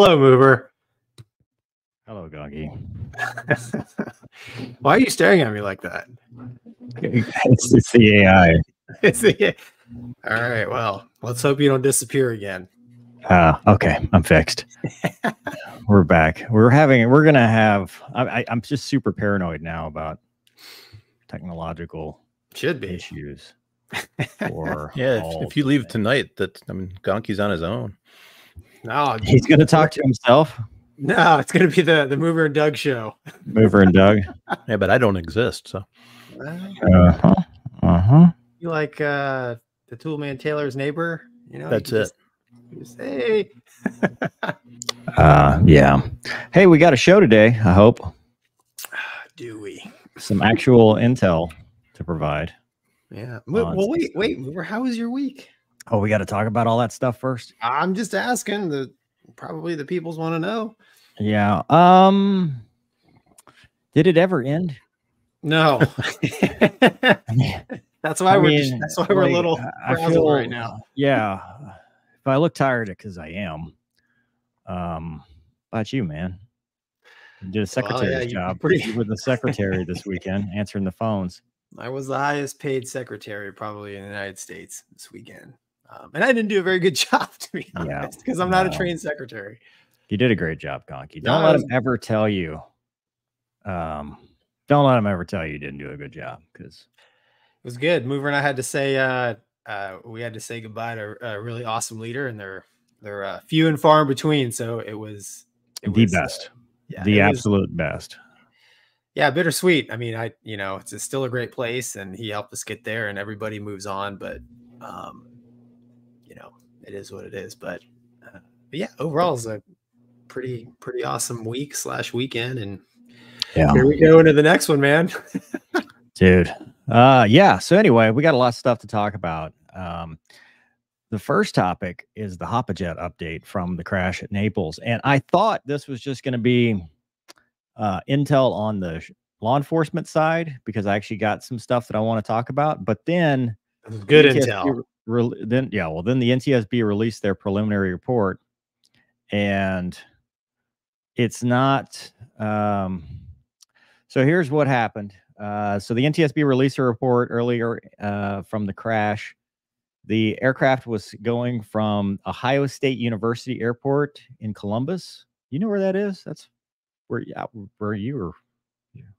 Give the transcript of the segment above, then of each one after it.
Hello, mover. Hello, Gonky. Why are you staring at me like that? it's, it's the AI. It's the- All right. Well, let's hope you don't disappear again. Uh, okay, I'm fixed. we're back. We're having. We're gonna have. I, I, I'm just super paranoid now about technological Should be. issues. For Yeah, if, if you leave tonight, that I mean, Gonky's on his own. No, he's gonna talk to himself. no, it's gonna be the the mover and Doug show. Mover and Doug. Yeah, but I don't exist, so Uh huh. Uh huh. You like uh the Toolman Taylor's neighbor? You know, That's you it. just- you just, hey, Uh, yeah. Hey, we got a show today. I hope do we? some actual intel to provide. Yeah. Well, Oh, well, wait, wait. Mover, How was your week? Oh, we got to talk about all that stuff first. I'm just asking. The probably the peoples want to know. Yeah. Um. Did it ever end? No. that's why I we're just, that's why we're a little I- feel- right now. Yeah. If I look tired, because I am. Um. About you, man? You did a secretary's you job. pretty- were the secretary this weekend, answering the phones. I was the highest paid secretary probably in the United States this weekend. Um, and I didn't do a very good job, to be honest, because I'm not a trained secretary. You did a great job, Gonky. Don't I let was- him ever tell you. Um. Don't let him ever tell you you didn't do a good job, because It was good. Mover and I had to say, uh, uh, we had to say goodbye to a really awesome leader, and they're they're uh, few and far in between. So it was it the was, uh, best, yeah, the it was- absolute best. yeah, bittersweet. I mean, I you know it's a, still a great place, and he helped us get there, and everybody moves on. But um, it is what it is. But, uh, but yeah, overall, it's a pretty pretty awesome week slash weekend, and Yeah. here we go into the next one, man. dude uh yeah so anyway we got a lot of stuff to talk about um the first topic is the Hop-A-Jet update from the crash at naples and i thought this was just going to be uh intel on the law enforcement side because i actually got some stuff that i want to talk about but then Good intel. Re- then yeah well then the ntsb released their preliminary report and it's not um so here's what happened uh so the ntsb released a report earlier uh from the crash. The aircraft was going from ohio state university airport in columbus. You know where that is? That's where yeah where you were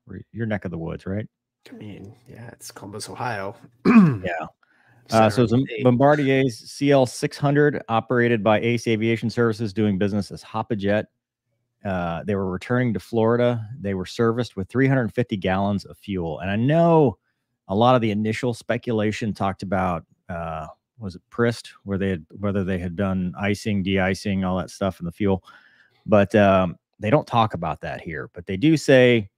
where your neck of the woods right? I mean, yeah, it's Columbus, Ohio. yeah Uh, so Center it's a. Bombardier's CL 600 operated by Ace Aviation Services doing business as Hop-A-Jet. Uh, they were returning to Florida. They were serviced with 350 gallons of fuel. And I know a lot of the initial speculation talked about uh, was it Prist, where they had whether they had done icing, de-icing, all that stuff in the fuel. But um, they don't talk about that here. But they do say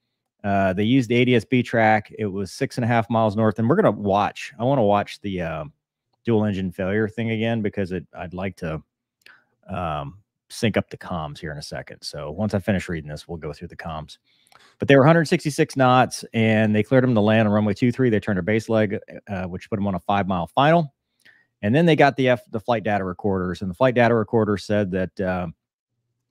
uh, they used the ADSB track. It was six and a half miles north, and we're gonna watch. I want to watch the um, dual engine failure thing again because it. I'd like to um, sync up the comms here in a second. So once I finish reading this, we'll go through the comms. But they were 166 knots, and they cleared them to land on runway two three. They turned their base leg, uh, which put them on a five mile final. And then they got the F, the flight data recorders, and the flight data recorder said that um,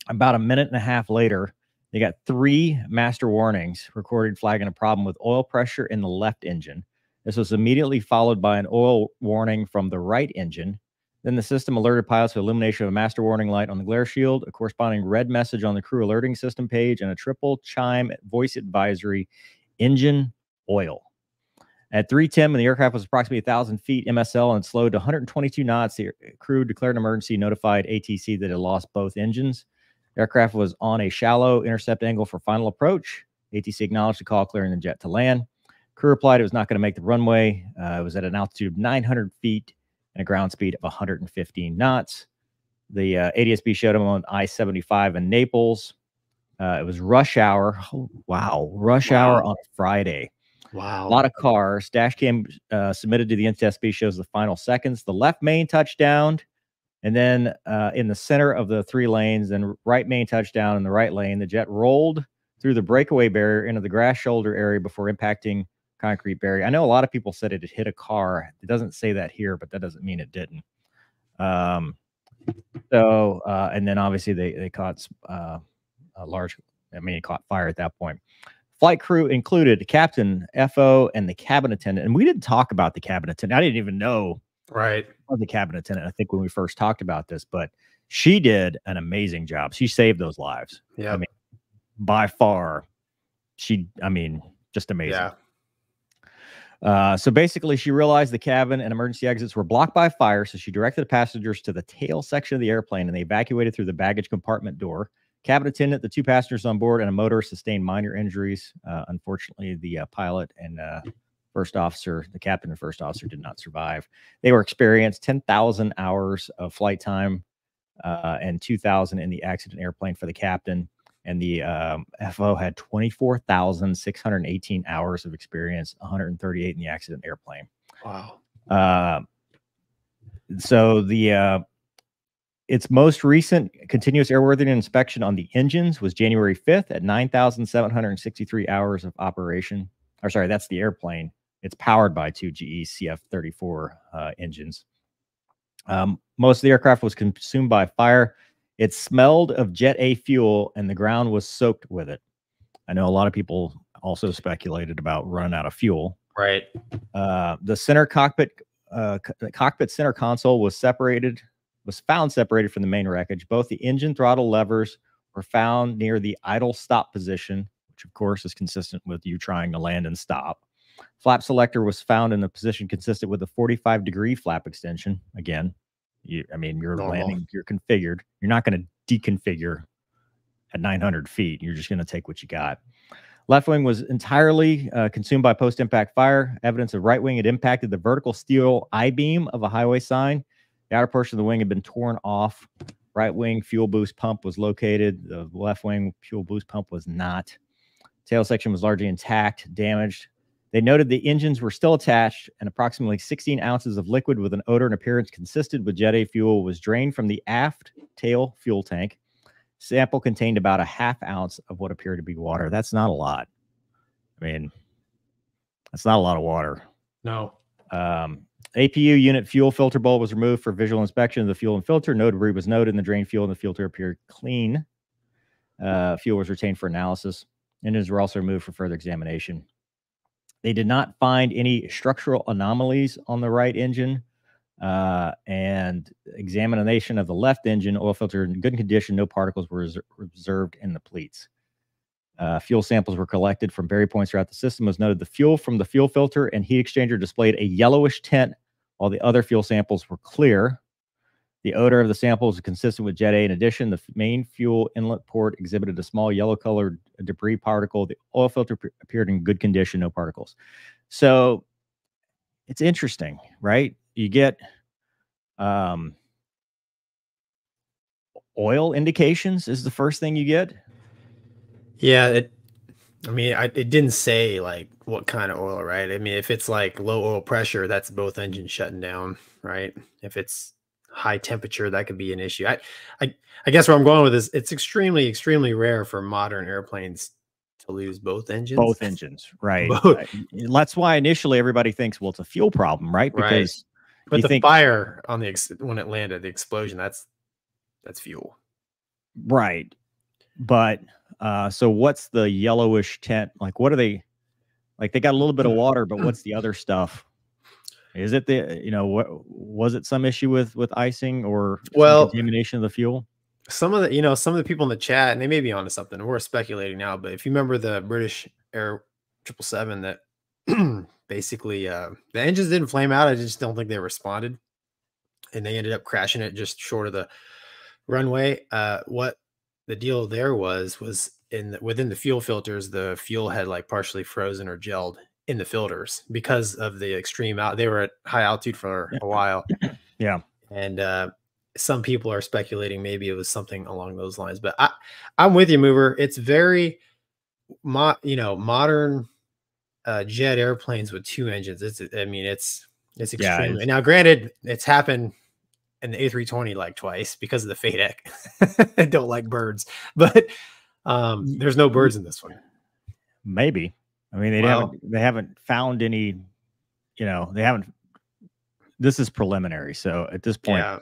about a minute and a half later, they got three master warnings recorded flagging a problem with oil pressure in the left engine. This was immediately followed by an oil warning from the right engine. Then the system alerted pilots to illumination of a master warning light on the glare shield, a corresponding red message on the crew alerting system page, and a triple chime voice advisory engine oil. At 310, when the aircraft was approximately 1,000 feet MSL and slowed to 122 knots, the crew declared an emergency, notified ATC that it lost both engines. Aircraft was on a shallow intercept angle for final approach. ATC acknowledged the call, clearing the jet to land. Crew replied it was not going to make the runway. Uh, it was at an altitude of 900 feet and a ground speed of 115 knots. The uh, ADSB showed them on I 75 in Naples. Uh, it was rush hour. Oh, wow. Rush hour on Friday. Wow. A lot of cars. Dash cam uh, submitted to the NTSB shows the final seconds. The left main touchdown, and then uh, in the center of the three lanes, and right main touchdown in the right lane. The jet rolled through the breakaway barrier into the grass shoulder area before impacting concrete barrier. I know a lot of people said it hit a car. It doesn't say that here, but that doesn't mean it didn't. Um, So, uh, and then obviously they they caught uh, a large. I mean, it caught fire at that point. Flight crew included captain, FO, and the cabin attendant. And we didn't talk about the cabin attendant. I didn't even know Right. the cabin attendant. I think when we first talked about this, but she did an amazing job. She saved those lives Yeah. I mean, by far. She, I mean, just amazing. yeah. Uh, so basically, she realized the cabin and emergency exits were blocked by fire. So she directed the passengers to the tail section of the airplane and they evacuated through the baggage compartment door. Cabin attendant, the two passengers on board, and a motorist sustained minor injuries. Uh, unfortunately, the uh, pilot and uh, first officer, the captain and first officer, did not survive. They were experienced 10,000 hours of flight time uh, and 2,000 in the accident airplane for the captain and the um, FO had 24,618 hours of experience, 138 in the accident airplane. Wow. Uh, so the uh, its most recent continuous airworthiness inspection on the engines was January 5th at 9,763 hours of operation. Or sorry, that's the airplane. It's powered by two GE CF34 uh, engines. Um, most of the aircraft was consumed by fire. It smelled of Jet A fuel, and the ground was soaked with it. I know a lot of people also speculated about running out of fuel. Right. Uh, the center cockpit, uh, cockpit center console was separated, was found separated from the main wreckage. Both the engine throttle levers were found near the idle stop position, which of course is consistent with you trying to land and stop. Flap selector was found in a position consistent with a 45 degree flap extension. Again, you, I mean, you're Normal. landing, you're configured. You're not going to deconfigure at 900 feet. You're just going to take what you got. Left wing was entirely uh, consumed by post impact fire. Evidence of right wing had impacted the vertical steel I beam of a highway sign. The outer portion of the wing had been torn off. Right wing fuel boost pump was located. The left wing fuel boost pump was not. Tail section was largely intact, damaged. They noted the engines were still attached, and approximately 16 ounces of liquid with an odor and appearance consistent with Jet A fuel was drained from the aft tail fuel tank. Sample contained about a half ounce of what appeared to be water. That's not a lot. I mean, that's not a lot of water. No. Um, APU unit fuel filter bowl was removed for visual inspection of the fuel and filter. No debris was noted, and the drain fuel and the filter appeared clean. Uh, fuel was retained for analysis. Engines were also removed for further examination. They did not find any structural anomalies on the right engine. Uh, and examination of the left engine, oil filter in good condition, no particles were observed in the pleats. Uh, fuel samples were collected from berry points throughout the system. Was noted the fuel from the fuel filter and heat exchanger displayed a yellowish tint, while the other fuel samples were clear. The odor of the samples was consistent with Jet A. In addition, the main fuel inlet port exhibited a small yellow colored debris particle. The oil filter appeared in good condition, no particles. So it's interesting, right? You get um, oil indications is the first thing you get. Yeah. It. I mean, I, it didn't say like what kind of oil, right? I mean, if it's like low oil pressure, that's both engines shutting down, right? If it's high temperature, that could be an issue. I, I, I guess where I'm going with this, it's extremely, extremely rare for modern airplanes to lose both engines. both engines, right? Both. That's why initially everybody thinks, well, it's a fuel problem, right? Right. But the think- fire on the ex- when it landed, the explosion, that's that's fuel. right, but uh, so what's the yellowish tint? Like, what are they? Like, they got a little bit of water, but what's the other stuff? Is it the you know what was it some issue with with icing or Well- contamination of the fuel? Some of the you know some of the people in the chat, and they may be onto something. We're speculating now, but if you remember the British Air Triple Seven that basically uh, the engines didn't flame out. I just don't think they responded, and they ended up crashing it just short of the runway. Uh, what the deal there was was in the, within the fuel filters, the fuel had like partially frozen or gelled in the filters because of the extreme out. They were at high altitude for a while. Yeah. and uh, some people are speculating maybe it was something along those lines. But I, I'm with you, mover. It's very, mo- you know, modern uh, jet airplanes with two engines. It's, I mean, it's it's Yeah, extremely. it's- now, granted, it's happened in the A320 like twice because of the FADEC. I don't like birds, but um, there's no birds in this one. Maybe. I mean, they Wow. haven't they haven't found any. You know, they haven't. This is preliminary, so at this point, Yeah,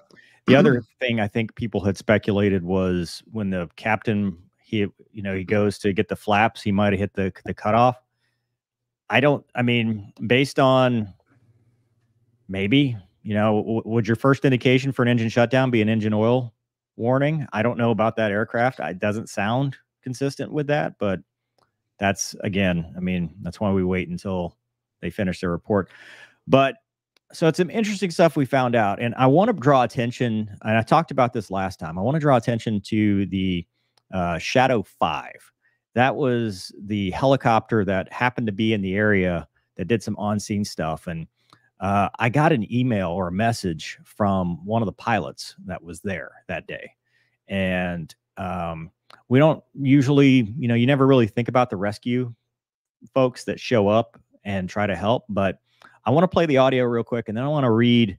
The other thing I think people had speculated was when the captain he you know he mm-hmm. goes to get the flaps, he might have hit the the cutoff. I don't. I mean, based on maybe you know, w- would your first indication for an engine shutdown be an engine oil warning? I don't know about that aircraft. It doesn't sound consistent with that, but that's again, I mean, that's why we wait until they finish their report. But so it's some interesting stuff we found out, and I want to draw attention. And I talked about this last time. I want to draw attention to the uh, Shadow Five. That was the helicopter that happened to be in the area that did some on-scene stuff, and uh, I got an email or a message from one of the pilots that was there that day, and um, we don't usually, you know, you never really think about the rescue folks that show up and try to help, but I want to play the audio real quick and then I want to read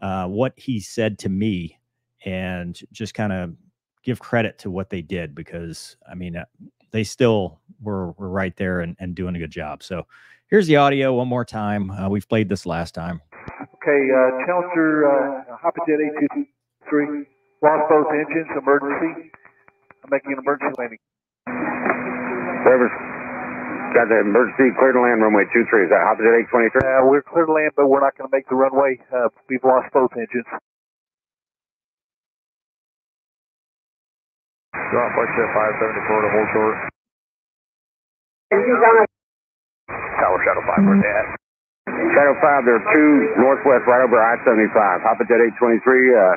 uh, what he said to me and just kind of give credit to what they did because I mean, uh, they still were, were right there and, and doing a good job. So here's the audio one more time. Uh, we've played this last time. Okay, uh, Challenger uh, Hop-A-Jet 823, lost both engines, emergency. I'm making an emergency landing. Whoever's got the emergency clear to land runway 23. Is that Hop-A-Jet 823? Uh, we're clear to land, but we're not going to make the runway. Uh, we've lost both engines. Drop Westjet 574 to hold short. Tower Shadow 5, where's that? Shadow 5, there are two northwest right over I-75. Hop at 823, uh,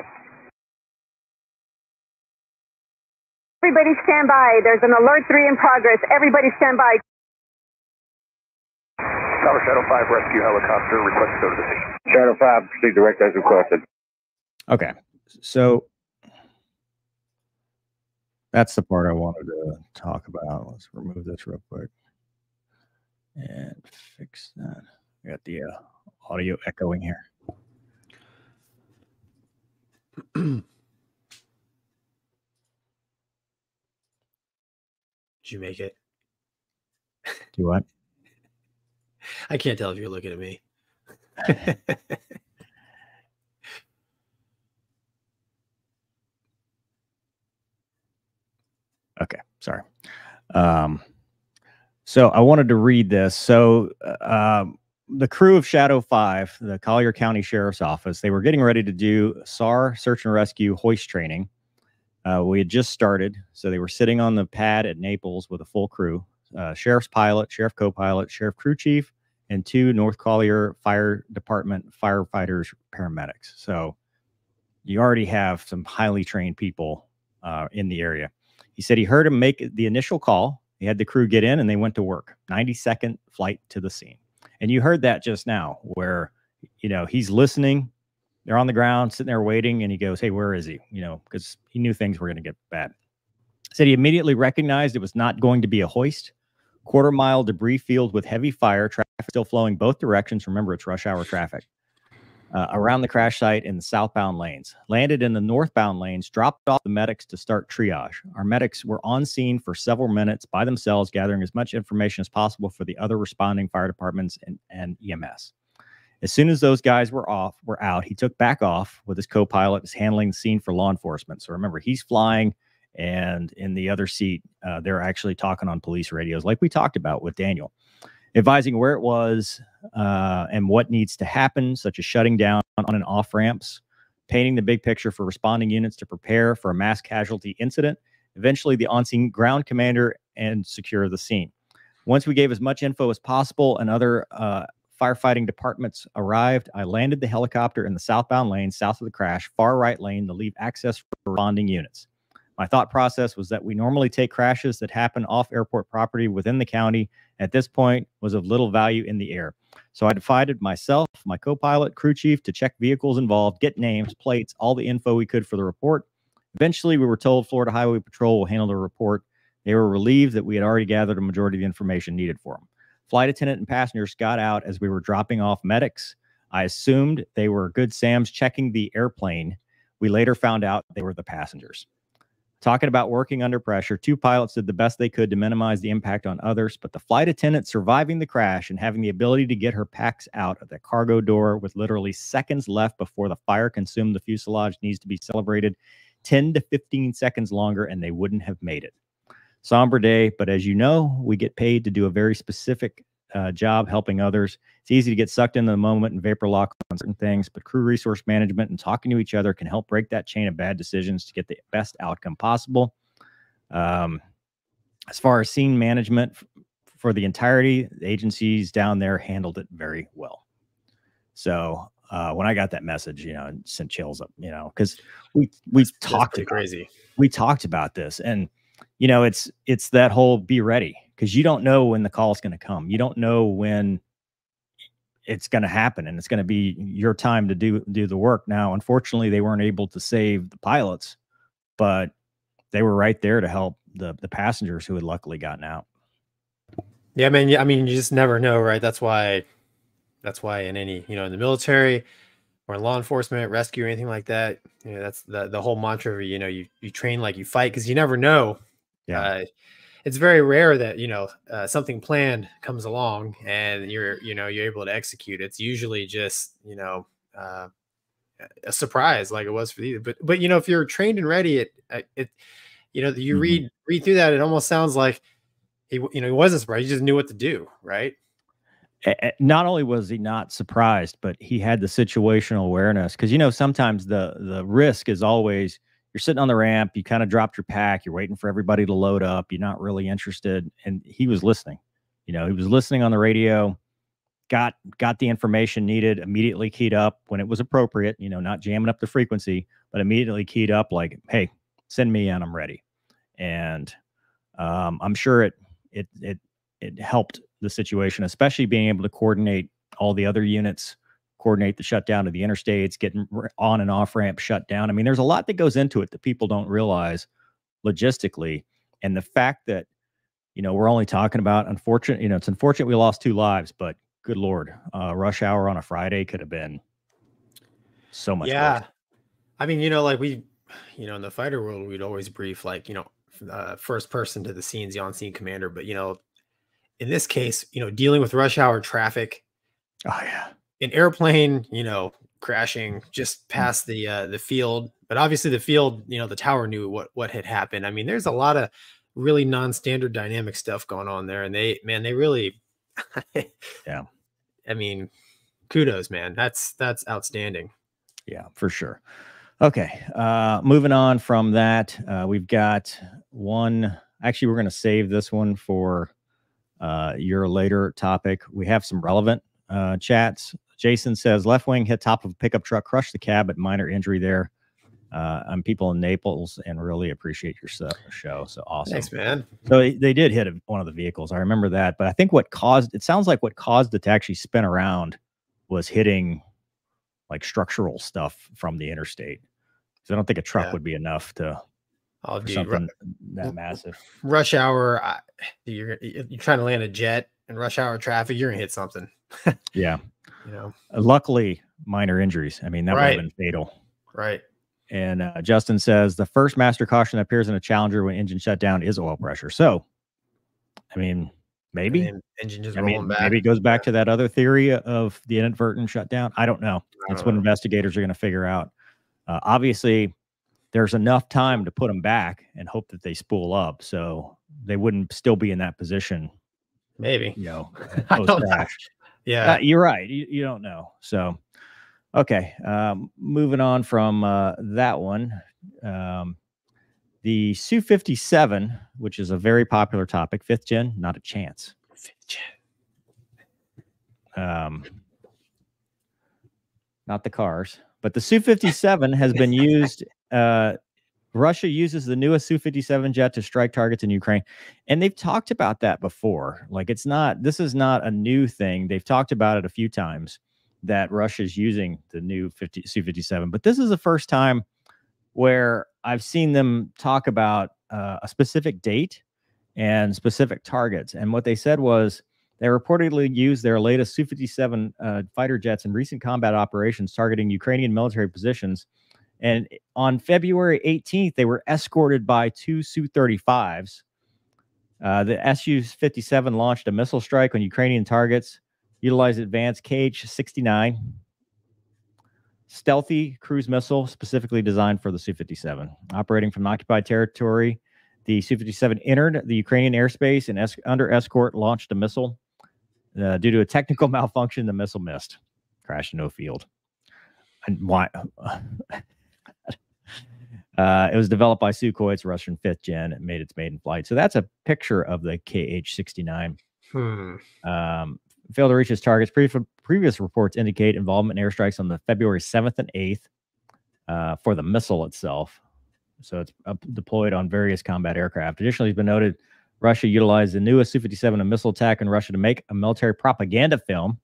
Everybody stand by. There's an alert three in progress. Everybody stand by. Tower Shadow 5 rescue helicopter request to go to the scene. Shadow 5, proceed direct as requested. Okay. So that's the part I wanted to talk about. Let's remove this real quick and fix that. I got the uh, audio echoing here. Did you make it? Do what? I can't tell if you're looking at me. Okay, sorry. Um, so I wanted to read this. So uh, um, the crew of Shadow Five, the Collier County Sheriff's Office, they were getting ready to do SAR search and rescue hoist training. Uh, we had just started, so they were sitting on the pad at Naples with a full crew: uh, sheriff's pilot, sheriff co-pilot, sheriff crew chief, and two North Collier Fire Department firefighters, paramedics. So you already have some highly trained people uh, in the area. He said he heard him make the initial call. He had the crew get in and they went to work. 90 second flight to the scene. And you heard that just now, where, you know, he's listening. They're on the ground, sitting there waiting, and he goes, Hey, where is he? You know, because he knew things were going to get bad. Said he immediately recognized it was not going to be a hoist. Quarter mile debris field with heavy fire, traffic still flowing both directions. Remember, it's rush hour traffic uh, around the crash site in the southbound lanes. Landed in the northbound lanes, dropped off the medics to start triage. Our medics were on scene for several minutes by themselves, gathering as much information as possible for the other responding fire departments and, and EMS. As soon as those guys were off, were out, he took back off with his co-pilot, is handling the scene for law enforcement. So remember, he's flying, and in the other seat, uh, they're actually talking on police radios, like we talked about with Daniel advising where it was uh, and what needs to happen, such as shutting down on and off ramps, painting the big picture for responding units to prepare for a mass casualty incident, eventually the on-scene ground commander and secure the scene. Once we gave as much info as possible and other uh, firefighting departments arrived, I landed the helicopter in the southbound lane, south of the crash, far right lane to leave access for responding units. My thought process was that we normally take crashes that happen off airport property within the county. At this point, was of little value in the air. So I divided myself, my co-pilot, crew chief to check vehicles involved, get names, plates, all the info we could for the report. Eventually, we were told Florida Highway Patrol will handle the report. They were relieved that we had already gathered a majority of the information needed for them. Flight attendant and passengers got out as we were dropping off medics. I assumed they were good Sams checking the airplane. We later found out they were the passengers. talking about working under pressure. Two pilots did the best they could to minimize the impact on others, but the flight attendant surviving the crash and having the ability to get her packs out of the cargo door with literally seconds left before the fire consumed the fuselage needs to be celebrated 10 to 15 seconds longer, and they wouldn't have made it. Somber day, but as you know, we get paid to do a very specific uh, job helping others. It's easy to get sucked into the moment and vapor lock on certain things, but crew resource management and talking to each other can help break that chain of bad decisions to get the best outcome possible. Um, as far as scene management for the entirety, the agencies down there handled it very well. So uh, when I got that message, you know, it sent chills up, you know, because we we That's talked about crazy. we talked about this and you know it's it's that whole be ready because you don't know when the call is going to come you don't know when it's going to happen and it's going to be your time to do do the work now unfortunately they weren't able to save the pilots but they were right there to help the the passengers who had luckily gotten out Yeah, man. Yeah, I mean, you just never know, right? That's why, that's why in any, you know, in the military or law enforcement, rescue, or anything like that, you know, that's the the whole mantra. Of, you know, you you train like you fight because you never know. Yeah. Uh, it's very rare that you know uh, something planned comes along and you're you know you're able to execute. It's usually just you know uh, a surprise like it was for you. But but you know if you're trained and ready, it uh, it you know you Mhm. read read through that, it almost sounds like he you know he wasn't surprised. He just knew what to do, right? not only was he not surprised, but he had the situational awareness. Because you know, sometimes the the risk is always you're sitting on the ramp, you kind of dropped your pack, you're waiting for everybody to load up, you're not really interested, and he was listening. You know, he was listening on the radio, got got the information needed, immediately keyed up when it was appropriate. You know, not jamming up the frequency, but immediately keyed up like, "Hey, send me and I'm ready." And um, I'm sure it it it it helped the situation, especially being able to coordinate all the other units, coordinate the shutdown of the interstates, getting on and off ramp shut down. I mean, there's a lot that goes into it that people don't realize logistically. And the fact that, you know, we're only talking about unfortunate, you know, it's unfortunate we lost two lives, but good Lord, uh, rush hour on a Friday could have been so much yeah. worse. I mean, you know, like we, you know, in the fighter world, we'd always brief like, you know, uh, first person to the scenes, the on scene commander. But, you know, in this case, you know, dealing with rush hour traffic, Oh, yeah. An airplane, you know, crashing just past the uh, the field, but obviously the field, you know, the tower knew what what had happened. I mean, there's a lot of really non-standard dynamic stuff going on there, and they, man, they really, Yeah. I mean, kudos, man. That's that's outstanding. Yeah, for sure. Okay. Uh moving on from that, uh we've got one actually we're going to save this one for uh your later topic. We have some relevant uh chats. Jason says left wing hit top of a pickup truck, crushed the cab, but minor injury there. Uh, I'm people in Naples and really appreciate your so- show. So awesome. Thanks, man. So they, did hit one of the vehicles. I remember that. But I think what caused it sounds like what caused it to actually spin around was hitting like structural stuff from the interstate. So I don't think a truck Yeah. would be enough to Oh, dude, ru- something that massive. rush hour. I, you're you're trying to land a jet in rush hour traffic. You're gonna hit something. Yeah. You know, Luckily, minor injuries. I mean, that would have been fatal. right? And uh, Justin says the first master caution that appears in a Challenger when engine shut down is oil pressure. So, I mean, maybe. And engine just I rolling mean, back. maybe it goes back to that other theory of the inadvertent shutdown. I don't know. I That's don't what know. investigators are going to figure out. Uh, obviously, there's enough time to put them back and hope that they spool up, so they wouldn't still be in that position. Maybe. You know, I don't know. Yeah. Uh, you're right. You, you don't know. So, okay. Um, moving on from uh, that one, um, the Su 57, which is a very popular topic, fifth gen, not a chance. Fifth Um, not the cars, but the Su 57 has been used. Uh, Russia uses the newest Su 57 jet to strike targets in Ukraine. And they've talked about that before. Like it's not, this is not a new thing. They've talked about it a few times that Russia's using the new 50, Su 57. But this is the first time where I've seen them talk about uh, a specific date and specific targets. And what they said was they reportedly used their latest Su 57 uh, fighter jets in recent combat operations targeting Ukrainian military positions And on February 18th, they were escorted by two Su 35s. Uh, the Su 57 launched a missile strike on Ukrainian targets, utilized advanced Kh 69 stealthy cruise missile specifically designed for the Su 57. Operating from occupied territory, the Su 57 entered the Ukrainian airspace and es- under escort launched a missile. Uh, due to a technical malfunction, the missile missed, crashed into a field. And why? Uh, it was developed by Sukhoi. It's Russian fifth gen. It made its maiden flight. So that's a picture of the KH 69. Hmm. Um, failed to reach its targets. Pre- previous reports indicate involvement in airstrikes on the February 7th and 8th uh, for the missile itself. So it's uh, deployed on various combat aircraft. Additionally, it's been noted Russia utilized the newest Su 57 a missile attack in Russia to make a military propaganda film.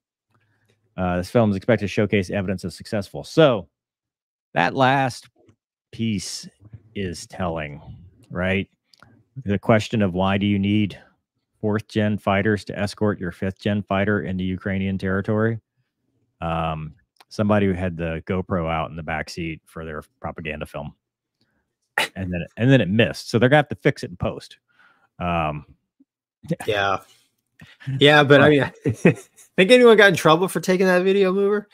Uh, this film is expected to showcase evidence of successful. So that last piece is telling, right? The question of why do you need fourth gen fighters to escort your fifth gen fighter into Ukrainian territory. Um, somebody who had the GoPro out in the back seat for their propaganda film, and then and then it missed, so they're gonna have to fix it in post. Um, Yeah. Yeah, but I mean, think anyone got in trouble for taking that video mover?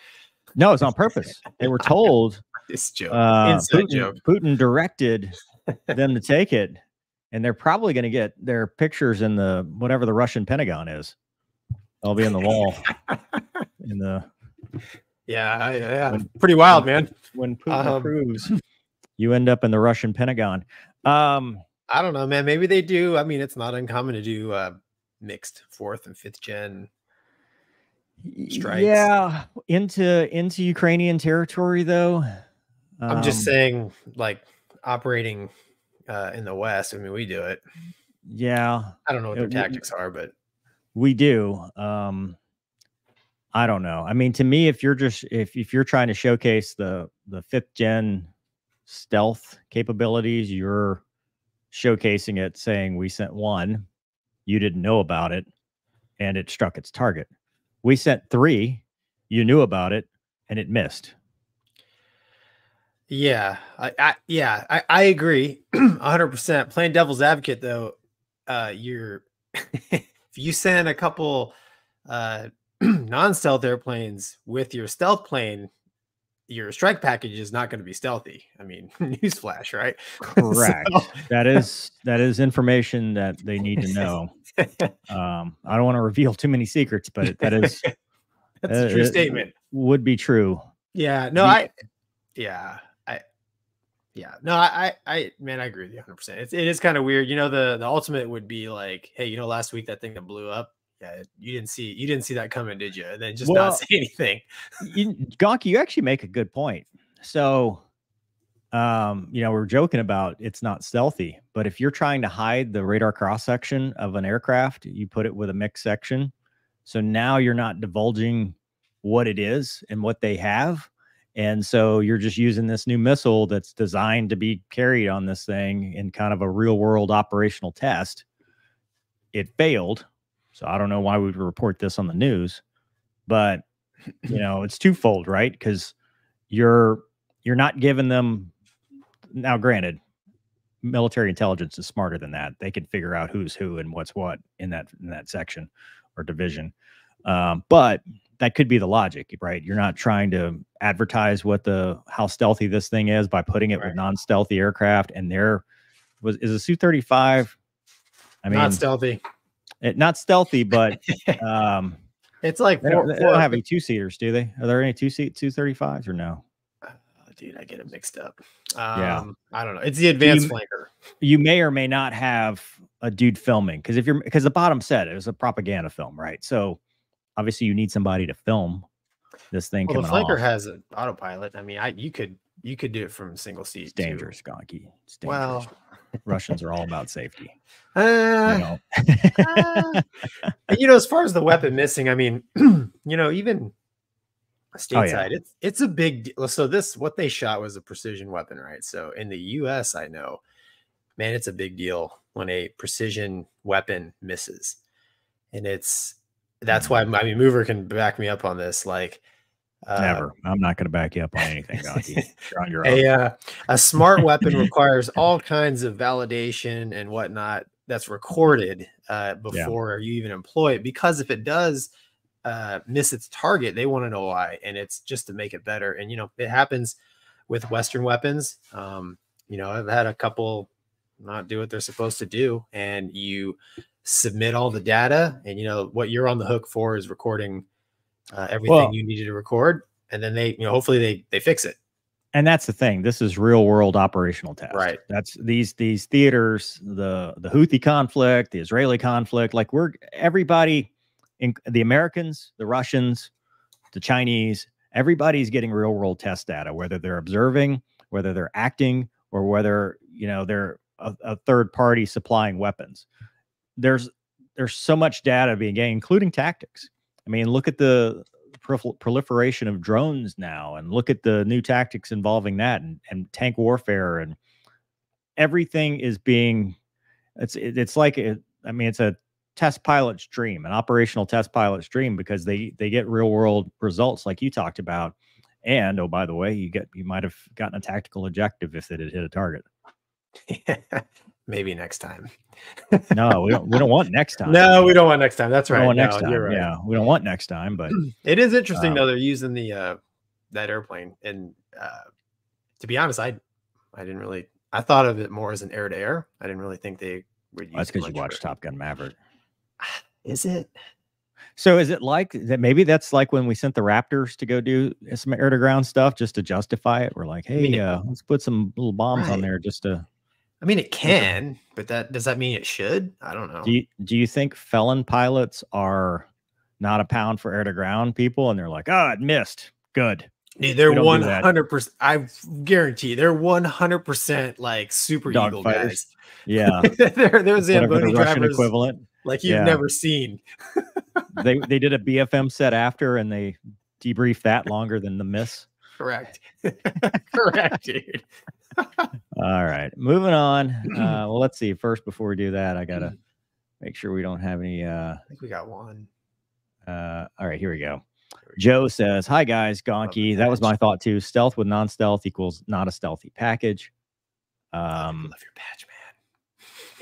no, it's on purpose. They were told This joke, uh, inside Putin, joke. Putin directed them to take it, and they're probably going to get their pictures in the whatever the Russian Pentagon is. They'll be in the wall in the Yeah, yeah, When- pretty wild, man. when Putin Um, approves, you end up in the Russian Pentagon. Um, I don't know, man. Maybe they do. I mean, it's not uncommon to do uh, mixed fourth and fifth gen. Strikes. Yeah, into into Ukrainian territory though. I'm just Um, saying, like operating uh, in the West. I mean, we do it. Yeah, I don't know what their w- tactics are, but we do. Um, I don't know. I mean, to me, if you're just if if you're trying to showcase the the fifth gen stealth capabilities, you're showcasing it, saying we sent one, you didn't know about it, and it struck its target. We sent three, you knew about it, and it missed. Yeah, I, I yeah, I, I agree, 100. percent Playing devil's advocate, though, uh, you're if you send a couple uh, non-stealth airplanes with your stealth plane, your strike package is not going to be stealthy. I mean, newsflash, right? Correct. So- that is that is information that they need to know. Um, I don't want to reveal too many secrets, but that is That's a Uh, true statement. would be true. Yeah, no, I, yeah, yeah, no, I, I, I man, I agree with you 100. percent It's it is kind of weird. You know, the the ultimate would be like, hey, you know, last week that thing that blew up, yeah, you didn't see you didn't see that coming, did you? And then just Well, not say anything. You, Gonky, you actually make a good point. So, um, you know, we're joking about it's not stealthy, but if you're trying to hide the radar cross section of an aircraft, you put it with a mixed section. So now you're not divulging what it is and what they have. And so you're just using this new missile that's designed to be carried on this thing in kind of a real world operational test. It failed. So I don't know why we would report this on the news, but you know, it's twofold, right? Because you're you're not giving them now granted, military intelligence is smarter than that. They can figure out who's who and what's what in that in that section or division. Um, but that could be the logic, right? You're not trying to advertise what the how stealthy this thing is by putting it Right. with non-stealthy aircraft. And there was is a Su 35. I mean, not stealthy. it, not stealthy, but um, It's like they four, don't, they don't have any two seaters, do they? Are there any two seat two thirty fives or no? Oh, dude, I get it mixed up. Yeah. Um, I don't know. It's the advanced you- flanker. You may or may not have a dude filming because if you're because the bottom said it was a propaganda film, right? So obviously you need somebody to film this thing Well, the flanker off. has an autopilot. I mean, I you could you could do it from single seat. It's too. dangerous, Gonky. It's dangerous. Well, Russians are all about safety. uh, You know? Uh, you know, as far as the weapon missing, I mean, you know, even stateside, it's it's a big deal. So this what they shot was a precision weapon, right? So in the US, I know, man, it's a big deal when a precision weapon misses. And it's that's why I mean Mover can back me up on this. Like Uh, Never. I'm not going to back you up on anything. You're on your own. a uh, a smart weapon requires all kinds of validation and whatnot that's recorded uh, before you even employ it because if it does uh, miss its target they want to know why and it's just to make it better and you know it happens with western weapons um, you know i've had a couple not do what they're supposed to do and you submit all the data and you know what you're on the hook for is recording uh, everything Well- you needed to record and then they you know hopefully they they fix it and that's the thing. This is real world operational test. Right. That's these these theaters, the the Houthi conflict, the Israeli conflict. Like we're everybody, in the Americans, the Russians, the Chinese. Everybody's getting real world test data, whether they're observing, whether they're acting, or whether you know they're a, a third party supplying weapons. There's there's so much data being gained, including tactics. I mean, look at the proliferation of drones now and look at the new tactics involving that and, and tank warfare and everything is being it's it- it's like a, i mean it's a test pilot's dream an operational test pilot's dream because they they get real world results like you talked about. And oh by the way you get you might have gotten a tactical objective if it had hit a target maybe next time no we don't we don't want next time no we don't want next time that's We don't right want next time right. yeah we don't want next time but It is interesting Um, though they're using the uh that airplane and uh to be honest I I didn't really I thought of it more as an air to air. I didn't really think they would use that's because you watched top gun maverick Is it? So is it like that? Maybe that's like when we sent the Raptors to go do some air to ground stuff just to justify it. We're like, hey, mean, uh, let's put some little bombs on there just to. I mean it can, but that does that mean it should? I don't know. Do you, do you think felon pilots are not a pound for air to ground people? And they're like, oh, it missed. Good. Dude, they're we don't do one hundred percent. I guarantee you, they're one hundred percent like super Dog eagle fighters. guys. Yeah. they're they're the Zamboni Russian drivers equivalent. like you've Yeah. never seen. They they did a BFM set after and they debriefed that longer than the miss. Correct. Correct, dude. All right, moving on. Uh, well, let's see. First, before we do that, I gotta make sure we don't have any. Uh, I think we got one. Uh, all right, here we go. Joe says, "Hi guys, Gonky. That was my thought too. Stealth with non-stealth equals not a stealthy package." Um, love your patch, man.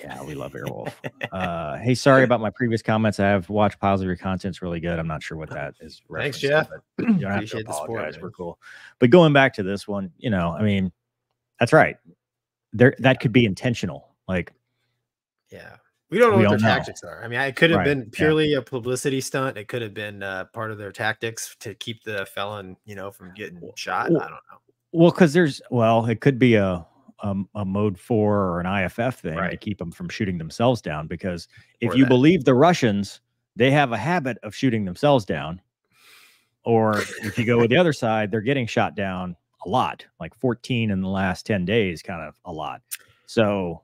Yeah, we love Airwolf. uh, hey, sorry about my previous comments. I have watched piles of your content's really good. I'm not sure what that is. Thanks, to, Jeff. You don't have to Appreciate the support, apologize. We're cool. But going back to this one, you know, I mean, that's right. There, that could be intentional. Like, Yeah. We don't know We what their don't know. tactics are. I mean, it could have Right, been yeah. purely a publicity stunt. It could have been uh, part of their tactics to keep the felon, you know, from getting shot. well, I don't know. Well, because there's well, it could be a um, a mode four or an IFF thing to keep them from shooting themselves down. Because if Or you that. believe the Russians, they have a habit of shooting themselves down. Or if you go with the other side, they're getting shot down a lot, like 14 in the last 10 days, kind of a lot. So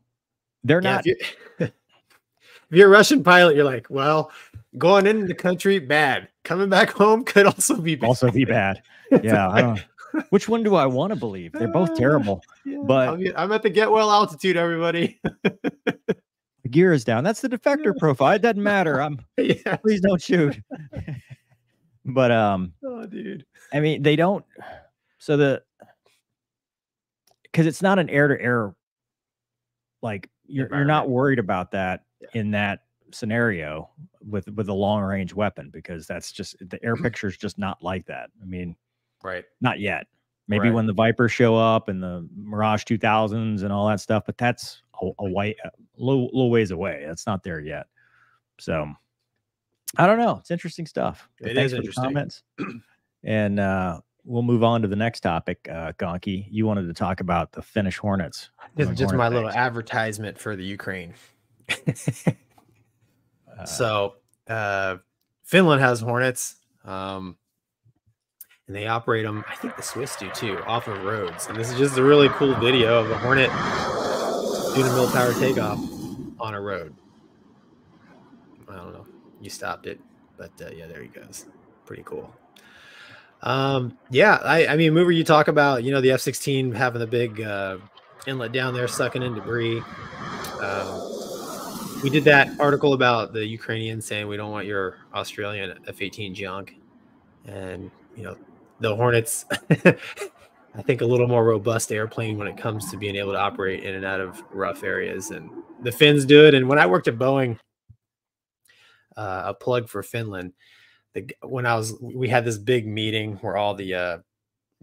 they're Yeah, not. if, you, if you're a Russian pilot, you're like, well, going into the country, bad. Coming back home could also be bad. also be bad. Yeah. I don't, which one do I want to believe? They're both terrible. Yeah, but- I'll be- I'm at the get well altitude, everybody. The gear is down. That's the defector profile. It doesn't matter. I'm yeah. please don't shoot. but um, Oh, dude. I mean, they don't. So the because it's not an air to air. Like you're you're not worried about that Yeah. in that scenario with with a long range weapon because that's just the air picture is just not like that. I mean, Right. not yet. Maybe Right. when the Vipers show up and the Mirage 2000s and all that stuff, but that's a, a white a little, little ways away. That's not there yet. So I don't know. It's interesting stuff. But It thanks is for the interesting. comments. and uh, we'll move on to the next topic. Uh, Gonky, you wanted to talk about the Finnish Hornets. This is just Hornet my little things. advertisement for the Ukraine. Uh, so uh, Finland has Hornets, um, and they operate them. I think the Swiss do too, off of roads. And this is just a really cool video of a Hornet doing a mil power takeoff on a road. I don't know. You stopped it, but uh, yeah, there he goes. Pretty cool. Um, yeah, I, I mean, mover, you talk about you know the F sixteen having the big uh, inlet down there, sucking in debris. Um, we did that article about the Ukrainians saying we don't want your Australian F-18 junk, and you know the Hornets, I think, a little more robust airplane when it comes to being able to operate in and out of rough areas, and the Finns do it. And when I worked at Boeing, uh, a plug for Finland. The, when I was, we had this big meeting where all the uh,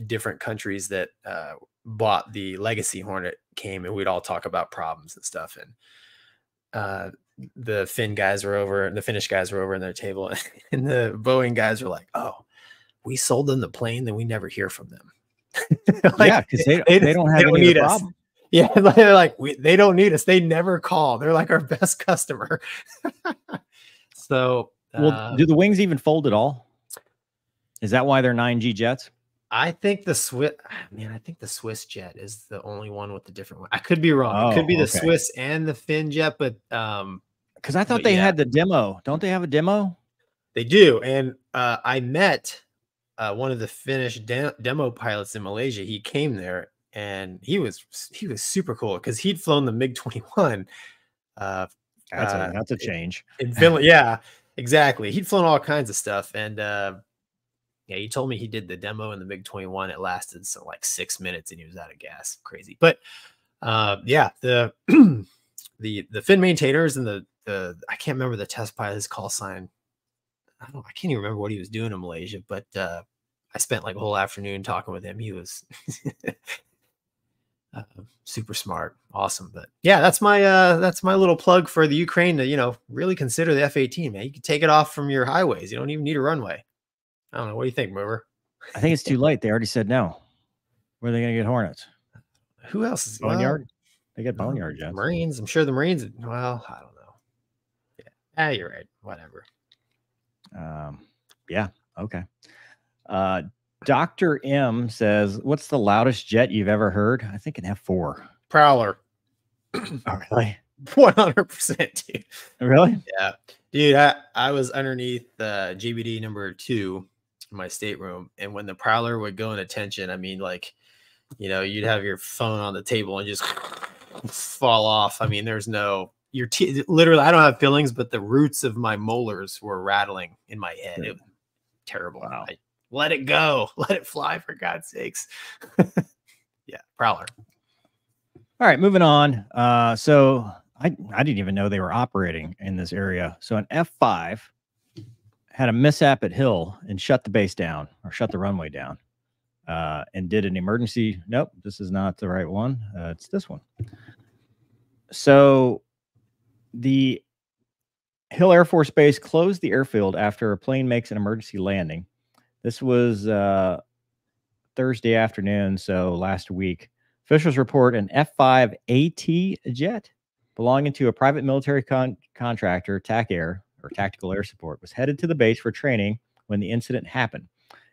different countries that uh, bought the Legacy Hornet came, and we'd all talk about problems and stuff. And uh, the Finn guys were over, the Finnish guys were over in their table, and the Boeing guys were like, "Oh, we sold them the plane, then we never hear from them." Like, yeah, because they, they- they, don't they have don't any need us. problem. Yeah, they're like we, they don't need us. They never call. They're like our best customer. so, Well, uh, do the wings even fold at all? Is that why they're 9G jets? I think the Swiss. Man, I think the Swiss jet is the only one with the different one. I could be wrong. it could Oh, be the okay. Swiss and the Finn jet, but um, Because I thought they yeah. had the demo. Don't they have a demo? They do, and uh, I met uh, one of the Finnish de- demo pilots in Malaysia. He came there, and he was he was super cool because he'd flown the MiG twenty one uh, That's Uh, a that's a change. in Finland. yeah, exactly. He'd flown all kinds of stuff, and uh, yeah, he told me he did the demo in the MiG twenty one. It lasted so like six minutes, and he was out of gas. Crazy, but uh, yeah, the the the Finn maintainers and the the I can't remember the test pilot's call sign. I don't. I can't even remember what he was doing in Malaysia, but uh, I spent like a whole afternoon talking with him. He was uh, super smart, awesome. But yeah, that's my uh, that's my little plug for the Ukraine to you know really consider the F eighteen. Man, you can take it off from your highways. You don't even need a runway. I don't know. What do you think, Mover? I think it's too late. They already said no. Where are they going to get Hornets? Who else? is well, Boneyard? They get no, Boneyard jets. Marines. I'm sure the Marines. Well, I don't know. Yeah. Ah, you're right. Whatever. Um, yeah. Okay. Uh, Dr. M says, What's the loudest jet you've ever heard? I think an F4. Prowler. Oh, really? One hundred percent, dude. Really? Yeah, dude. I, I was underneath the GBD number two in my stateroom, and when the Prowler would go in attention, I mean, like, you know, you'd have your phone on the table and just fall off. I mean, there's no your teeth literally. I don't have feelings, but the roots of my molars were rattling in my head. It was terrible. Wow. I- let it go. Let it fly for God's sakes. yeah, Prowler. All right, moving on. Uh, so I, I didn't even know they were operating in this area. So an F5 had a mishap at Hill and shut the base down or shut the runway down uh, and did an emergency. Nope, this is not the right one. Uh, it's this one. So the Hill Air Force Base closed the airfield after a plane makes an emergency landing. This was uh, Thursday afternoon, so last week. Officials report an F 5 AT jet belonging to a private military con- contractor, TAC Air or Tactical Air Support, was headed to the base for training when the incident happened.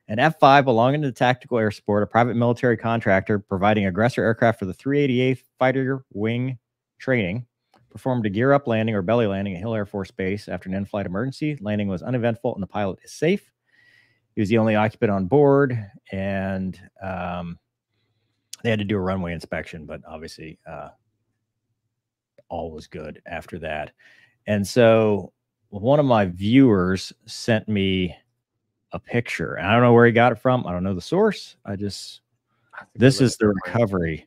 An F 5 belonging to Tactical Air Support, a private military contractor providing aggressor aircraft for the 388th Fighter Wing training, performed a gear up landing or belly landing at Hill Air Force Base after an in flight emergency. Landing was uneventful and the pilot is safe. He was the only occupant on board, and um, they had to do a runway inspection, but obviously uh, all was good after that. And so one of my viewers sent me a picture. And I don't know where he got it from. I don't know the source. I just this is the recovery.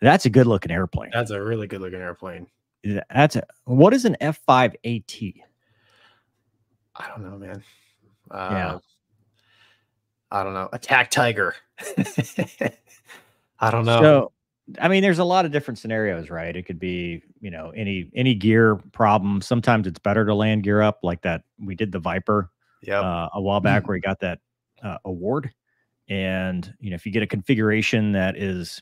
That's a good looking airplane. That's a really good looking airplane. That's a, what is an F5 AT? I don't know, man. Uh, Yeah. I don't know. Attack Tiger. I don't know. So, I mean, there's a lot of different scenarios, right? It could be, you know, any any gear problem. Sometimes it's better to land gear up, like that. We did the Viper yep. uh, a while back where he got that uh, award. And you know, if you get a configuration that is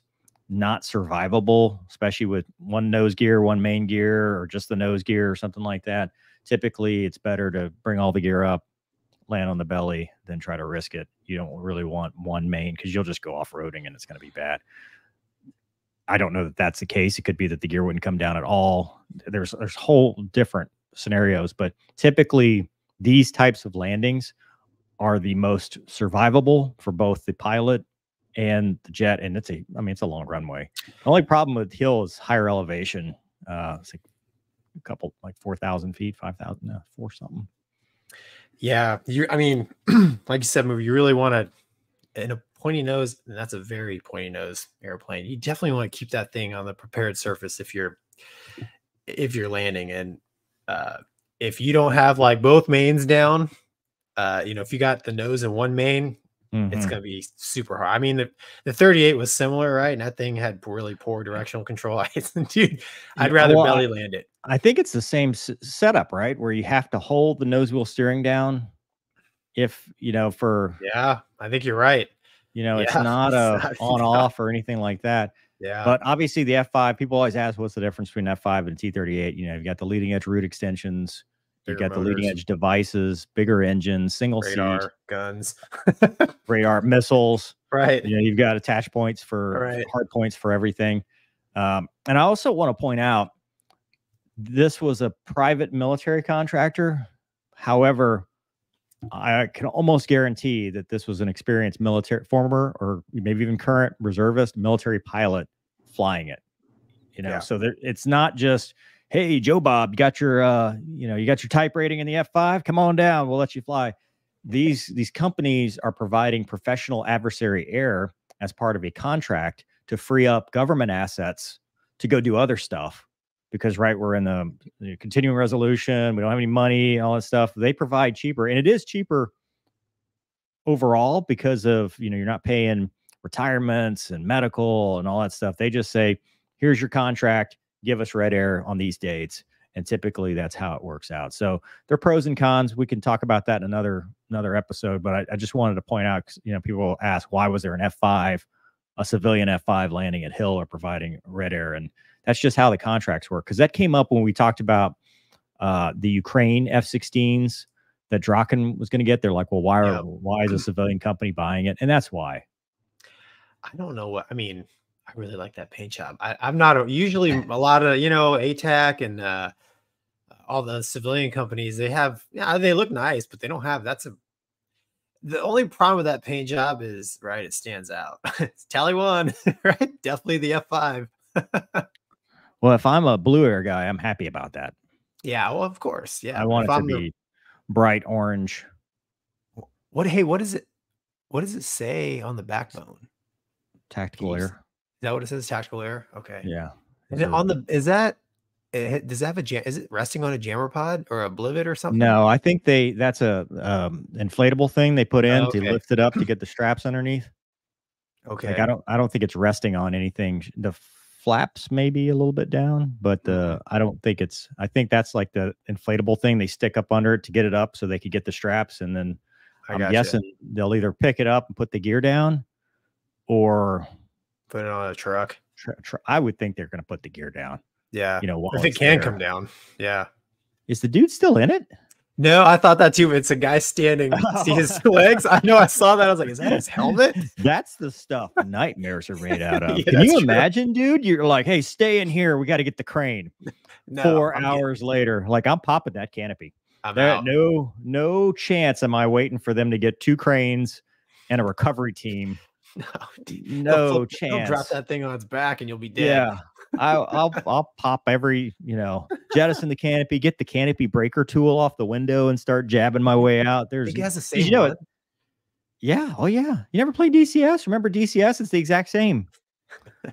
not survivable, especially with one nose gear, one main gear, or just the nose gear or something like that, typically it's better to bring all the gear up, land on the belly, than try to risk it. You don't really want one main because you'll just go off roading and it's going to be bad. I don't know that that's the case. It could be that the gear wouldn't come down at all. There's there's whole different scenarios, but typically these types of landings are the most survivable for both the pilot and the jet. And it's a, I mean, it's a long runway. The only problem with Hill is higher elevation. Uh, it's like a couple, like 4,000 feet, 5,000, no, four something. Yeah. You. I mean, like you said, movie. You really want to. in a pointy nose, and that's a very pointy nose airplane. You definitely want to keep that thing on the prepared surface if you're if you're landing. And uh, if you don't have like both mains down, uh, you know, if you got the nose in one main, it's Mhm. gonna be super hard. I mean, the, the 38 was similar, right? And that thing had really poor directional control. I dude, I'd rather well, belly land it. I think it's the same s- setup, right? Where you have to hold the nose wheel steering down. If you know, for Yeah, I think you're right. you know, it's not it's a not- on off or anything like that. Yeah, But obviously, the F5, people always ask what's the difference between F5 and T38. You know, you've got the leading edge root extensions, you've Bigger got the leading edge devices, bigger engines, single radar, seat, guns. radar, missiles. right. You know, you've got attach points for Right. hard points for everything. Um, and I also want to point out this was a private military contractor. However, I can almost guarantee that this was an experienced military, former or maybe even current reservist military pilot flying it. You know, Yeah. so there, it's not just, hey, Joe Bob, you got your, uh, you know, you got your type rating in the F5. Come on down, we'll let you fly. These these companies are providing professional adversary air as part of a contract to free up government assets to go do other stuff because right we're in the, the continuing resolution we don't have any money all that stuff they provide cheaper and it is cheaper overall because of you know you're not paying retirements and medical and all that stuff they just say here's your contract give us red air on these dates and typically that's how it works out so there are pros and cons we can talk about that in another another episode but i, I just wanted to point out 'cause, you know people ask why was there an f5 a civilian f5 landing at hill or providing red air and that's just how the contracts work because that came up when we talked about uh, the ukraine f-16s that Draken was going to get they're like well why are Yep. why is a civilian company buying it and that's why I don't know what I mean. I really like that paint job. I, I'm not a, usually a lot of you know ATAC and uh, all the civilian companies. They have yeah, they look nice, but they don't have. That's a the only problem with that paint job is right. It stands out. it's Tally one, right? Definitely the F5. well if i'm a blue air guy i'm happy about that Yeah, well, of course. Yeah, i want if it to I'm the- be bright orange what? Hey, what is it? What does it say on the backbone? tactical air Is that what it says? Tactical air. Okay. yeah Is it on the? Is that? It, does that have a jam? Is it resting on a jammer pod or a blivet or something? no i think they that's a um inflatable thing they put in Oh, to lift it up to get the straps underneath Okay. Like I don't, I don't think it's resting on anything. The flaps maybe a little bit down, but Mm-hmm. uh, I don't think it's. I think that's like the inflatable thing they stick up under it to get it up, so they could get the straps, and then I I'm gotcha. guessing they'll either pick it up and put the gear down, or Put it on a truck. tr- tr- I would think they're going to put the gear down. Yeah. You know, if it can there. come down. Yeah. Is the dude still in it? No, I thought that too. It's a guy standing. See his legs. I know. I saw that. I was like, is that his helmet? That's the stuff nightmares are made out of. Yeah, Can you true. imagine, dude? You're like, hey, stay in here. We got to get the crane. No, Four I'm getting- hours later, like I'm popping that canopy. I'm There, out. no, no chance am I waiting for them to get two cranes and a recovery team. No. No flip- chance. drop that thing on its back and you'll be dead. Yeah, I'll, I'll I'll pop every you know jettison the canopy, get the canopy breaker tool off the window, and start jabbing my way out. There's it has the you know one. it- yeah, oh yeah. You never played DCS? Remember DCS? It's the exact same. I'm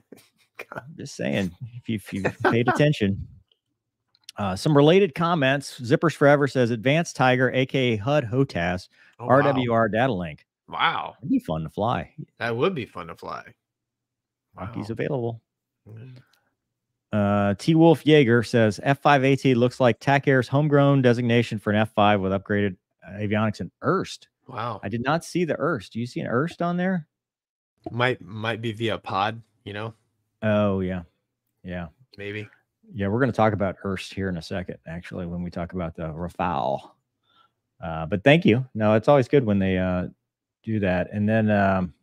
Just saying, if you if you paid attention. Uh, some related comments. Zippers Forever says Advanced Tiger, aka HUD HOTAS, Oh, wow. RWR data link. Wow. It'd be fun to fly. That would be fun to fly. Wow. available. Mm. Uh, T Wolf Jaeger says F5AT looks like TAC Air's homegrown designation for an F5 with upgraded uh, avionics and IRST. Wow. I did not see the IRST. Do you see an IRST on there? Might might be via pod, you know, Oh, yeah. Yeah. maybe. Yeah. We're going to talk about IRST here in a second, actually, when we talk about the Rafale. Uh, but thank you. No, it's always good when they uh, do that. And then, um,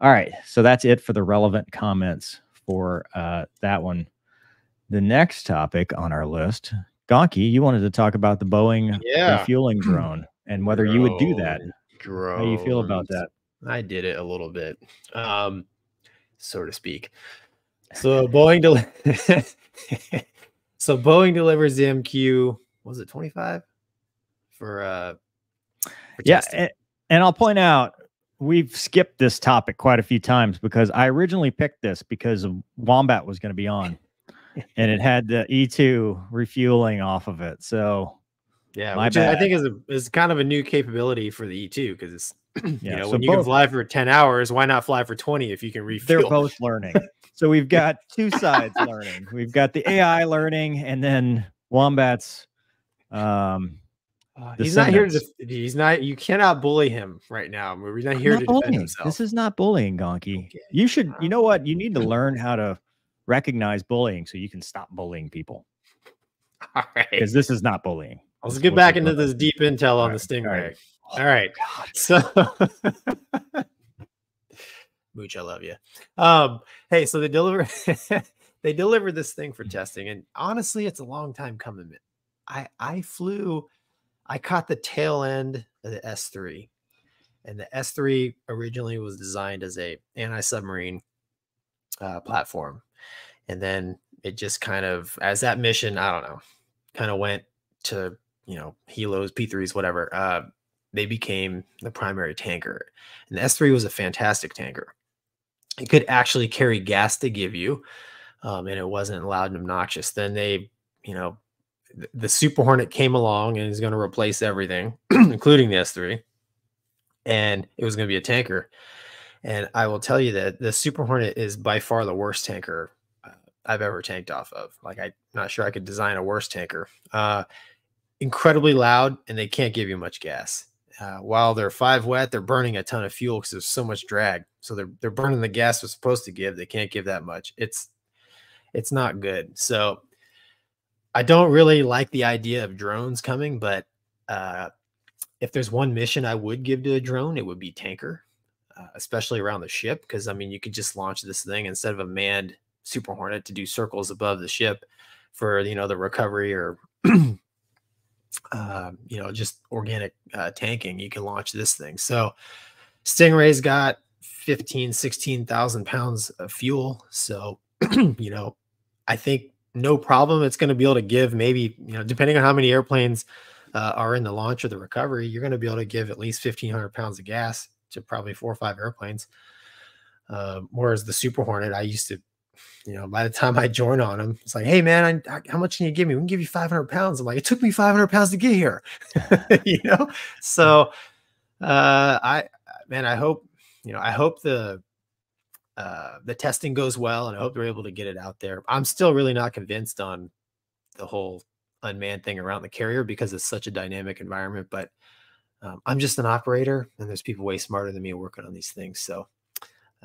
all right. So that's it for the relevant comments for uh, that one. The next topic on our list, Gonky, you wanted to talk about the Boeing Yeah. refueling drone and whether you would do that. Drone. How do you feel about that? I did it a little bit, um, so to speak. So Boeing del- so Boeing delivers the MQ. Was it twenty five for uh? For Yeah. And, and I'll point out we've skipped this topic quite a few times because I originally picked this because Wombat was going to be on, and it had the E2 refueling off of it. So Yeah, My which I think is a, is kind of a new capability for the E2 because it's you Yeah, know so when you can fly for 10 hours, why not fly for 20 if you can refuel? they're both learning. So we've got two sides learning. We've got the AI learning, and then Wombat's. Um, Uh, he's not here to. def- He's not. You cannot bully him right now. We're not here not to defend himself. This is not bullying, Gonky. Okay. You should. You know what? You need to learn how to recognize bullying so you can stop bullying people. all right. Because this is not bullying. Let's get back into this deep intel on All the right, all Stingray. right. All right. So, Mooch, I love you. Um, hey, so they deliver they delivered this thing for testing, and honestly, it's a long time coming. I I flew, I caught the tail end of the S3, and the S3 originally was designed as a anti-submarine uh, platform, and then it just kind of as that mission, I don't know, kind of went to you know helos, P3s, whatever. Uh, they became the primary tanker, and the S3 was a fantastic tanker. It could actually carry gas to give you, um, and it wasn't loud and obnoxious. Then they, you know, the Super Hornet came along and is going to replace everything, including the S3, and it was going to be a tanker. And I will tell you that the Super Hornet is by far the worst tanker uh, I've ever tanked off of. Like I'm not sure I could design a worse tanker. Uh, incredibly loud, and they can't give you much gas. Uh, while they're five wet, they're burning a ton of fuel because there's so much drag. So they're they're burning the gas they're supposed to give. They can't give that much. It's it's not good. So I don't really like the idea of drones coming, but uh, if there's one mission I would give to a drone, it would be tanker, uh, especially around the ship. Because I mean, you could just launch this thing instead of a manned Super Hornet to do circles above the ship for you know the recovery or uh, you know just organic uh, tanking. You can launch this thing. So Stingray's got 15, 16,000 pounds of fuel. So you know, I think no problem. It's going to be able to give maybe you know depending on how many airplanes uh, are in the launch or the recovery, you're going to be able to give at least 1,500 pounds of gas to probably four or five airplanes. Uh, whereas the Super Hornet, I used to, you know, by the time I joined on them, it's like, hey man, I, I, how much can you give me? We can give you 500 pounds. I'm like, it took me 500 pounds to get here, you know. So, uh, I man, I hope you know, I hope the uh, the testing goes well, and I hope they're able to get it out there. I'm still really not convinced on the whole unmanned thing around the carrier because it's such a dynamic environment. But um, I'm just an operator, and there's people way smarter than me working on these things. So,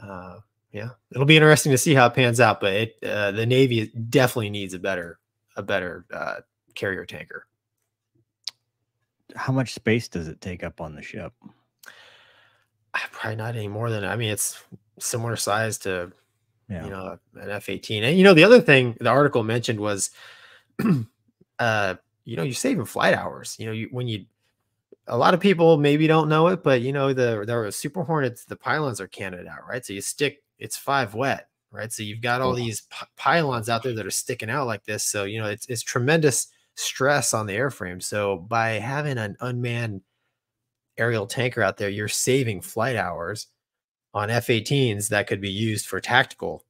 uh, yeah, it'll be interesting to see how it pans out. But it, uh, the Navy definitely needs a better, a better uh, carrier tanker. How much space does it take up on the ship? Probably not any more than I mean, it's similar size to Yeah. you know an f-18 and you know the other thing the article mentioned was uh you know you're saving flight hours. You know you, when you a lot of people maybe don't know it but you know the the super hornets the pylons are canted out right? So you stick it's five wet right? So you've got all these pylons out there that are sticking out like this. So you know it's, it's tremendous stress on the airframe. So by having an unmanned aerial tanker out there you're saving flight hours on F-18s that could be used for tactical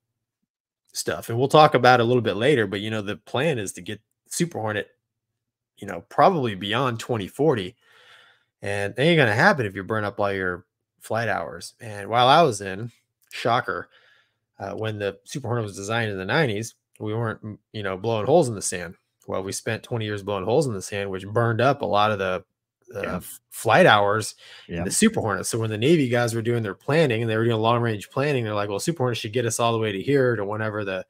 stuff. And we'll talk about a little bit later, but you know, the plan is to get Super Hornet, you know, probably beyond 2040. And that ain't gonna happen if you burn up all your flight hours. And while I was in, shocker, uh, when the Super Hornet was designed in the 90s, we weren't, you know, blowing holes in the sand. Well, we spent 20 years blowing holes in the sand, which burned up a lot of the uh, Yeah. flight hours Yeah. in the Super Hornet. So when the Navy guys were doing their planning and they were doing long range planning, they're like, well, Super Hornet should get us all the way to here to whenever the,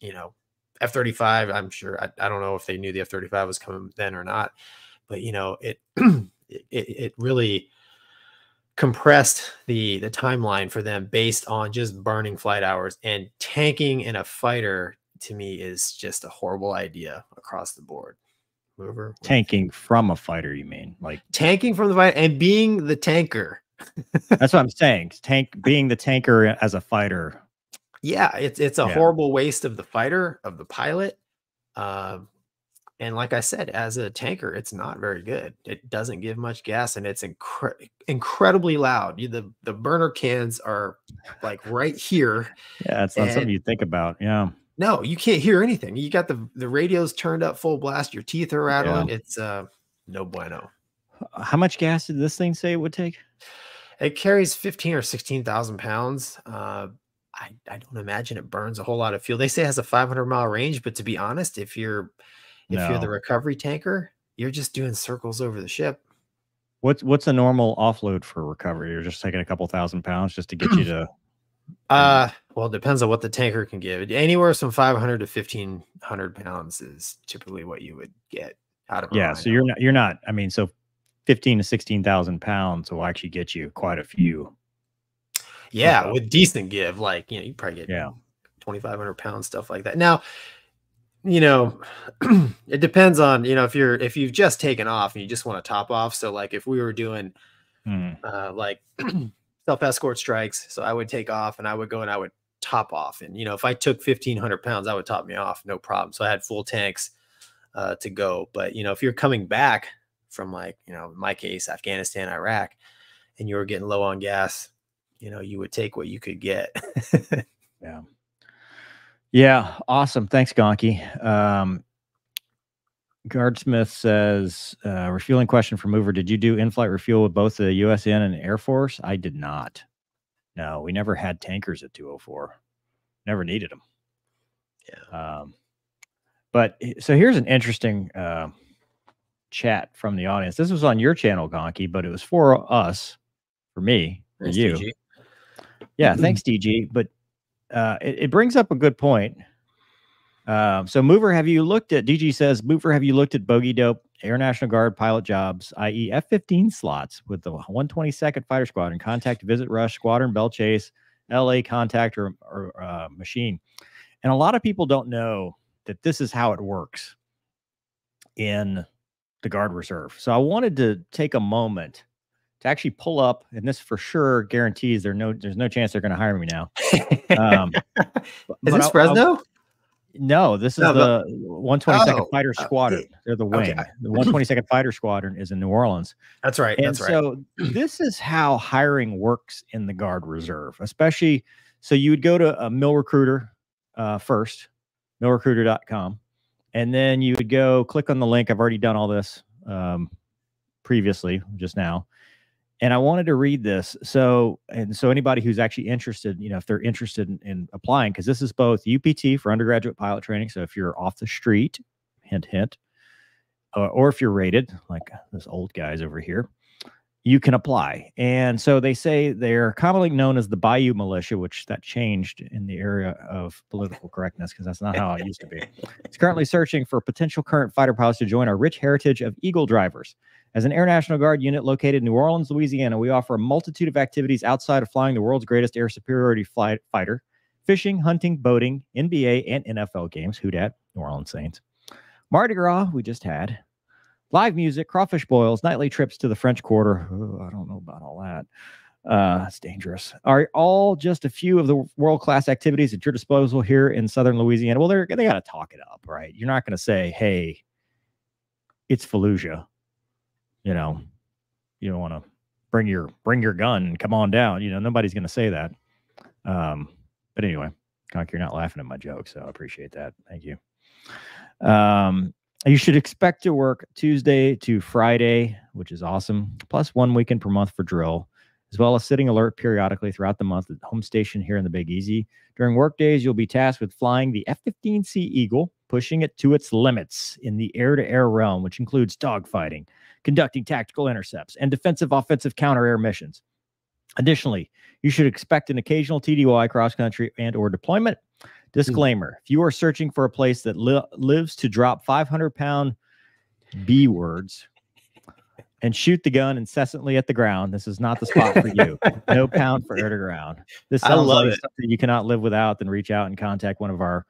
you know, F 35. I'm sure, I, I don't know if they knew the F 35 was coming then or not, but, you know, it, it, it really compressed the the timeline for them based on just burning flight hours and tanking in a fighter to me is just a horrible idea across the board. Mover Tanking from a fighter, you mean? Like tanking from the fight and being the tanker that's what I'm saying. Tank being the tanker as a fighter. yeah it's it's a Yeah. horrible waste of the fighter of the pilot um And like I said, as a tanker, it's not very good. It doesn't give much gas, and it's incre- incredibly loud. You, the the burner cans are like right here. Yeah, it's not something you think about. Yeah. No, you can't hear anything. You got the the radios turned up full blast. Your teeth are rattling. It's uh no bueno. How much gas did this thing say it would take? It carries fifteen or sixteen thousand pounds. Uh, I I don't imagine it burns a whole lot of fuel. They say it has a five hundred mile range, but to be honest, if you're if you're the recovery tanker, you're just doing circles over the ship. What's what's a normal offload for recovery? You're just taking a couple thousand pounds just to get you to Uh, well, it depends on what the tanker can give. Anywhere from 500 to 1500 pounds is typically what you would get out of a yeah. So you're not you're not. I mean, so fifteen to sixteen thousand pounds will actually get you quite a few. yeah, with decent give, like you know, you probably get Yeah. 2500 pounds stuff like that. Now, you know, it depends on you know if you're if you've just taken off and you just want to top off. So like if we were doing Mm, uh, like self escort strikes. So I would take off and I would go and I would top off. And, you know, if I took 1500 pounds, I would top me off, no problem. So I had full tanks uh, to go. But, you know, if you're coming back from like, you know, my case, Afghanistan, Iraq, and you were getting low on gas, you know, you would take what you could get. yeah. Yeah. Awesome. Thanks, Gonky. Um, Guardsmith says, uh, refueling question for Mover. Did you do in flight refuel with both the USN and Air Force? I did not. No, we never had tankers at 204. Never needed them. yeah. Um, but so here's an interesting uh, chat from the audience. This was on your channel, Gonky, but it was for us, for me, for Thanks, you. DG. Yeah, thanks, DG. But uh, it, it brings up a good point. Um, so, Mover, have you looked at DG says, Mover, have you looked at bogey dope Air National Guard pilot jobs, i.e., F 15 slots with the 122nd Fighter Squadron? Contact Visit Rush, Squadron Belle Chasse, LA Contact, or, or uh, Machine. And a lot of people don't know that this is how it works in the Guard Reserve. So, I wanted to take a moment to actually pull up, and this for sure guarantees there no there's no chance they're going to hire me now. Um, Is this I'll- Fresno? I'll- no, this is No, the but- 122nd Oh, Fighter uh, Squadron. They're the okay. wing. The 122nd Fighter Squadron is in New Orleans. That's right. And That's right. so this is how hiring works in the Guard Reserve, especially. So you would go to a mill recruiter uh, first, millrecruiter.com, and then you would go click on the link. I've already done all this um, previously, just now. And I wanted to read this. So, and so anybody who's actually interested, you know, if they're interested in, in applying, because this is both UPT for undergraduate pilot training. So if you're off the street, hint, hint, uh, or if you're rated, like this old guy's over here, you can apply. And so they say they're commonly known as the Bayou Militia, which that changed in the area of political correctness because that's not how it used to be. It's currently searching for potential current fighter pilots to join our rich heritage of Eagle drivers. As an Air National Guard unit located in New Orleans, Louisiana, we offer a multitude of activities outside of flying the world's greatest air superiority fighter, fishing, hunting, boating, NBA, and NFL games. Who dat? New Orleans Saints. Mardi Gras, we just had. Live music, crawfish boils, nightly trips to the French Quarter. Ooh, I don't know about all that. Uh, that's dangerous. Are all just a few of the world class activities at your disposal here in Southern Louisiana? Well, they're they got to talk it up, right? You're not going to say, "Hey, it's Fallujah." You know, you don't want to bring your bring your gun and come on down. You know, nobody's going to say that. Um, but anyway, Conk, you're not laughing at my joke, so I appreciate that. Thank you. Um, you should expect to work Tuesday to Friday, which is awesome, plus one weekend per month for drill, as well as sitting alert periodically throughout the month at home station here in the Big Easy. During work days, you'll be tasked with flying the F 15C Eagle, pushing it to its limits in the air to air realm, which includes dogfighting, conducting tactical intercepts, and defensive offensive counter air missions. Additionally, you should expect an occasional TDY cross country and or deployment. Hmm. Disclaimer: If you are searching for a place that li- lives to drop 500 pound B words and shoot the gun incessantly at the ground, this is not the spot for you. no pound for air to ground. This sounds like it. something you cannot live without. Then reach out and contact one of our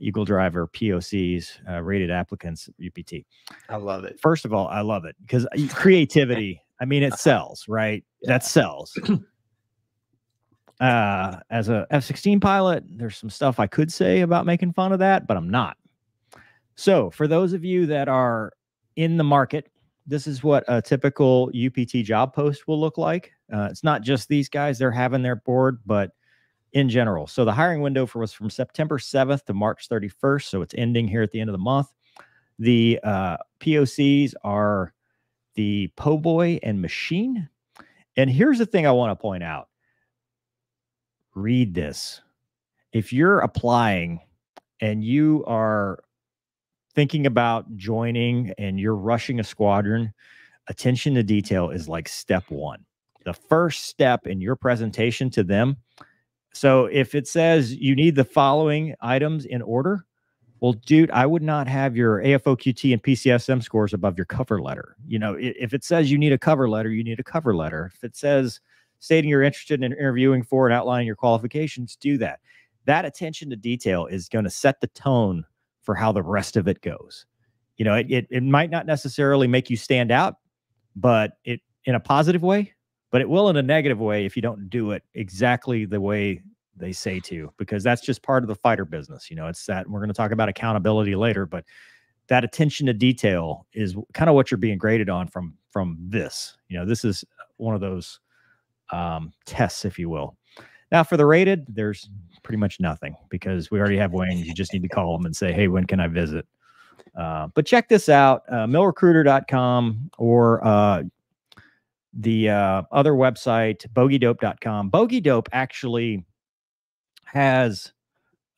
Eagle Driver POCs, uh, rated applicants, UPT. I love it. First of all, I love it because creativity. I mean, it sells, right? That sells. Uh, as a F-16 pilot, there's some stuff I could say about making fun of that, but I'm not. So, for those of you that are in the market, this is what a typical UPT job post will look like. Uh, it's not just these guys, they're having their board, but in general. So, the hiring window for was from September 7th to March 31st. So, it's ending here at the end of the month. The uh, POCs are the Po Boy and Machine. And here's the thing I want to point out read this. If you're applying and you are thinking about joining and you're rushing a squadron, attention to detail is like step one. The first step in your presentation to them. So if it says you need the following items in order, well, dude, I would not have your AFOQT and PCSM scores above your cover letter. You know, if it says you need a cover letter, you need a cover letter. If it says stating you're interested in interviewing for and outlining your qualifications, do that. That attention to detail is going to set the tone for how the rest of it goes. You know, it, it, it might not necessarily make you stand out, but it in a positive way, but it will in a negative way if you don't do it exactly the way they say to, because that's just part of the fighter business. You know, it's that we're going to talk about accountability later, but that attention to detail is kind of what you're being graded on from from this. You know, this is one of those um, tests, if you will. Now, for the rated, there's pretty much nothing because we already have Wayne. You just need to call them and say, hey, when can I visit? Uh, but check this out uh, millrecruiter.com or uh, the uh, other website, bogeydope.com. Bogey Dope actually has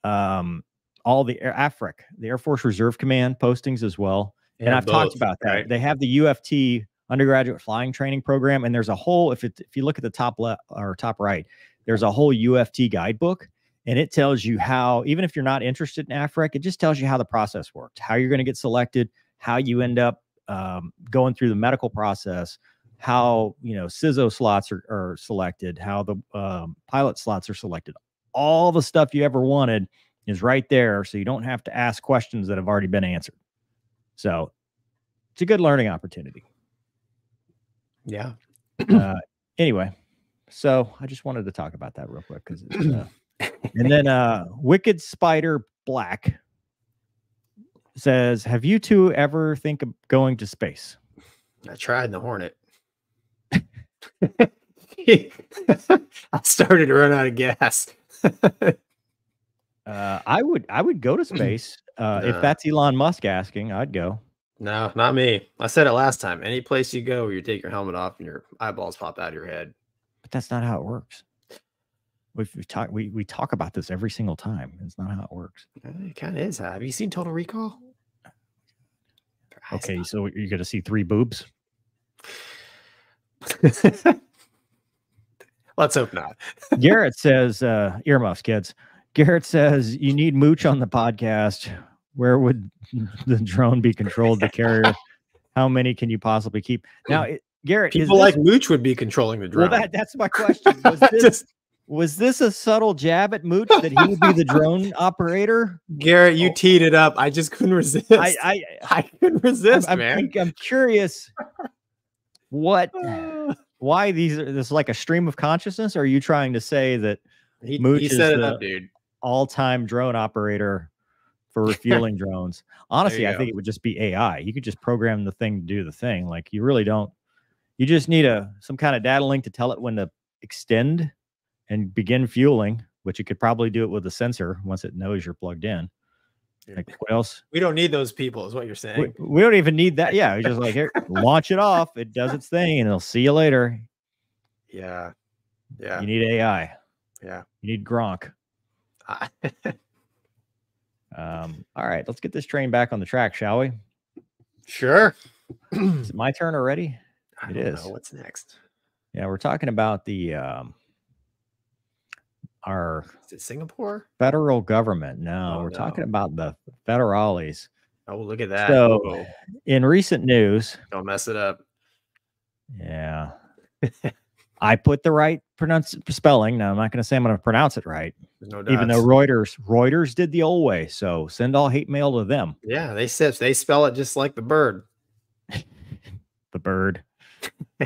um, all the Air- AFRC, the Air Force Reserve Command postings as well and I've talked about that. right? They have the UFT undergraduate flying training program, and there's a whole. If it if you look at the top left or top right, there's a whole UFT guidebook, and it tells you how. Even if you're not interested in AFRC, it just tells you how the process works, how you're going to get selected, how you end up um, going through the medical process, how you know CSO slots are, are selected, how the um, pilot slots are selected. All the stuff you ever wanted is right there, so you don't have to ask questions that have already been answered. So it's a good learning opportunity. Yeah. Uh, anyway, so I just wanted to talk about that real quick because uh, and then uh Wicked Spider Black says, Have you two ever think of going to space? I tried the Hornet. I started to run out of gas. Uh I would I would go to space. Uh if that's Elon Musk asking, I'd go. no, not me. I said it last time. Any place you go, you take your helmet off and your eyeballs pop out of your head. But that's not how it works. We've, we talk we, we talk about this every single time. It's not how it works. It kind of is. huh? Have you seen Total Recall? Okay, so you're gonna see three boobs. Pop- Let's hope not. Garrett says, uh, earmuffs, kids. Garrett says, you need Mooch on the podcast. Where would the drone be controlled? The carrier? How many can you possibly keep? Now, it, Garrett, is People this, like Mooch would be controlling the well, drone. that, that's my question. Was this, Just- was this a subtle jab at Mooch that he would be the drone operator? Garrett, you Oh. teed it up. I just couldn't resist. I, I, I couldn't resist, I'm, man. I'm, I'm curious what, ah. why these are this is like a stream of consciousness? Are you trying to say that he, Mooch he is it the- up, dude. all-time drone operator for refueling drones. Honestly, I go. think it would just be AI. You could just program the thing to do the thing. Like you really don't. You just need a some kind of data link to tell it when to extend and begin fueling, which you could probably do it with a sensor once it knows you're plugged in. Yeah. Like what else? We don't need those people, is what you're saying. we don't even need that. Yeah, it's just like here, launch it off. It does its thing, and it'll see you later. Yeah. Yeah. You need AI. Yeah. You need Gronk. Um, all right, let's get this train back on the track, shall we? sure. Is it my turn already? I It don't is. know. What's next? Yeah, we're talking about the um, our Is it Singapore? federal government. No, Oh, we're talking about the federales. Oh, look at that. So- In recent news, don't mess it up. yeah, I put the right pronounce spelling. Now I'm not going to say I'm going to pronounce it right, There's no even though. Reuters Reuters did the old way. So send all hate mail to them. yeah, they said they spell it just like the bird. The bird.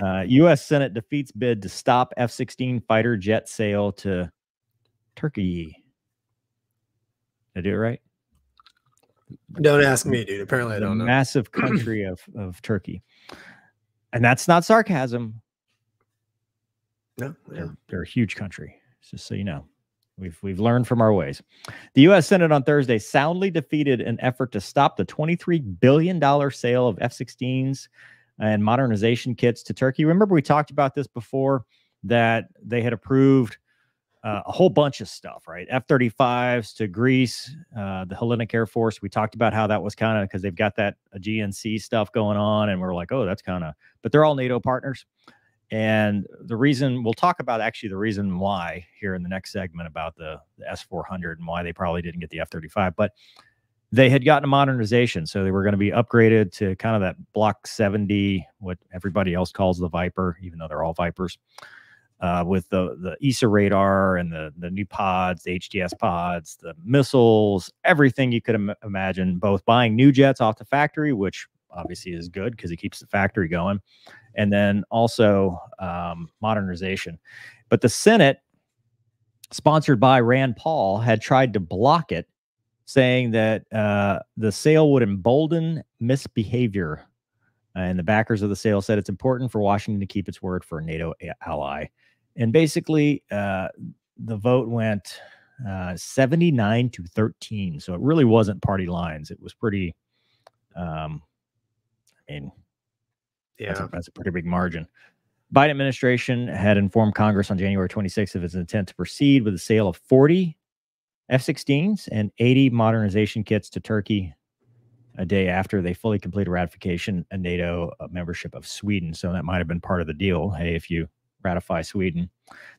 Uh, U.S. Senate defeats bid to stop F-16 fighter jet sale to Turkey. Did I do it right? Don't ask me, dude. Apparently, I don't know. massive country of of Turkey, and that's not sarcasm. No, yeah. They're, they're a huge country, just so you know. We've we've learned from our ways. The U.S. Senate on Thursday soundly defeated an effort to stop the 23 billion dollar sale of F-16s and modernization kits to Turkey. Remember, we talked about this before that they had approved uh, a whole bunch of stuff, right? F-35s to Greece, uh, the Hellenic Air Force. We talked about how that was kind of because they've got that uh, GNC stuff going on, and we're like, oh, that's kind of. But they're all NATO partners. And the reason we'll talk about actually the reason why here in the next segment about the, the S 400 and why they probably didn't get the F 35, but they had gotten a modernization. So they were going to be upgraded to kind of that Block 70, what everybody else calls the Viper, even though they're all Vipers, uh, with the, the AESA radar and the, the new pods, the HTS pods, the missiles, everything you could Im- imagine, both buying new jets off the factory, which obviously is good because it keeps the factory going and then also um, modernization. But the Senate, sponsored by Rand Paul, had tried to block it, saying that uh, the sale would embolden misbehavior. And the backers of the sale said it's important for Washington to keep its word for a NATO ally. And basically, uh, the vote went uh, 79 to 13. So it really wasn't party lines. It was pretty, um, I mean, that's, Yeah. a, that's a pretty big margin. Biden administration had informed Congress on January 26th of its intent to proceed with the sale of 40 F-16s and 80 modernization kits to Turkey a day after they fully completed ratification and NATO uh, membership of Sweden. So that might have been part of the deal. Hey, if you ratify Sweden,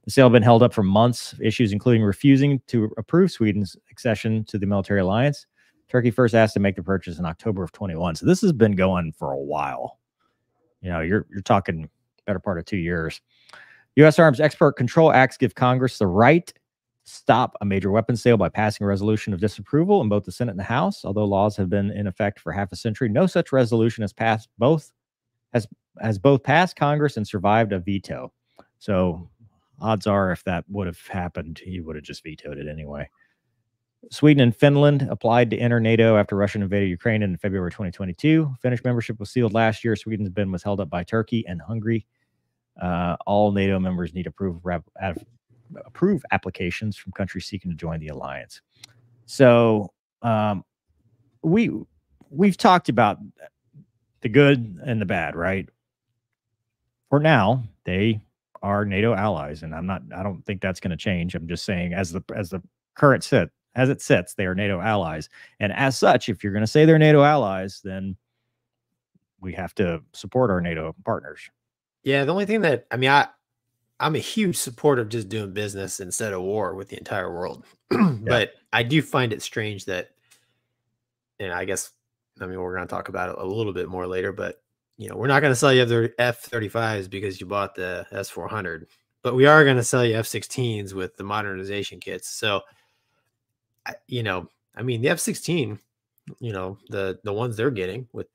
the sale had been held up for months. Issues including refusing to approve Sweden's accession to the military alliance. Turkey first asked to make the purchase in October of 21. So this has been going for a while. You know, you're you're talking better part of two years. U.S. Arms Export Control Acts give Congress the right to stop a major weapons sale by passing a resolution of disapproval in both the Senate and the House. Although laws have been in effect for half a century, no such resolution has passed both has has both passed Congress and survived a veto. So odds are if that would have happened, he would have just vetoed it anyway. Sweden and Finland applied to enter NATO after Russia invaded Ukraine in February 2022. Finnish membership was sealed last year. Sweden's bid was held up by Turkey and Hungary. Uh, all NATO members need approve approve applications from countries seeking to join the alliance. So um, we we've talked about the good and the bad, right? For now, they are NATO allies, and I'm not. I don't think that's going to change. I'm just saying, as the as the current sit as it sits, they are NATO allies, and as such, if you're going to say they're NATO allies, then we have to support our NATO partners. Yeah, the only thing that I mean, I I'm a huge supporter of just doing business instead of war with the entire world. but I do find it strange that, and I guess I mean we're going to talk about it a little bit more later, but you know we're not going to sell you the F-35s because you bought the S-400, but we are going to sell you F-16s with the modernization kits. So, you know, I mean the F-16, you know the the ones they're getting with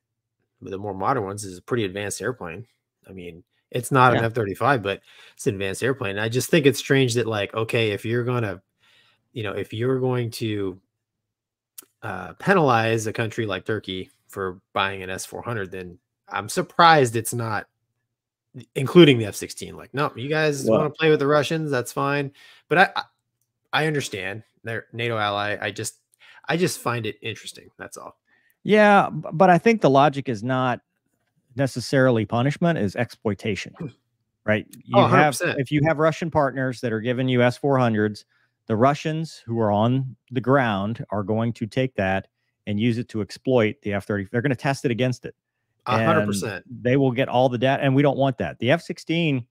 the more modern ones is a pretty advanced airplane. I mean, it's not an F 35, but it's an advanced airplane. I just think it's strange that, like, okay, if you're going to, you know, if you're going to uh, penalize a country like Turkey for buying an S 400, then I'm surprised it's not including the F 16. Like, no, you guys Well- want to play with the Russians, that's fine. But I, I, understand they're NATO ally. I just, I just find it interesting. That's all. Yeah, but I think the logic is not necessarily punishment; is exploitation, right? Oh, you Oh, have 100%. if you have Russian partners that are giving you S four hundreds, the Russians who are on the ground are going to take that and use it to exploit the F thirty. They're going to test it against it. A hundred percent. They will get all the data, and we don't want that. The F sixteen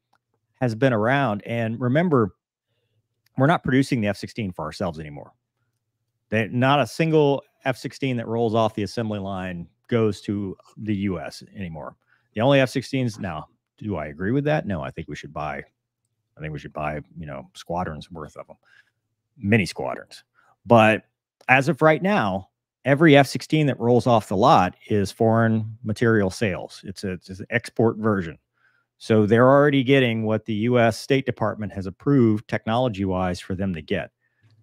has been around, and remember, we're not producing the F sixteen for ourselves anymore. They, not a single F 16 that rolls off the assembly line goes to the US anymore. The only F 16s now, do I agree with that? No, I think we should buy, I think we should buy, you know, squadrons worth of them, mini squadrons. But as of right now, every F 16 that rolls off the lot is foreign material sales. It's, a, it's an export version. So they're already getting what the US State Department has approved technology wise for them to get.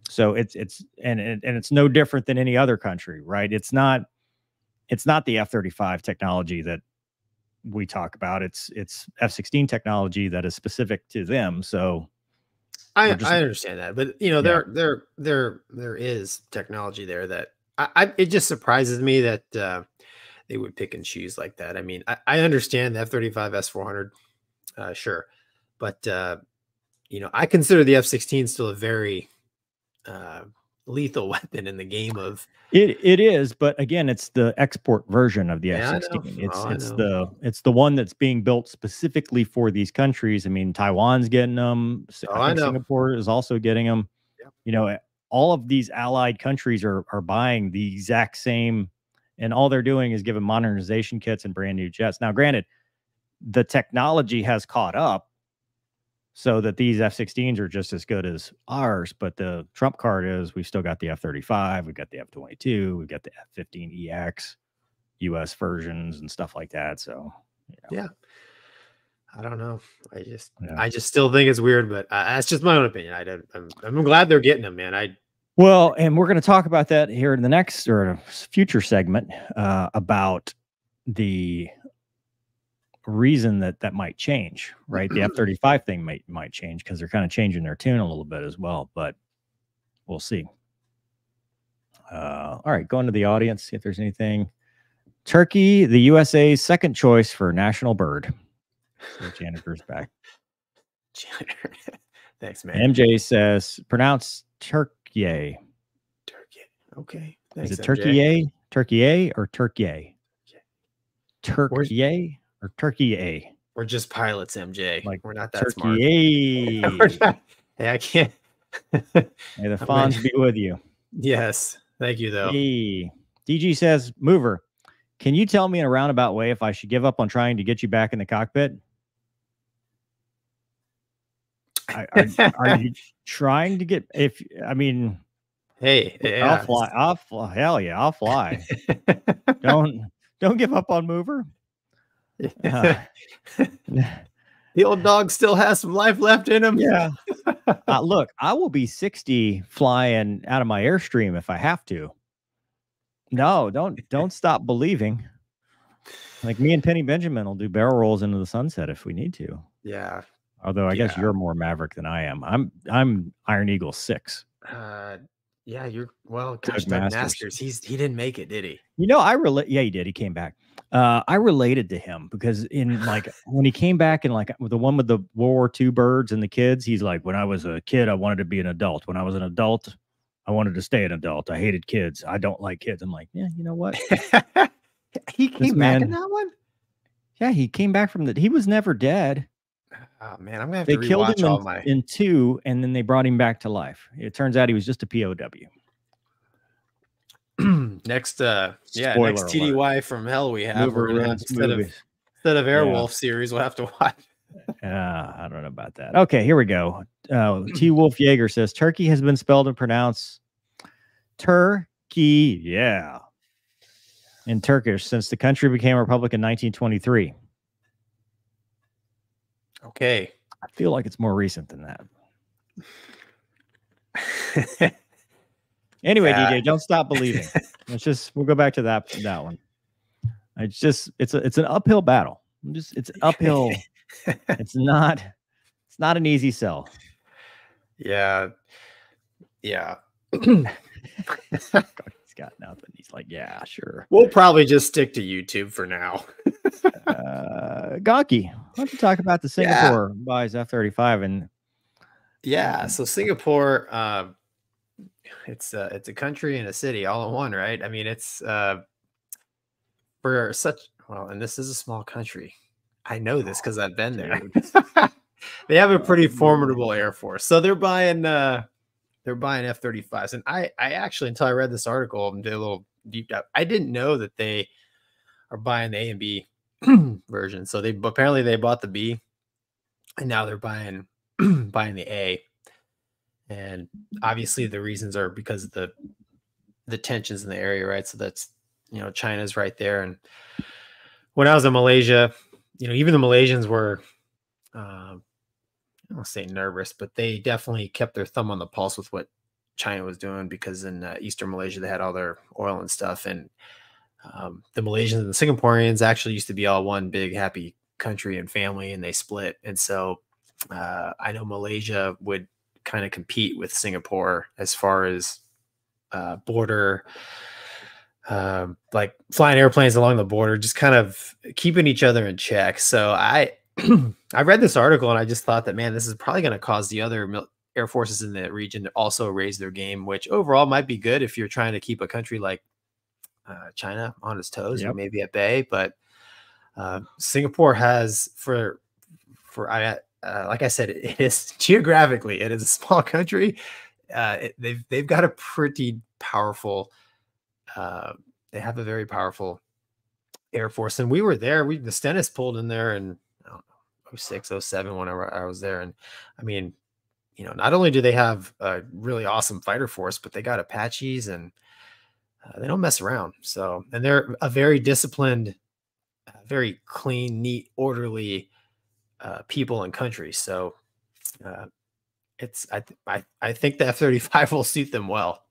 So it's it's and and and it's no different than any other country, right? It's not it's not the F-35 technology that we talk about. It's it's F-16 technology that is specific to them. So I, just- I understand that, but you know, Yeah. there there there there is technology there that I, I it just surprises me that uh, they would pick and choose like that. I mean, I, I understand the F thirty five S four hundred, uh, sure, but uh, you know, I consider the F sixteen still a very uh, lethal weapon in the game of It it is, but again, it's the export version of the Yeah, F-16. It's Oh, it's the it's the one that's being built specifically for these countries. I mean, Taiwan's getting them. Oh, I I think know. Singapore is also getting them. Yep. You know, all of these allied countries are are buying the exact same, and all they're doing is giving modernization kits and brand new jets. Now, granted, the technology has caught up. So that these F-16s are just as good as ours, but the trump card is we've still got the F-35, we've got the F-22, we've got the F-15EX, U.S. versions and stuff like that. So yeah. I don't know. I just Yeah. I just still think it's weird, but uh, that's just my own opinion. I don't, I'm I'm glad they're getting them, man. I Well, and we're going to talk about that here in the next or a future segment uh, about the reason that that might change, right? The F thirty five thing might might change because they're kind of changing their tune a little bit as well, but we'll see. Uh, all right, going to the audience, see if there's anything. Turkey, the USA's second choice for national bird. So Jennifer's back. janitor. Thanks, man. MJ says pronounce Turkey. Turkey. Okay. Is it. Turkey A, Turkey A, or Turkey A? Turkey or Turkey A? We're just pilots, MJ. Like We're not that smart. Turkey not- hey, I can't. May the fawns be with you. yes. Thank you, though. Hey. DG says, Mover, can you tell me in a roundabout way if I should give up on trying to get you back in the cockpit? I- Are, are you trying to get if I mean Hey, yeah. I'll fly I'll fly hell yeah I'll fly don't don't give up on mover Uh, the old dog still has some life left in him. Yeah. uh, look, I will be 60 flying out of my airstream if I have to. No, don't don't stop believing. Like me and Penny Benjamin will do barrel rolls into the sunset if we need to. Yeah. Although I guess you're more maverick than I am. I'm I'm Iron Eagle six. Uh, yeah, you're well, gosh, Doug Masters. Masters. He's he didn't make it, did he? You know, I relate. Yeah, he did. He came back. Uh, I related to him because in like when he came back and like the one with the World War II birds and the kids, he's like, when I was a kid, I wanted to be an adult. When I was an adult, I wanted to stay an adult. I hated kids. I don't like kids. I'm like, yeah, you know what? he came back man- in that one. Yeah, he came back from the. He was never dead. Oh man, I'm gonna have They to killed him in, my. in two, and then they brought him back to life. It turns out he was just a POW. next, uh, yeah, Spoiler next alert. TDY from hell we have. Mover have, instead of instead of Airwolf series, we'll have to watch. Uh, I don't know about that. Okay, here we go. Uh, T. Wolf Jaeger says Turkey has been spelled and pronounced Turkey. Yeah. In Turkish since the country became a republic in 1923. Okay. I feel like it's more recent than that. Anyway, Yeah. DJ, don't stop believing. Let's just we'll go back to that that one. It's just it's a it's an uphill battle. I'm just it's uphill. it's not it's not an easy sell. yeah. Yeah. Got nothing. He's like, yeah, sure. We'll probably just stick to YouTube for now. Uh Gonky, why don't you talk about the Yeah. Singapore buys F-35 and Yeah. So Singapore, um, it's uh, it's a country and a city all in one, right? I mean, it's uh, for such well, and this is a small country. I know this because I've been there. they have a pretty formidable air force, so they're buying uh, they're buying F thirty fives. And I I actually until I read this article and did a little deep dive, I didn't know that they are buying the A and B version. So they apparently they bought the B, and now they're buying buying the A. And obviously the reasons are because of the the tensions in the area, right? So that's you know, China's right there. And when I was in Malaysia, you know, even the Malaysians were um I don't say nervous, but they definitely kept their thumb on the pulse with what China was doing because in uh, Eastern Malaysia they had all their oil and stuff, and um, the Malaysians and the Singaporeans actually used to be all one big happy country and family, and they split. And so uh, I know Malaysia would kind of compete with Singapore as far as uh, border, um, like flying airplanes along the border, just kind of keeping each other in check. So I I read this article and I just thought that man, this is probably going to cause the other mil- air forces in the region to also raise their game, which overall might be good if you're trying to keep a country like uh, China on its toes Yep. or maybe at bay. But uh, Singapore has for for I uh, like I said, it is geographically it is a small country. Uh, it, they've they've got a pretty powerful. Uh, they have a very powerful air force, and we were there. We the Stennis pulled in there and. I 06, 07 whenever I was there. And I mean, you know, not only do they have a really awesome fighter force, but they got Apaches and uh, they don't mess around. So, and they're a very disciplined, uh, very clean, neat, orderly uh, people and country. So, uh, it's I, I I think the F thirty five will suit them well.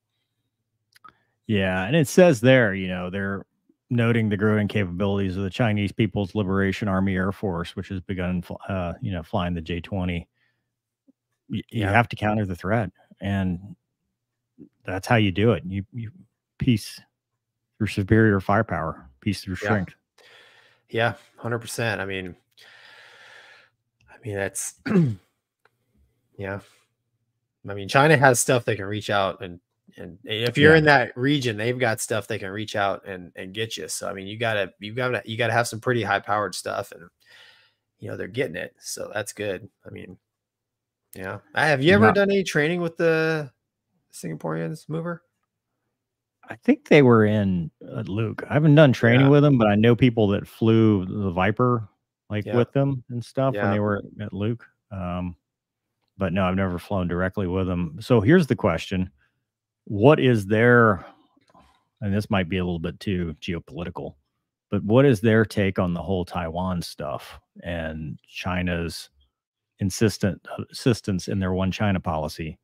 Yeah, and it says there, you know, they're noting the growing capabilities of the Chinese People's Liberation Army Air Force, which has begun, uh, you know, flying the J twenty. You Yeah. have to counter the threat, and that's how you do it. You you peace through superior firepower, peace through Yeah. strength. Yeah, hundred percent. I mean, I mean that's yeah. I mean, China has stuff they can reach out and and if you're Yeah. in that region, they've got stuff they can reach out and and get you. So I mean, you gotta you gotta you gotta have some pretty high powered stuff, and you know they're getting it. So that's good. I mean, yeah. Have you ever Yeah. done any training with the Singaporeans mover? I think they were in uh, Luke. I haven't done training Yeah. with them, but I know people that flew the Viper like Yeah. with them and stuff when they were at Luke. Um, but no, I've never flown directly with them. So here's the question: What is their, and this might be a little bit too geopolitical, but what is their take on the whole Taiwan stuff and China's insistent uh, insistence in their one China policy?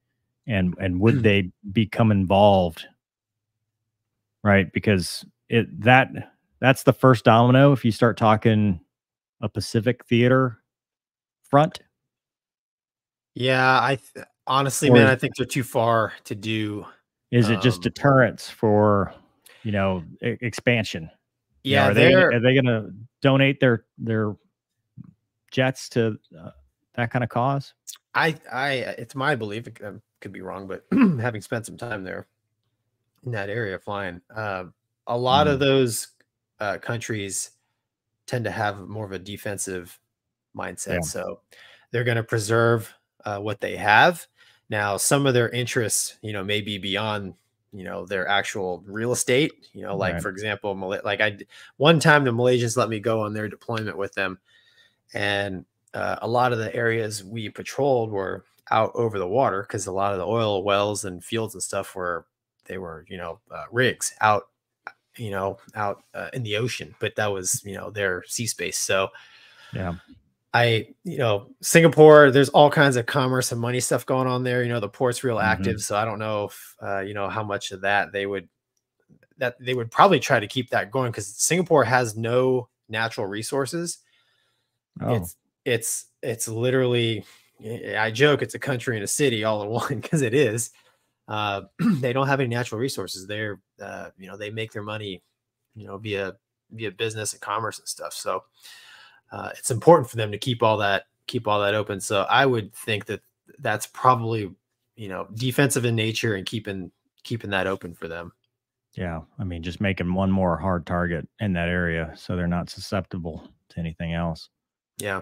And and would they become involved right because it that that's the first domino if you start talking a pacific theater front Yeah, I honestly, Or man, I think they're too far to do. Is it just Um, deterrence for you know e- expansion You know, Yeah, are they they're they going to donate their their jets to uh, that kind of cause I, I, it's my belief. It um, could be wrong, but having spent some time there in that area flying, uh, a lot of those uh, countries tend to have more of a defensive mindset. Yeah. So they're going to preserve uh, what they have. Now, some of their interests, you know, may be beyond, you know, their actual real estate. You know, like Right. for example, like I one time the Malaysians let me go on their deployment with them, and uh, a lot of the areas we patrolled were out over the water because a lot of the oil wells and fields and stuff were they were you know uh, rigs out you know out uh, in the ocean but that was you know their sea space so yeah i you know singapore there's all kinds of commerce and money stuff going on there you know the port's real Mhm. active so i don't know if uh, you know how much of that they would that they would probably try to keep that going because singapore has no natural resources oh it's it's it's literally I I joke it's a country and a city all in one because it is. Uh, they don't have any natural resources. They're uh, you know they make their money you know via via business and commerce and stuff. So uh, it's important for them to keep all that keep all that open. So I would think that that's probably you know defensive in nature and keeping keeping that open for them. yeah i mean just making one more hard target in that area so they're not susceptible to anything else Yeah.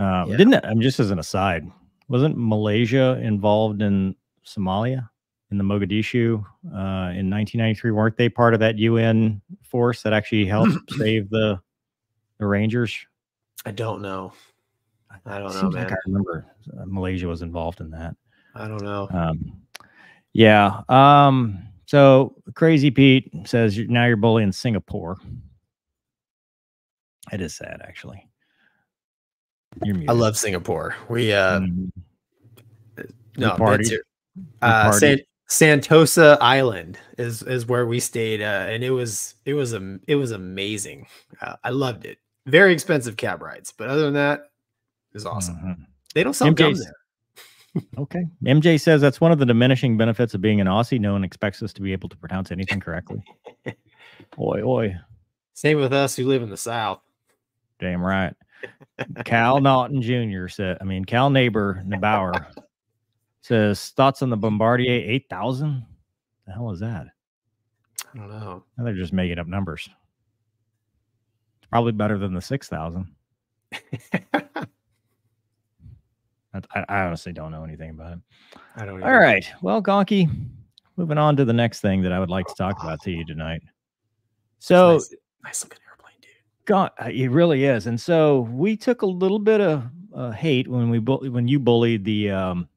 Um, Yeah. Didn't it, I'm just as an aside, wasn't Malaysia involved in Somalia in the Mogadishu uh, in 1993? Weren't they part of that UN force that actually helped save the the Rangers? I don't know. I don't know, Seems like man. I remember uh, Malaysia was involved in that. I don't know. Um, yeah. Um, so Crazy Pete says now you're bullying Singapore. It is sad, actually. You're I love Singapore. We uh Mhm. no We uh. San Sentosa Island is is where we stayed, uh, and it was it was a it was amazing. Uh, I loved it. Very expensive cab rides, but other than that, it was awesome. Mhm. They don't sell gum MJ's there. Okay. MJ says that's one of the diminishing benefits of being an Aussie. No one expects us to be able to pronounce anything correctly. oi, oi. Same with us who live in the South. Damn right. Cal Naughton Jr. said, I mean, Cal Neighbor Nebauer says, thoughts on the Bombardier 8000? The hell is that? I don't know. Now they're just making up numbers. Probably better than the 6000. I, I I honestly don't know anything about it. I don't. All right. Well, Gonky, moving on to the next thing that I would like to talk about to you tonight. So, nice, nice looking airplane, dude. God, uh, it really is. And so we took a little bit of uh, hate when we bu- when you bullied the um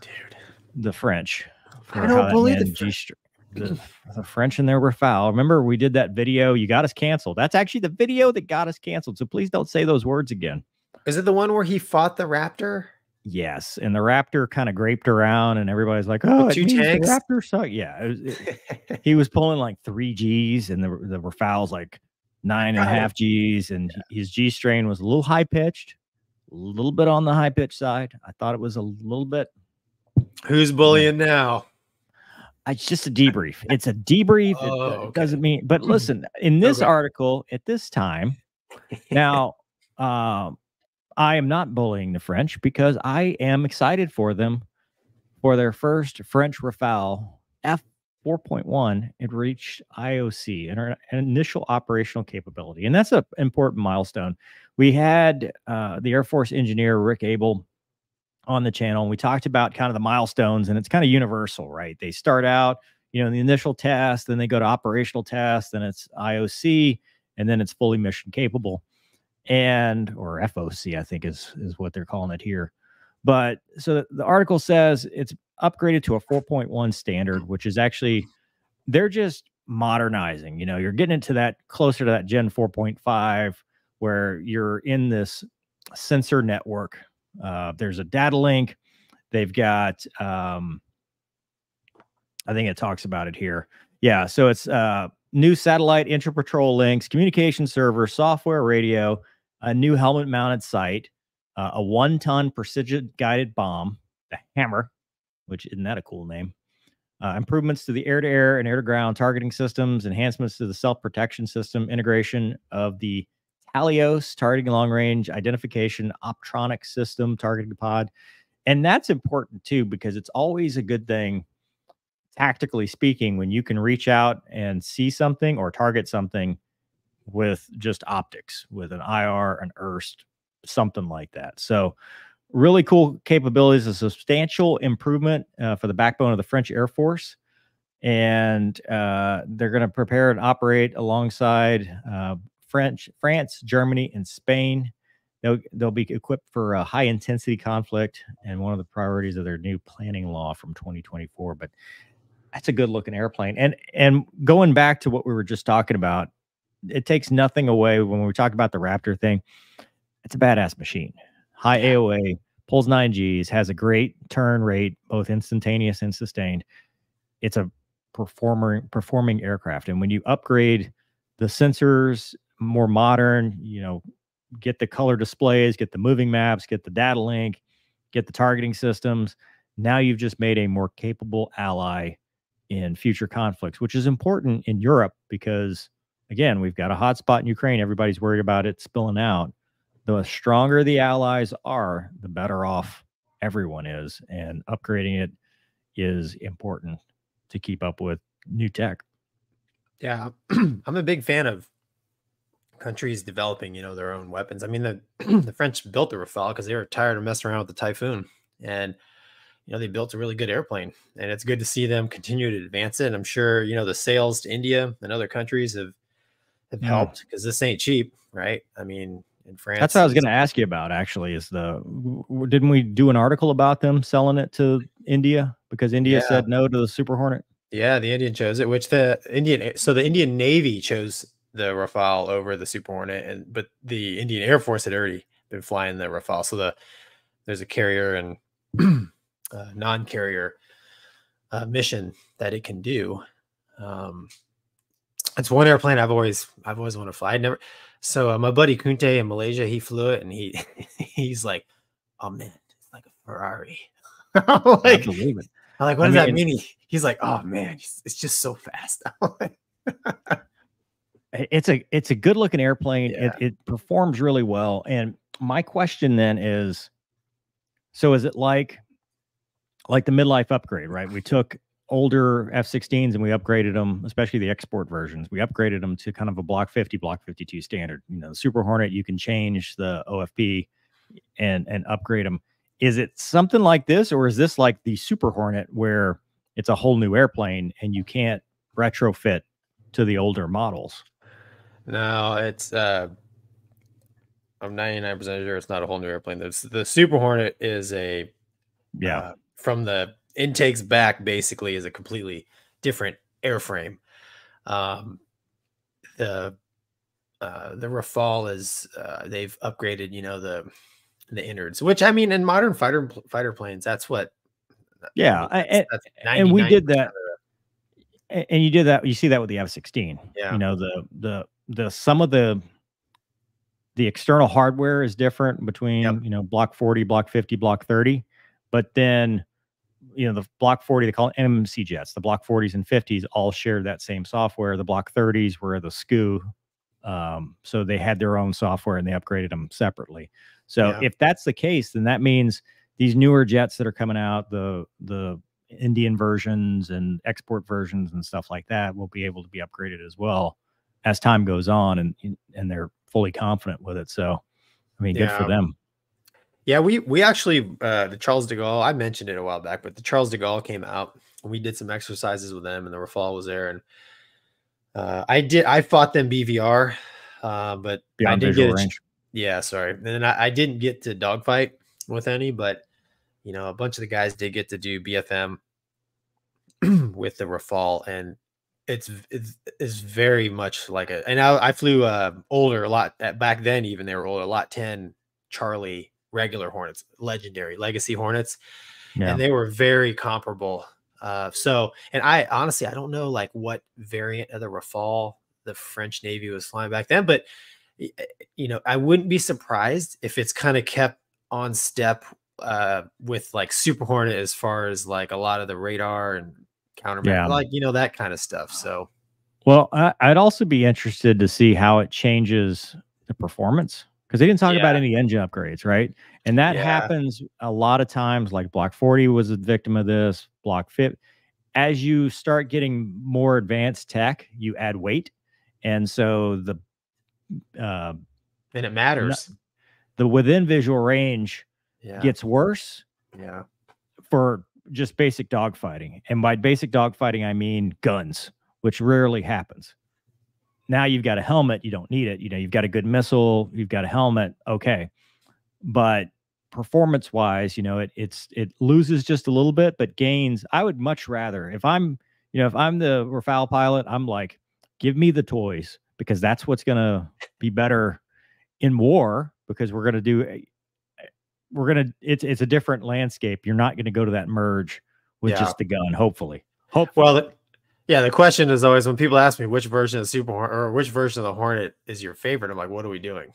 Dude, the French. I don't bully the man Fr- G-str- the, the French there were foul. Remember, we did that video. You got us canceled. That's actually the video that got us canceled. So please don't say those words again. is it the one where he fought the raptor? Yes, and the Raptor kind of graped around, and everybody's like, "Oh, two tanks? Raptor suck." Yeah, was, it- he was pulling like three G's, and there were fouls like nine and a half G's, and his G strain was a little high pitched, a little bit on the high pitch side. I thought it was a little bit. Who's bullying now? It's just a debrief. It's a debrief. It, Oh, uh, okay. doesn't mean. But listen, in this Okay. article at this time, now, um, I am not bullying the French because I am excited for them for their first French Rafale F 4.1. It reached IOC, inter- initial operational capability, and that's an important milestone. We had uh, the Air Force engineer Rick Abel on the channel, and we talked about kind of the milestones, and it's kind of universal, right? They start out, you know, in the initial test, then they go to operational test, then it's IOC, and then it's fully mission capable and or FOC, I think is is what they're calling it here. But so the- the article says it's upgraded to a 4.1 standard, which is actually they're just modernizing. You know, you're getting into that closer to that Gen 4.5, where you're in this sensor network. Uh, there's a data link. They've got um, I think it talks about it here. Yeah, so it's uh new satellite intra-patrol links, communication server, software, radio, a new helmet-mounted sight, uh, a one-ton precision-guided bomb, the Hammer, which isn't that a cool name? Uh, improvements to the air-to-air and air-to-ground targeting systems, enhancements to the self-protection system, integration of the Talios targeting long-range identification optronic system targeting pod, and that's important too because it's always a good thing tactically speaking, when you can reach out and see something or target something with just optics, with an IR, an IRST, something like that. So, really cool capabilities, a substantial improvement uh, for the backbone of the French Air Force. And uh, they're going to prepare and operate alongside uh, French, France, Germany, and Spain. They'll, they'll be equipped for a high intensity conflict and one of the priorities of their new planning law from 2024. But that's a good looking airplane. And and going back to what we were just talking about, it takes nothing away when we talk about the Raptor thing. It's a badass machine. High AOA, pulls nine Gs, has a great turn rate, both instantaneous and sustained. It's a performer performing aircraft. And when you upgrade the sensors, more modern, you know, get the color displays, get the moving maps, get the data link, get the targeting systems. Now you've just made a more capable ally in future conflicts, which is important in Europe because, again, we've got a hotspot in Ukraine. Everybody's worried about it spilling out. The stronger the allies are, the better off everyone is. And upgrading it is important to keep up with new tech. Yeah, I'm a big fan of countries developing, you know, their own weapons. I mean, the the French built the Rafale because they were tired of messing around with the Typhoon, and you know they built a really good airplane. And it's good to see them continue to advance it. And I'm sure you know the sales to India and other countries have have Mm. helped because this ain't cheap, right? I mean, in France, That's what I was going to ask you about. Actually, is the didn't we do an article about them selling it to India because India Yeah. said no to the Super Hornet? Yeah, the Indian chose it, which the Indian so the Indian Navy chose the Rafale over the Super Hornet, and but the Indian Air Force had already been flying the Rafale. So the there's a carrier and uh, non-carrier uh, mission that it can do. Um, it's one airplane I've always I've always wanted to fly. I never. So uh, my buddy Kunte in Malaysia, he flew it, and he he's like, "Oh man, it's like a Ferrari." I'm I like, believe it. I'm like, what I does that mean- mean? He, he's like, "Oh man, it's it's just so fast." I'm like, I- It's a it's a good looking airplane. Yeah. It it performs really well. And my question then is, so is it like like the midlife upgrade, right? We took older F-16s and we upgraded them, especially the export versions. We upgraded them to kind of a Block 50, Block 52 standard. You know, the Super Hornet, you can change the OFP and and upgrade them. Is it something like this, or is this like the Super Hornet where it's a whole new airplane and you can't retrofit to the older models? No, it's uh I'm 99% sure it's not a whole new airplane. The, the Super Hornet is a Yeah. uh, from the intakes back basically is a completely different airframe. Um the uh the Rafale is uh they've upgraded, you know, the the innards, which I mean in modern fighter fighter planes, that's what I Yeah, mean, I- that's- that's and we did that of the- A- and you did that you see that with the f-16 Yeah. you know the the the some of the the external hardware is different between Yep. you know block 40 block 50 block 30 but then you know the block 40 they call it mmc jets the block 40s and 50s all share that same software the block 30s were the SCU um, so they had their own software and they upgraded them separately so Yeah. if that's the case then that means these newer jets that are coming out the the indian versions and export versions and stuff like that will be able to be upgraded as well as time goes on and and they're fully confident with it. So i mean good for them. Yeah, we we actually uh the Charles de Gaulle, I mentioned it a while back, but the Charles de Gaulle came out and we did some exercises with them and the Rafale was there and uh I did I fought them BVR uh but I didn't get a range. Yeah, sorry. And then I, I didn't get to dogfight with any, but you know, a bunch of the guys did get to do BFM with the Rafale, and it's it's, it's very much like a. And I, I flew uh older a lot at, back then. Even they were older, a lot ten Charlie regular Hornets, legendary legacy Hornets, yeah and they were very comparable. Uh, so, and I honestly I don't know like what variant of the Rafale the French Navy was flying back then, but you know I wouldn't be surprised if it's kind of kept on step uh with like Super Hornet as far as like a lot of the radar and counter Yeah. like you know that kind of stuff. So Well, I, I'd also be interested to see how it changes the performance because they didn't talk about any engine upgrades, right? And that Yeah. happens a lot of times. Like Block 40 was a victim of this. Block 50. As you start getting more advanced tech, you add weight, and so the uh, and it matters. the within visual range Yeah. gets worse yeah. for just basic dogfighting. And by basic dogfighting, I mean guns, which rarely happens. Now you've got a helmet, you don't need it. You know, you've got a good missile, you've got a helmet, okay. But performance wise, you know, it it's it loses just a little bit, but gains. I would much rather if I'm, you know, if I'm the Rafale pilot, I'm like, give me the toys because that's what's gonna be better in war because we're gonna do we're gonna it's it's a different landscape. You're not gonna go to that merge with Yeah. just the gun, hopefully. Hopefully. Well, the, yeah. The question is always when people ask me which version of Super Hornet or which version of the Hornet is your favorite, I'm like, what are we doing?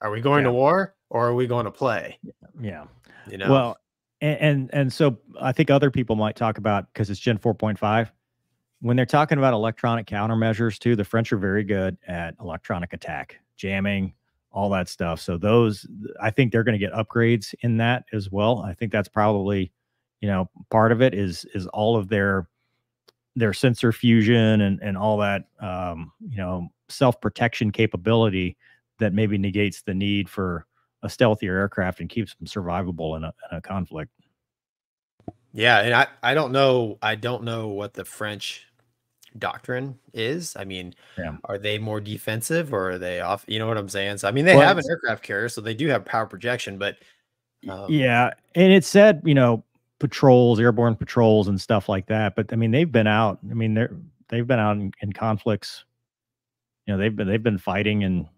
Are we going to war or are we going to play? yeah. You know. Well, and, and and so I think other people might talk about because it's Gen 4.5. When they're talking about electronic countermeasures too, the French are very good at electronic attack, jamming, all that stuff. So those, I think they're going to get upgrades in that as well. I think that's probably, you know, part of it is is all of their their sensor fusion and and all that, um, you know, self protection capability that maybe negates the need for a stealthier aircraft and keeps them survivable in a, in a conflict. Yeah, and I I don't know I don't know what the French doctrine is. I mean, Yeah. are they more defensive or are they off? You know what I'm saying? So I mean, they Well, have an aircraft carrier, so they do have power projection, but um, yeah, and it said you know patrols, airborne patrols, and stuff like that. But I mean, they've been out. I mean, they're they've been out in, in conflicts. You know, they've been they've been fighting in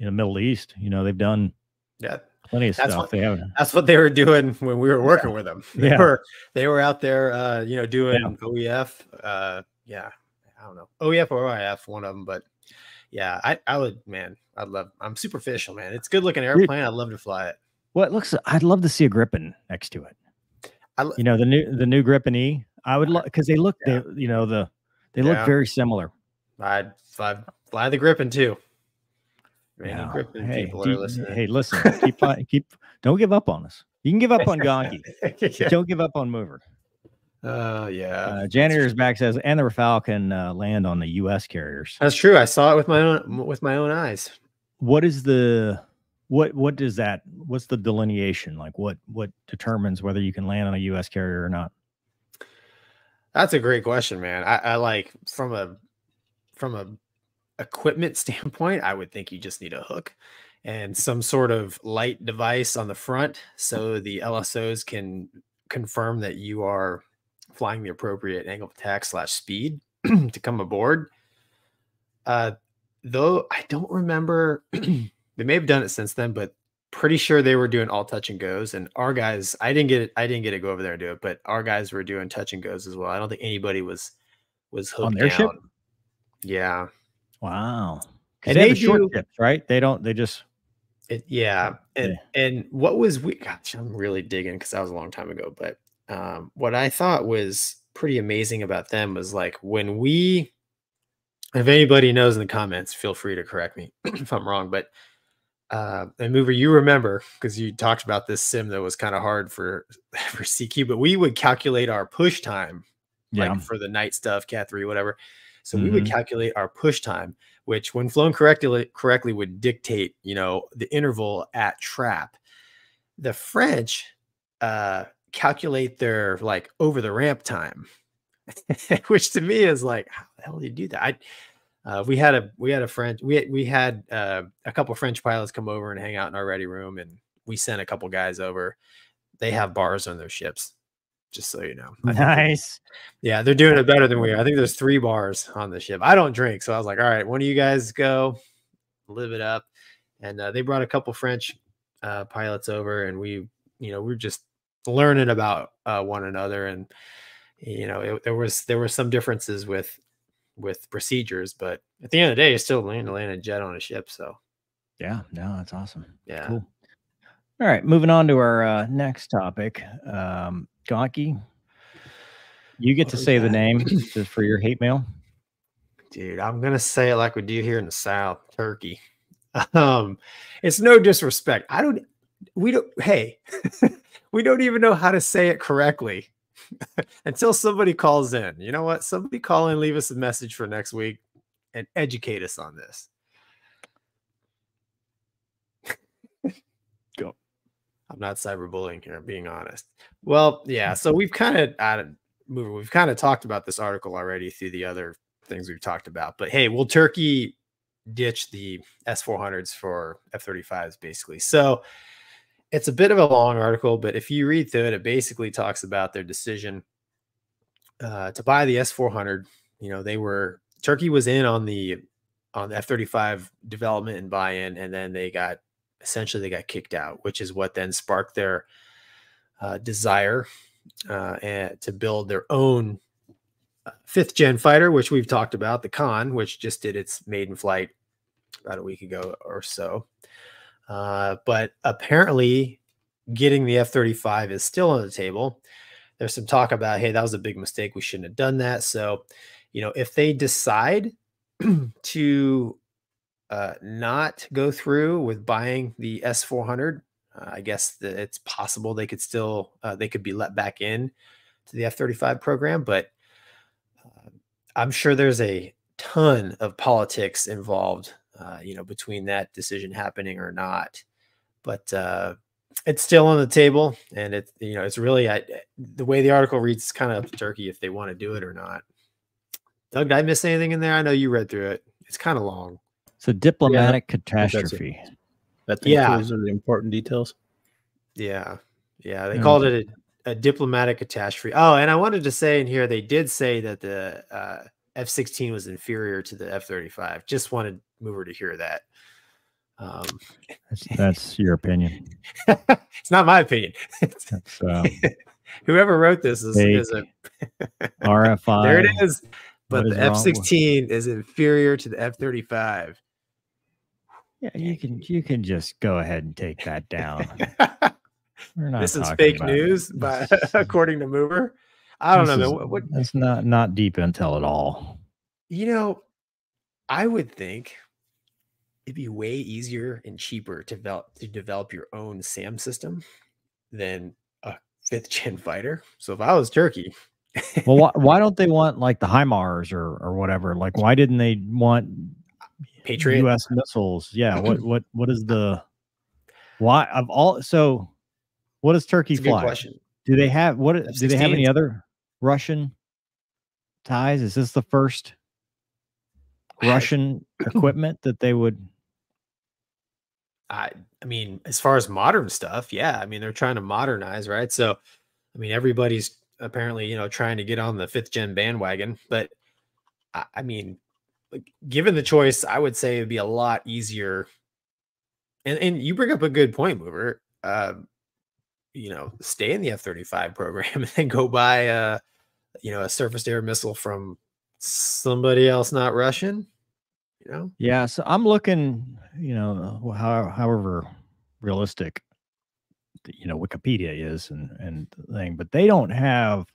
in the Middle East. You know, they've done yeah, Plenty of That's stuff. what- they have. That's what they were doing when we were working with them. They Yeah. were they were out there, uh, you know, doing OEF. Uh, yeah, I don't know OEF or OIF, one of them. But yeah, I I would man, I'd love. I'm superficial, man. It's good looking airplane. I'd love to fly it. Well, it looks. I'd love to see a Gripen next to it. I You know the new the new Gripen E. I would love because they look. Yeah. They you know the they look very similar. I'd fly, fly the Gripen too. Yeah. Gripen Hey, people are you- listening. hey, listen. Keep keep. Don't give up on us. You can give up on Gonky. yeah. Don't give up on Mover. Uh, yeah. Uh, janitor's back says, and the Rafale can uh, land on the U.S. carriers. That's true. I saw it with my own with my own eyes. What is the what what does that? What's the delineation like? What what determines whether you can land on a U.S. carrier or not? That's a great question, man. I, I like from a from a equipment standpoint, I would think you just need a hook and some sort of light device on the front so the LSOs can confirm that you are flying the appropriate angle of attack slash speed to come aboard. Uh though I don't remember they may have done it since then, but pretty sure they were doing all touch and goes and our guys i didn't get it i didn't get to go over there and do it but our guys were doing touch and goes as well i don't think anybody was was hooked On their ship? yeah Wow. And they they the short do- ships, right? They don't. They just. it, yeah and Okay. and what was we gosh i'm really digging because that was a long time ago but um what i thought was pretty amazing about them was like when we if anybody knows in the comments feel free to correct me if i'm wrong but uh and mover you remember because you talked about this sim that was kind of hard for for cq but we would calculate our push time Yeah. like for the night stuff cat 3 whatever. So we would calculate our push time which when flown correctly correctly would dictate you know the interval at trap. The french uh calculate their like over the ramp time which to me is like how the hell do you do that i uh, we had a we had a French we had, we had uh, a couple French pilots come over and hang out in our ready room, and we sent a couple guys over. They have bars on their ships, just so you know. I think they're- Nice. yeah, they're doing it better than we are. I think there's three bars on the ship. I don't drink, so I was like, all right, one of you guys go, live it up. And uh, they brought a couple French uh, pilots over, and we, you know, we are just learning about uh, one another, and you know, it, there was there were some differences with with procedures, but at the end of the day, you're still landing land a jet on a ship. So Yeah. No, that's awesome. yeah, Cool. All right, moving on to our uh, next topic. Um, Gonky, you get What to say the name for your hate mail. dude, I'm gonna say it like we do here in the South, Turkey. Um, it's no disrespect. I don't. We don't. Hey, we don't even know how to say it correctly until somebody calls in. You know what? Somebody call in, leave us a message for next week, and educate us on this. Go. I'm not cyberbullying here. I'm being honest. Well, yeah. So we've kind of added mover. We've kind of talked about this article already through the other things we've talked about. But hey, will Turkey ditch the S400s for F35s basically? So it's a bit of a long article, but if you read through it, it basically talks about their decision uh, to buy the S400. You know, they were Turkey was in on the on the F35 development and buy-in, and then they got essentially they got kicked out, which is what then sparked their uh, desire uh, and to build their own uh, fifth gen fighter, which we've talked about, the Kaan, which just did its maiden flight about a week ago or so. Uh, but apparently, getting the F 35 is still on the table. There's some talk about, hey, that was a big mistake. We shouldn't have done that. So, you know, if they decide to uh, not go through with buying the S 400, uh, I guess it's possible they could still uh, they could be let back in to the F 35 program, but uh, I'm sure there's a ton of politics involved, uh, you know, between that decision happening or not. But uh, it's still on the table, and it's you know it's really I, the way the article reads. It's kind of up to Turkey if they want to do it or not. Doug, did I miss anything in there? I know you read through it. It's kind of long. It's a diplomatic that's it. catastrophe. That Yeah. those are the important details. Yeah, yeah. They Yeah. called it a, a diplomatic catastrophe. Oh, and I wanted to say in here they did say that the uh, F-16 was inferior to the F-35. Just wanted Mover to hear that. Um, That's, that's your opinion. it's not my opinion. Um, Whoever wrote this is, is a RFI. there it is. But the is wrong F sixteen is inferior to the F thirty five. Yeah, you can you can just go ahead and take that down. We're not This is fake news, this is- according to Mover. I don't this know, is- man. What, what That's not not deep intel at all. you know? I would think it'd be way easier and cheaper to develop to develop your own SAM system than a fifth gen fighter. So if I was Turkey, Well, why, why don't they want like the HIMARS or or whatever? Like, why didn't they want Patriot, U.S. missiles? Yeah. What what what is the why of all? So, what does Turkey fly? question. Do they have what? Do they have any other Russian ties? Is this the first Russian equipment that they would? I I mean, as far as modern stuff, yeah. I mean, they're trying to modernize, right? So, I mean, everybody's apparently, you know, trying to get on the fifth gen bandwagon. But I, I mean, like, given the choice, I would say it'd be a lot easier. And and you bring up a good point, mover. Uh, you know, stay in the F thirty five program and then go buy a, you know, a surface air missile from somebody else, not Russian. You know, Yeah. So I'm looking. You know, how, however realistic, you know, Wikipedia is and and thing, but they don't have.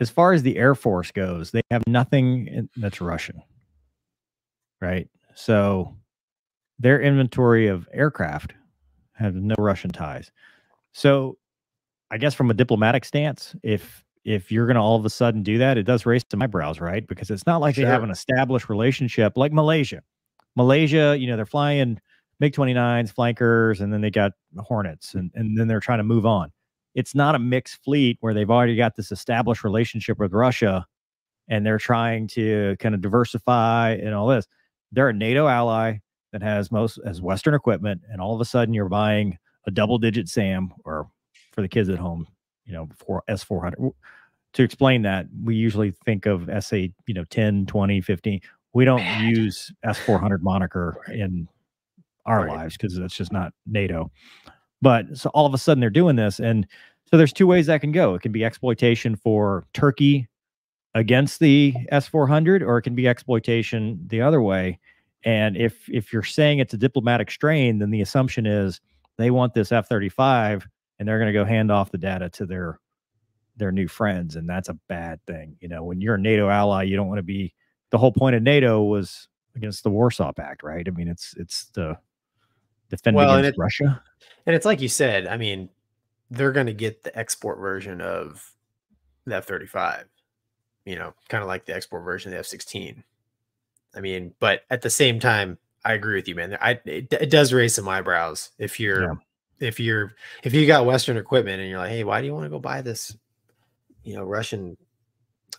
As far as the Air Force goes, they have nothing in- that's Russian. Right. So their inventory of aircraft have no Russian ties. So I guess from a diplomatic stance, if if you're going to all of a sudden do that, it does raise some eyebrows, right? Because it's not like they have an established relationship like Malaysia. Malaysia, you know, they're flying MiG 29s, flankers, and then they got Hornets, and, and then they're trying to move on. It's not a mixed fleet where they've already got this established relationship with Russia and they're trying to kind of diversify and all this. They're a NATO ally that has most as Western equipment, and all of a sudden you're buying a double digit SAM or for the kids at home, you know, for S400. To explain that, we usually think of SA, you know, 10, 20, 15. We don't Bad. use S400 moniker Right. in our Right. lives because that's just not NATO. But so all of a sudden they're doing this. And so there's two ways that can go. It can be exploitation for Turkey against the S400, or it can be exploitation the other way. And if if you're saying it's a diplomatic strain, then the assumption is they want this F-35 and they're going to go hand off the data to their their new friends, and that's a bad thing. You know, when you're a NATO ally, you don't want to be. The whole point of NATO was against the Warsaw Pact, right? I mean, it's it's the defending Well, and against it- Russia. And it's like you said, I mean, they're going to get the export version of the F 35, you know, kind of like the export version of the F 16. I mean, but at the same time, I agree with you, man. I, it, it does raise some eyebrows if you're, Yeah. If you're, if you got Western equipment and you're like, hey, why do you want to go buy this, you know, Russian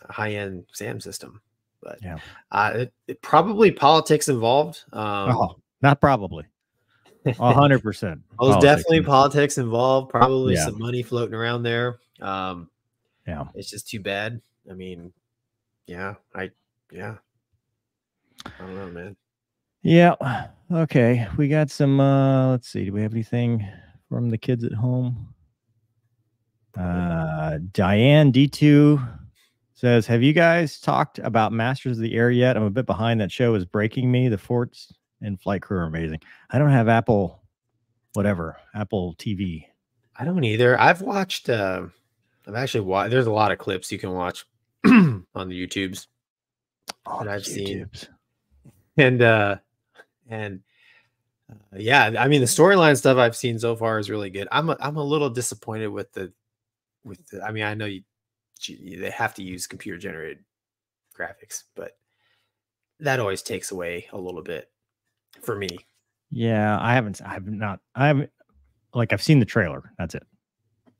high end SAM system? But Yeah. uh, it, it probably politics involved. Um, oh, not probably. A hundred percent. well, there's definitely politics involved. Probably Yeah. some money floating around there. Um, Yeah. it's just too bad. I mean, yeah, I, yeah, I don't know, man. Yeah. Okay. We got some uh let's see. Do we have anything from the kids at home? Uh Diane D2 says, Have you guys talked about Masters of the Air yet? I'm a bit behind. That show is breaking me. The forts and flight crew are amazing. I don't have Apple whatever, Apple TV. I don't either. I've watched. Uh, I've actually watched. There's a lot of clips you can watch on the YouTubes, Oh, That I've the seen. And uh, and uh, yeah, I mean the storyline stuff I've seen so far is really good. I'm a, I'm a little disappointed with the with the. I mean, I know you, you they have to use computer generated graphics, but that always takes away a little bit for me. Yeah, I haven't I've not I haven't like I've seen the trailer. That's it.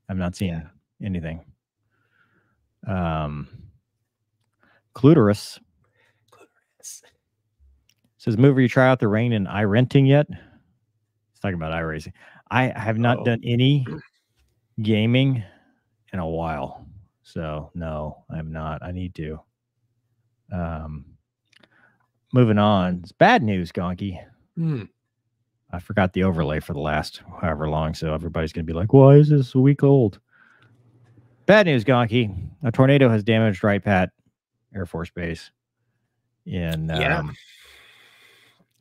I've not seen Yeah. anything. Um Cluterus says mover you try out the rain and in iRenting yet? He's talking about iRacing. I have not Oh. done any gaming in a while. So no, I'm not. I need to. Um moving on. It's bad news, Gonky. Hmm. I forgot the overlay for the last however long, so everybody's gonna be like, "Why is this a week old?" Bad news, Gonky. A tornado has damaged Wright Pat Air Force Base in Yeah. um, Tor-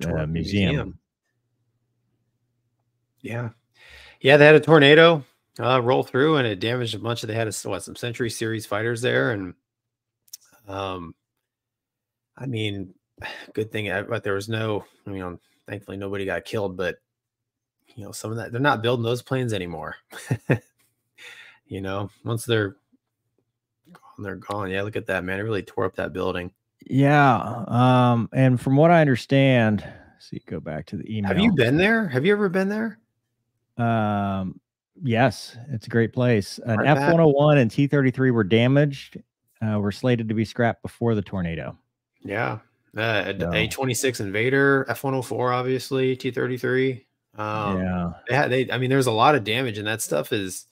uh, museum. Yeah. Yeah, they had a tornado uh, roll through and it damaged a bunch of they had a, what some Century Series fighters there and um I mean good thing uh, but there was no I mean thankfully nobody got killed but you know some of that they're not building those planes anymore. you know, once they're gone they're gone. Yeah, look at that man. It really tore up that building. Yeah. Um, and from what I understand, see, go back to the email. Have you been there? Have you ever been there? Um, yes, it's a great place. An F one hundred one and T thirty three were damaged. Uh, were slated to be scrapped before the tornado. Yeah. Uh, A twenty six Invader, F one hundred four, obviously T thirty three. Um, yeah. they, had, they, I mean, there's a lot of damage, and that stuff is,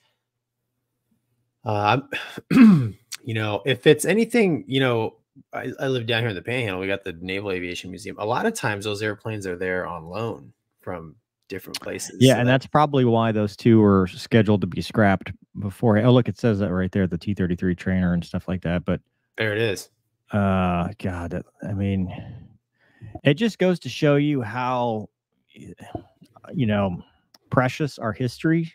uh, you know, if it's anything, you know, I, I live down here in the Panhandle. We got the Naval Aviation Museum. A lot of times, those airplanes are there on loan from different places. Yeah, so and that- that's probably why those two were scheduled to be scrapped before. Oh, look, it says that right there, the T thirty three trainer and stuff like that. But there it is. uh, God, I mean, it just goes to show you how, you know, precious our history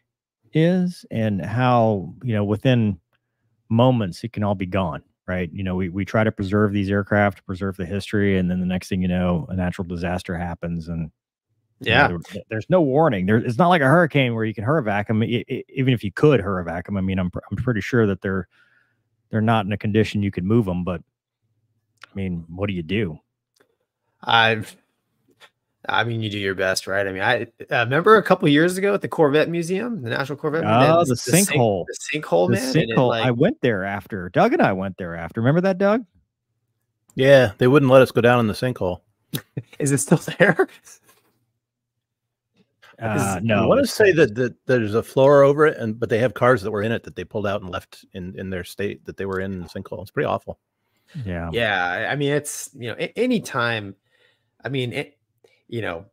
is, and how you know within moments it can all be gone. Right? You know, we we try to preserve these aircraft, preserve the history, and then the next thing you know, a natural disaster happens, and you know, Yeah. there- there's no warning. There, it's not like a hurricane where you can hurrivac them. e- e- Even if you could hurrivac them, I mean, I'm pr- I'm pretty sure that they're they're not in a condition you could move them. But I mean, what do you do? I've, I mean, you do your best, right? I mean, I uh, remember a couple years ago at the Corvette Museum, the National Corvette. Oh, they- the sink- sinkhole. the sinkhole, the man. it, sinkhole. like- I went there after. Doug and I went there after. Remember that, Doug? Yeah, they wouldn't let us go down in the sinkhole. is it still there? Uh, I want to say that, that there's a floor over it, and but they have cars that were in it that they pulled out and left in in their state that they were in, in the sinkhole. It's pretty awful. Yeah. yeah i I mean it's you know a- anytime i mean it, you know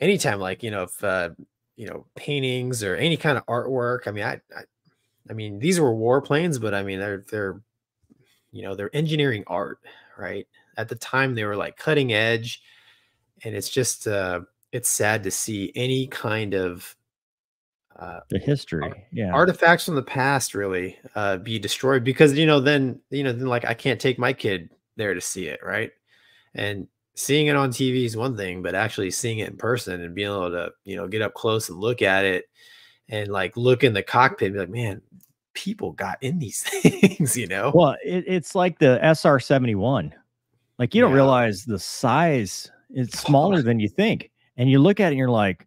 anytime like you know if uh you know paintings or any kind of artwork i mean I, I i mean these were warplanes but i mean they're they're you know they're engineering art right at the time they were like cutting edge and it's just uh it's sad to see any kind of uh The history. Yeah. artifacts from the past really uh be destroyed because you know then you know then like i can't take my kid there to see it right and seeing it on tv is one thing but actually seeing it in person and being able to you know get up close and look at it and like look in the cockpit and be like man people got in these things you know Well, it, it's like the SR 71. Like you don't Yeah. realize the size it's smaller than you think. And you look at it and you're like,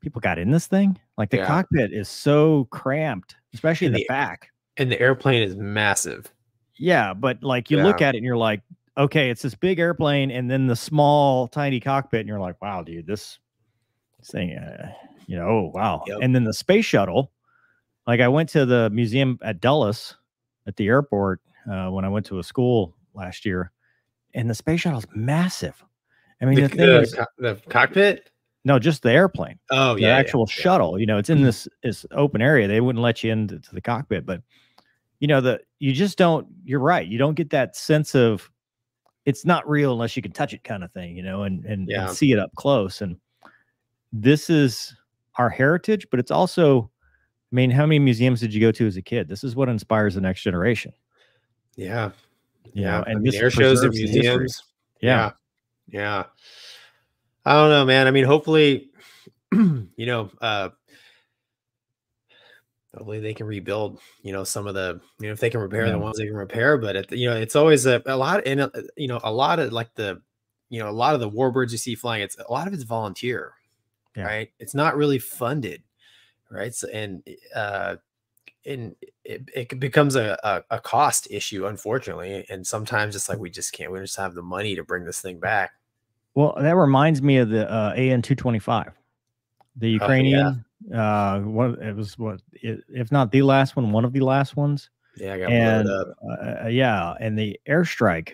people got in this thing? Like the Yeah. cockpit is so cramped, especially in the the- back. and the airplane is massive Yeah, but like you look at it and you're like, okay, it's this big airplane and then the small tiny cockpit, and you're like, wow, dude, this, this thing, uh, you know, oh wow. Yep. And then the space shuttle, like I went to the museum at Dulles at the airport uh, when I went to a school last year, and the space shuttle shuttle's massive. I mean, the, the, the is, co- the cockpit no, just the airplane oh the yeah yeah, actual yeah. shuttle. You know, it's in this this open area. They wouldn't let you into the cockpit, but you know, the you just don't. You're right. You don't get that sense of it's not real unless you can touch it, kind of thing. You know, and and, Yeah. and see it up close. And this is our heritage, but it's also. I mean, how many museums did you go to as a kid? This is what inspires the next generation. yeah You yeah know, and I mean, air shows and preserves the history. museums Yeah. yeah yeah i don't know man i mean hopefully you know uh hopefully they can rebuild you know some of the you know if they can repair Yeah. the ones they can repair but the, you know it's always a, a lot and uh, you know a lot of like the you know a lot of the warbirds you see flying it's a lot of it's volunteer Yeah. right it's not really funded right so and uh and it, it becomes a, a, a cost issue unfortunately and sometimes it's like we just can't we just have the money to bring this thing back Well, that reminds me of the uh, AN two twenty five, the Oh, yeah. Uh, one it was what if not the last one, one of the last ones. yeah i got And up uh, yeah, and the airstrike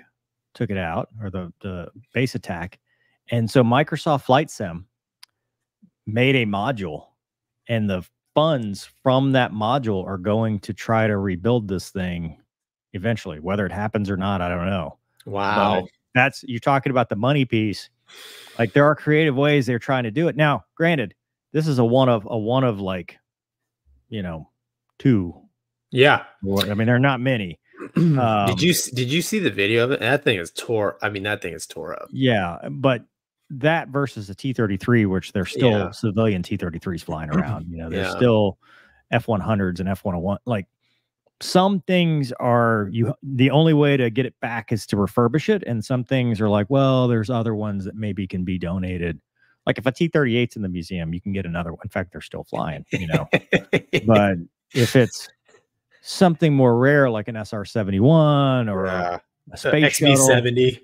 took it out, or the the base attack, and so Microsoft Flight Sim made a module, and the funds from that module are going to try to rebuild this thing eventually. Whether it happens or not, I don't know. Wow. But that's you're talking about the money piece. Like there are creative ways they're trying to do it. Now, granted, this is a one of a one of like, you know, two. Yeah. I mean, there are not many. Um, did you did you see the video of it? That thing is tore. I mean, that thing is tore up. Yeah, but that versus the T thirty three, which they're still Yeah. civilian T thirty threes flying around. You know, they're Yeah. still F one hundreds and F one hundred one. Like some things are you. The only way to get it back is to refurbish it, and some things are like, well, there's other ones that maybe can be donated. Like if a T thirty eight's in the museum, you can get another one. In fact, they're still flying. You know, but if it's something more rare like an SR seventy one or yeah. a space XB shuttle, seventy,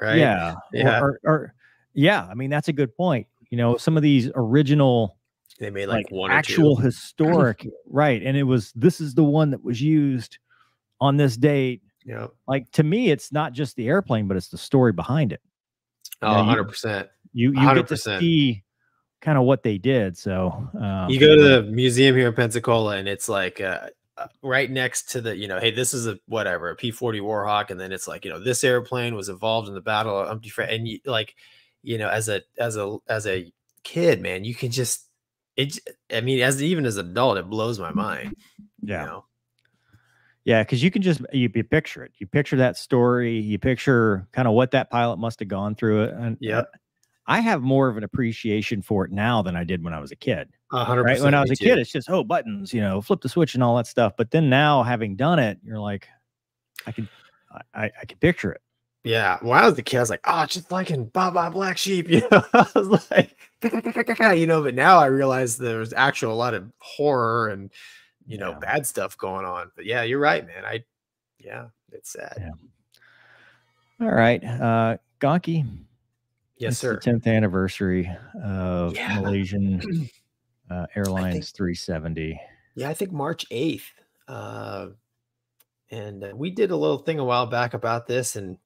right? yeah. or- Yeah. Or, or, yeah. I mean, that's a good point. You know, some of these original, They made like, like, one actual or two. historic, right? And it was this is the one that was used on this date. Yeah. Like to me, it's not just the airplane, but it's the story behind it. Oh, you- 100 percent. You you get to 100%. see kind of what they did. So um, You go to the museum here in Pensacola, and it's like uh, uh, right next to the, you know, hey, this is a whatever a P forty Warhawk, and then it's like, you know, this airplane was involved in the Battle of Umpty Fre- and you like, you know, as a as a as a kid, man, you can just it. I mean, as even as an adult, it blows my mind. yeah. You know? Yeah, because you can just you, you picture it. You picture that story. You picture kind of what that pilot must have gone through it. And yeah, I have more of an appreciation for it now than I did when I was a kid. Hundred Right? percent. When I was a too. kid, it's just oh buttons, you know, flip the switch and all that stuff. But then now, having done it, you're like, I can, I, I, can picture it. Yeah, when I was a kid, I was like, oh, just like in Bye Black Sheep, you know. I was like, you know, but now I realize there's actual a lot of horror and you know Yeah. bad stuff going on. But yeah, you're right, man. I, yeah, it's sad. Yeah. All right, uh, Gonky. Yes, sir. Tenth anniversary of Yeah. Malaysian uh, Airlines 370. Yeah, I think March 8th. Uh, and uh, we did a little thing a while back about this. And,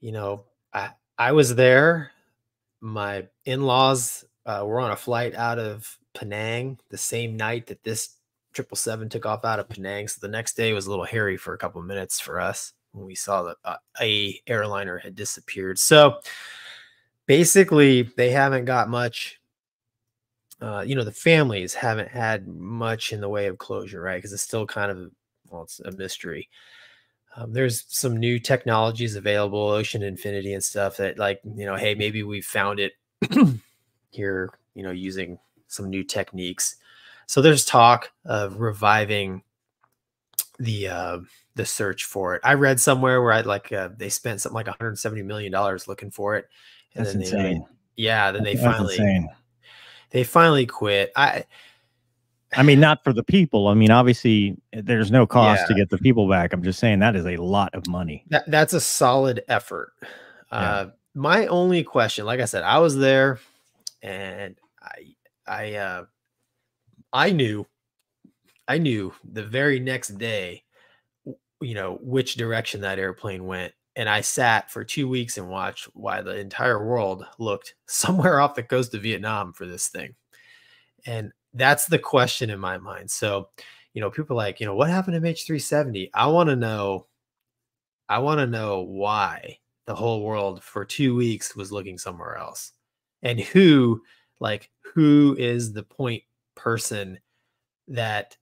you know, I, I was there. My in laws uh, were on a flight out of Penang the same night that this 777 took off out of Penang. So the next day was a little hairy for a couple of minutes for us when we saw that uh, a airliner had disappeared. So basically, they haven't got much uh, you know, the families haven't had much in the way of closure, right? Because it's still kind of, well, it's a mystery. Um, there's some new technologies available, Ocean Infinity and stuff that, like, you know, hey, maybe we found it here, you know, using some new techniques. So there's talk of reviving the uh, the search for it. I read somewhere where I like uh, they spent something like 170 million dollars looking for it, and That's then they, insane. yeah, then they That's finally insane. they finally quit. I I mean, not for the people. I mean, obviously, eh, there's no cost to get the people back. I'm just saying that is a lot of money. that that's a solid effort. Yeah. Uh, my only question, like I said, I was there, and I I uh, I knew I knew the very next day, you know, which direction that airplane went. And I sat for two weeks and watched why the entire world looked somewhere off the coast of Vietnam for this thing. And that's the question in my mind. So, you know, people like, you know, what happened to MH370? I want to know, I want to know why the whole world for two weeks was looking somewhere else. And who, like, who is the point person that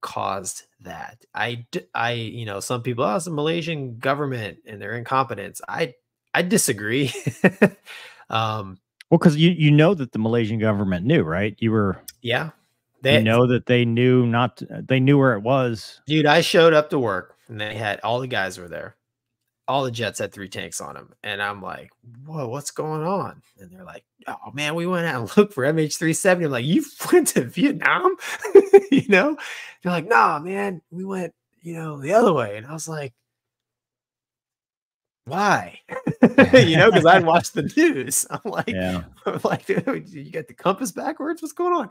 caused that. I, I, you know, some people, oh, it's the Malaysian government and their incompetence. I, I disagree. um, Well, because you you know that the Malaysian government knew, right? You were yeah, you know that they knew not they knew where it was. dude. I showed up to work and they had all the guys were there. All the jets had three tanks on them, and I'm like, "Whoa, what's going on?" And they're like, "Oh man, we went out and looked for MH370." I'm like, "You went to Vietnam?" you know? They're like, "Nah, man, we went, you know, the other way." And I was like, "Why?" you know, because I'd watched the news. I'm like, Yeah. I'm like, you got the compass backwards? What's going on?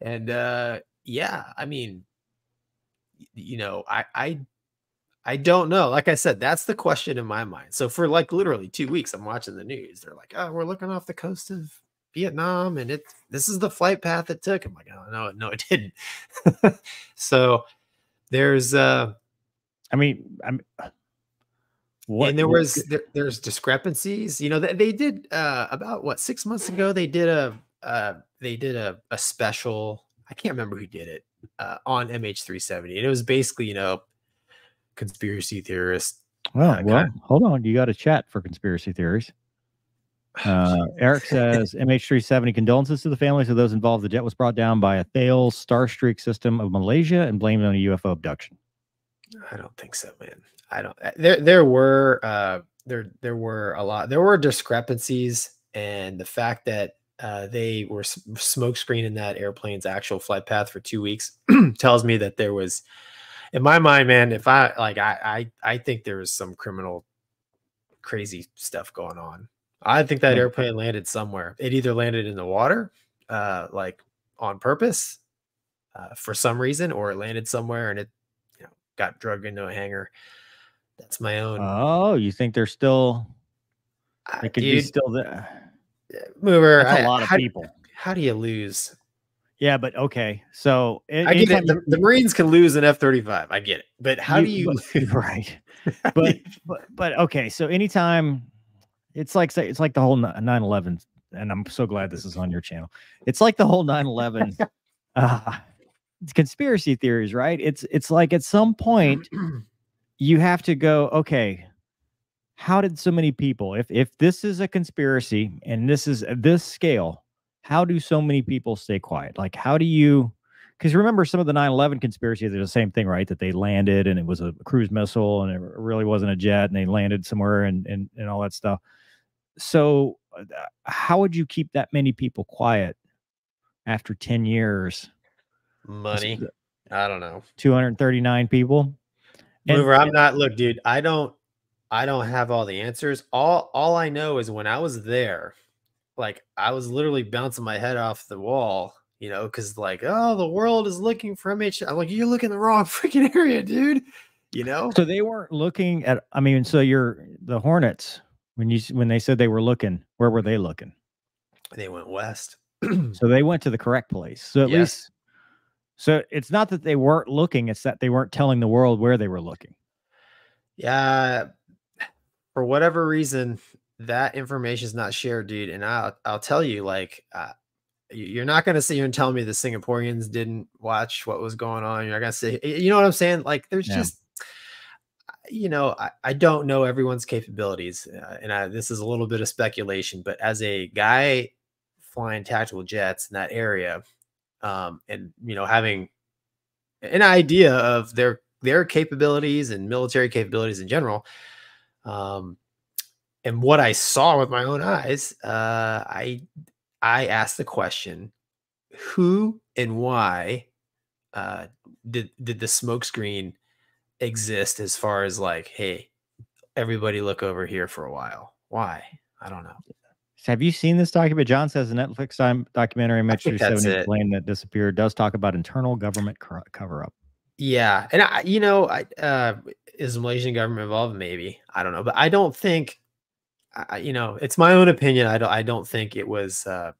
And uh yeah, I mean, you know, I I I don't know. Like I said, that's the question in my mind. So for like literally two weeks, I'm watching the news. They're like, oh, we're looking off the coast of Vietnam, and it this is the flight path it took. I'm like, oh no, no, it didn't. so there's uh I mean, I'm. What and there was there, there's discrepancies. You know, they, they did uh about what six months ago they did a uh they did a, a special. I can't remember who did it uh, on MH370, and it was basically you know conspiracy theorists. Well, uh, well, hold on. You got a chat for conspiracy theories. Uh, Eric says MH370 condolences to the families of those involved. The jet was brought down by a Thales Starstreak system of Malaysia and blamed on a UFO abduction. I don't think so, man. I don't. uh, There, there were, uh, there, there were a lot. There were discrepancies, and the fact that uh, they were s- smoke screening that airplane's actual flight path for two weeks tells me that there was, in my mind, man. If I like, I, I, I think there was some criminal, crazy stuff going on. I think that airplane landed somewhere. It either landed in the water, uh, like on purpose, uh, for some reason, or it landed somewhere and it you know, got drugged into a hangar. That's my own. Oh, you think they're still? uh, It could be dude, still there. mover. That's a I- lot of how, people. How do you lose? Yeah, but okay. So I get it. The, the Marines can lose an F thirty five. I get it. But how do you? right? But but but okay. So anytime it's like it's like the whole 9-11 and i'm so glad this is on your channel it's like the whole 9-11 uh conspiracy theories right it's it's like at some point you have to go okay how did so many people if if this is a conspiracy and this is this scale how do so many people stay quiet like how do you because remember some of the 9-11 conspiracies are the same thing right that they landed and it was a cruise missile and it really wasn't a jet and they landed somewhere and and, and all that stuff so uh, how would you keep that many people quiet after 10 years Money. I don't know. 239 people And- Mover, I'm not. Look, dude. I don't. I don't have all the answers. All all I know is when I was there, like I was literally bouncing my head off the wall. You know, because like, oh, the world is looking for MH. I'm like, you're looking the wrong freaking area, dude. You know. So they weren't looking at. I mean, so you're the Hornets when you when they said they were looking. Where were they looking? They went west. So they went to the correct place. So at Yes. least. So it's not that they weren't looking; it's that they weren't telling the world where they were looking. Yeah, for whatever reason, that information is not shared, dude. And I'll I'll tell you, like, uh, you're not gonna sit here and tell me the Singaporeans didn't watch what was going on. You're not gonna say, you know what I'm saying? Like, there's Yeah. just, you know, I, I don't know everyone's capabilities, uh, and I, this is a little bit of speculation, but as a guy flying tactical jets in that area, um, and you know, having an idea of their their capabilities and military capabilities in general. Um, and what I saw with my own eyes, uh, I I asked the question, who and why uh, did did the smokescreen exist as far as like, hey, everybody look over here for a while? Why? I don't know. Have you seen this document? John says the Netflix time documentary MH370 plane that disappeared does talk about internal government cover up. Yeah, and I, you know, I uh, is the Malaysian government involved? Maybe I don't know, but I don't think, I, you know, it's my own opinion. I don't, I don't think it was, uh,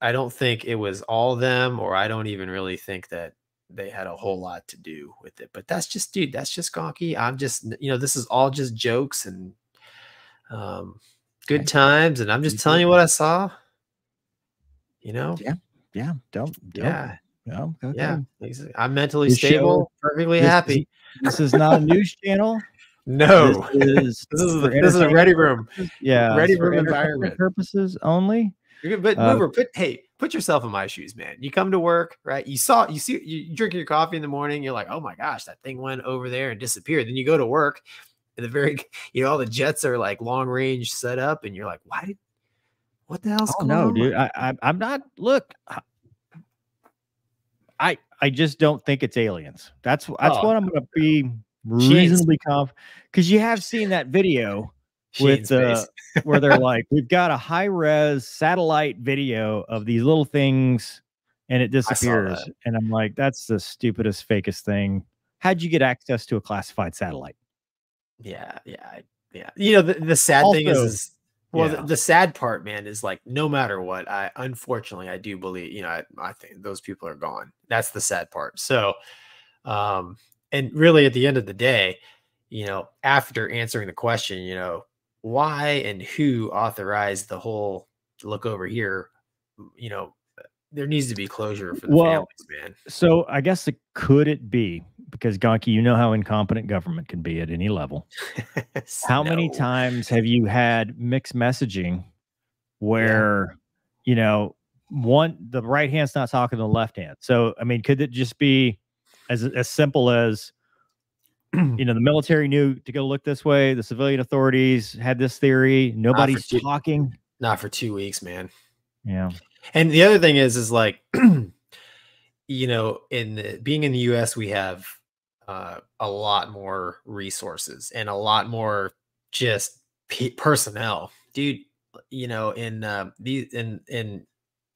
I don't think it was all them, or I don't even really think that they had a whole lot to do with it. But that's just, dude, that's just gonky. I'm just, you know, this is all just jokes and um, good times, and I'm just telling you what I saw. You know, Yeah, don't, don't yeah, no, okay. yeah. I'm mentally This show- stable, perfectly This is- happy. This is not a news channel. No, This is This is this is a ready room. Yeah, ready room environment. purposes only. You're good, but Uh, mover, put hey, put yourself in my shoes, man. You come to work, right? You saw, you see, you, drink your coffee in the morning. You're like, oh my gosh, that thing went over there and disappeared. Then you go to work, and the very, you know, all the jets are like long range set up, and you're like, why did, what the hell's Oh going no, on? dude. I, I I'm not. Look, I I just don't think it's aliens. That's that's Oh, what I'm gonna be reasonably confident because you have seen that video with uh, where they're like, we've got a high res satellite video of these little things and it disappears. And I'm like, that's the stupidest, fakest thing. How'd you get access to a classified satellite? yeah, yeah, yeah. You know, the, the sad thing is, is Well, Yeah. the, the sad part, man, is like no matter what, I unfortunately I do believe, you know, I, I think those people are gone. That's the sad part. So, um, and really at the end of the day, you know, after answering the question, you know, why and who authorized the whole look over here, you know, there needs to be closure for the Well, families, man. So I guess it could it be because Gonky, you know how incompetent government can be at any level. How many times have you had mixed messaging where you know one the right hand's not talking to the left hand? So I mean, could it just be as as simple as you know the military knew to go look this way, the civilian authorities had this theory, nobody's two- talking. Not for two weeks, man. Yeah. And the other thing is, is like, you know, in the, being in the U.S., we have uh, a lot more resources and a lot more just pe- personnel, dude. You know, in uh, these in in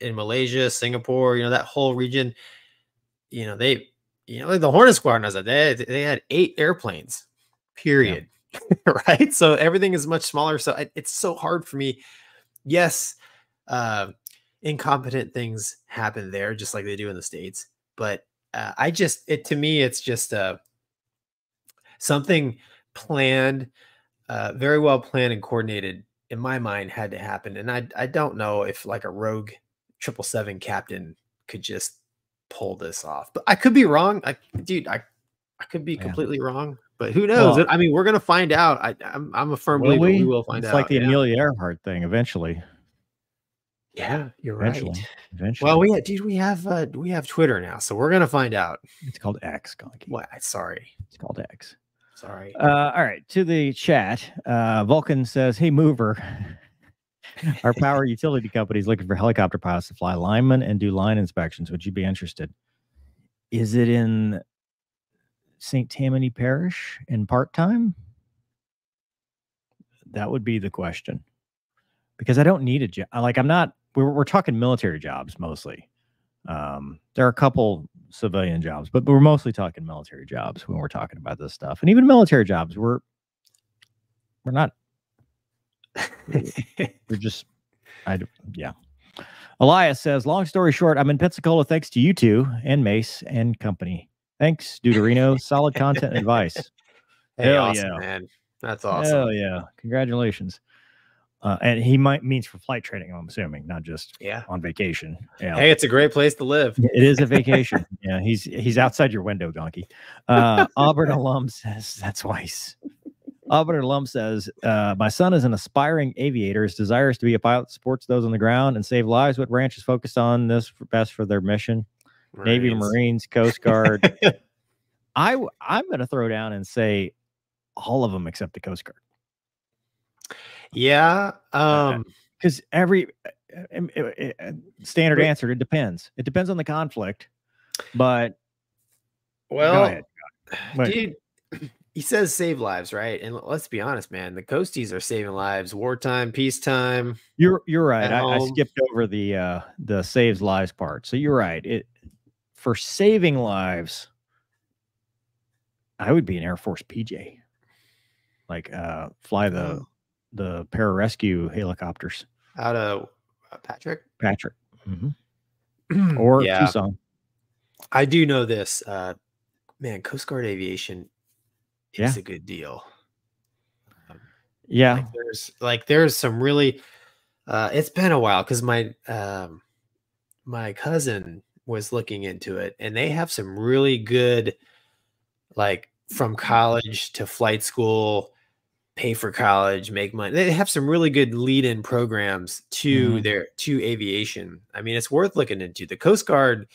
in Malaysia, Singapore, you know that whole region, you know they, you know, like the Hornet Squadron has that they they had eight airplanes, period. right. So everything is much smaller. So I, it's so hard for me. Yes. Uh, incompetent things happen there just like they do in the states but uh, i just it to me it's just uh something planned uh very well planned and coordinated in my mind had to happen and i i don't know if like a rogue triple seven captain could just pull this off but i could be wrong i dude i i could be Yeah. completely wrong but who knows Well- i mean we're gonna find out i i'm, I'm a firm believer we? we? will find it's out It's like the yeah. Amelia Earhart thing eventually. yeah you're right Eventually. Eventually. Well, we dude, we have uh, we have Twitter now, so we're gonna find out. it's called X, Gonky. What? Sorry, It's called X. sorry. Uh, all right, to the chat. Uh, Vulcan says, "Hey, mover, our power utility company is looking for helicopter pilots to fly linemen and do line inspections. Would you be interested? Is it in St. Tammany Parish in part time? That would be the question, because I don't need a job. Like I'm not. We're we're talking military jobs mostly. Um, there are a couple civilian jobs, but we're mostly talking military jobs when we're talking about this stuff. And even military jobs, we're we're not we're just I, yeah. Elias says, long story short, I'm in Pensacola thanks to you two and Mace and company. Thanks, Deuterino. Solid content advice. hey, hell awesome, yeah. man. That's awesome. Hell yeah. Congratulations. Uh, and he might means for flight training, I'm assuming, not just Yeah. on vacation. Yeah. Hey, it's a great place to live. It is a vacation. yeah, he's he's outside your window, donkey. Uh, Auburn alum says that's wise. Auburn alum says, uh, "My son is an aspiring aviator. His desire is to be a pilot, that supports those on the ground, and save lives. What branch is focused on this for best for their mission? Navy, Marines. Marines, Coast Guard. I, I'm going to throw down and say all of them except the Coast Guard yeah. Um. because every uh, um, uh, uh, standard Wait. answer it depends. It depends on the conflict, but go Well, ahead. Dude, he says save lives, right? And let's be honest, man. The coasties are saving lives, wartime, peacetime. You're you're right. I, I skipped over the uh the saves lives part. So you're right. It for saving lives, I would be an Air Force PJ. Like uh fly the Oh. the pararescue helicopters. Out of uh, Patrick. Patrick. Mhm. Or yeah. Tucson. I do know this. Uh, man, Coast Guard aviation is Yeah. a good deal. Yeah. Like there's like there's some really uh it's been a while because my um my cousin was looking into it and they have some really good like from college to flight school pay for college make money they have some really good lead-in programs to Mhm. their to aviation i mean it's worth looking into the coast guard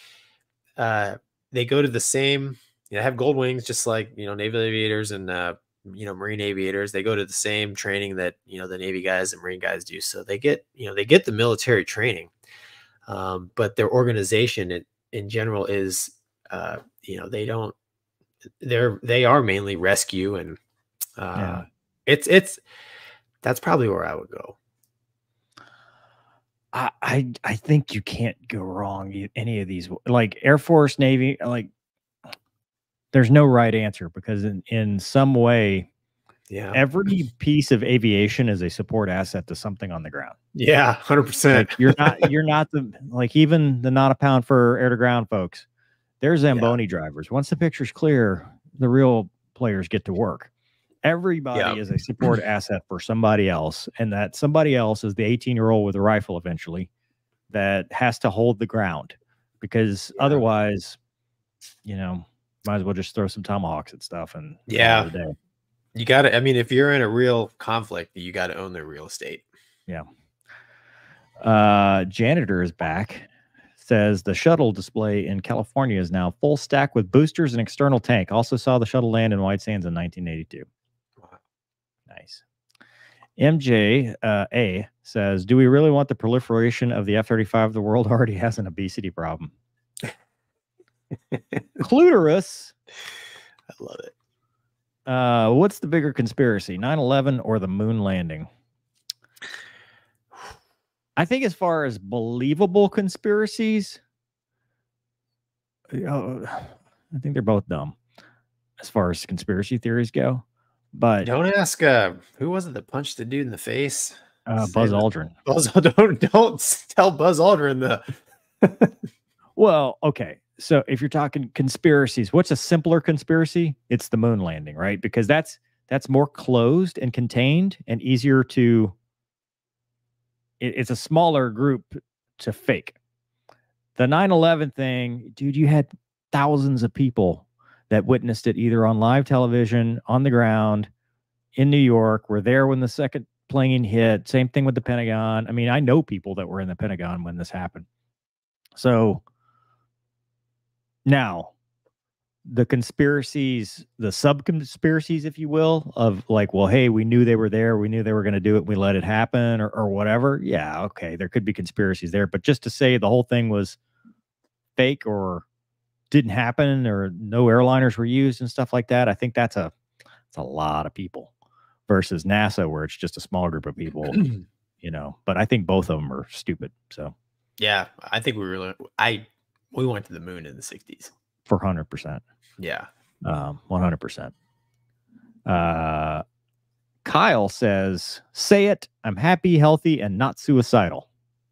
uh they go to the same you know, have gold wings just like you know naval aviators and uh you know marine aviators they go to the same training that you know the navy guys and marine guys do so they get you know they get the military training um, but their organization in, in general is uh, you know they don't they're they are mainly rescue and uh, Yeah. it's it's that's probably where i would go I, I I think you can't go wrong any of these. Like Air Force, Navy, like there's no right answer because in in some way Yeah. Every piece of aviation is a support asset to something on the ground. Yeah. Hundred percent. Like you're not you're not the like even the not a pound for air to ground folks. They're Zamboni drivers. Once the picture's clear, the real players get to work. Everybody Yeah. is a support asset for somebody else, and that somebody else is the 18 year old with a rifle eventually that has to hold the ground because Yeah. otherwise, you know, might as well just throw some tomahawks at stuff and Yeah. You got to. I mean, if you're in a real conflict, you got to own the real estate. Yeah. Uh, janitor is back. Says the shuttle display in California is now full stack with boosters and external tank. Also saw the shuttle land in White Sands in 1982. Wow. Nice. MJ uh, A says, "Do we really want the proliferation of the F-35? The world already has an obesity problem." Cluterus. I love it. Uh, what's the bigger conspiracy, 9/11 or the moon landing? I think as far as believable conspiracies, uh, I think they're both dumb as far as conspiracy theories go. But Don't ask. Uh, who was it that punched the dude in the face? uh, Buzz Aldrin. Buzz. Don't don't tell Buzz Aldrin the. Well, okay. So if you're talking conspiracies, what's a simpler conspiracy? It's the moon landing, right? Because that's that's more closed and contained and easier to it- it's a smaller group to fake. The 9/11 thing, dude, you had thousands of people that witnessed it either on live television, on the ground, in New York, were there when the second plane hit. Same thing with the Pentagon. I mean, I know people that were in the Pentagon when this happened. So now the conspiracies, the sub conspiracies, if you will, of like, well, hey, we knew they were there, we knew they were going to do it, we let it happen, or, or whatever. Yeah, okay, there could be conspiracies there, but just to say the whole thing was fake or didn't happen or no airliners were used and stuff like that, I think that's a that's a lot of people versus NASA, where it's just a small group of people, you know. But I think both of them are stupid. So yeah, I think we really. I we went to the moon in the '60s. for hundred percent. Yeah. um, 100%. Uh, Kyle says, Say it. I'm happy, healthy, and not suicidal.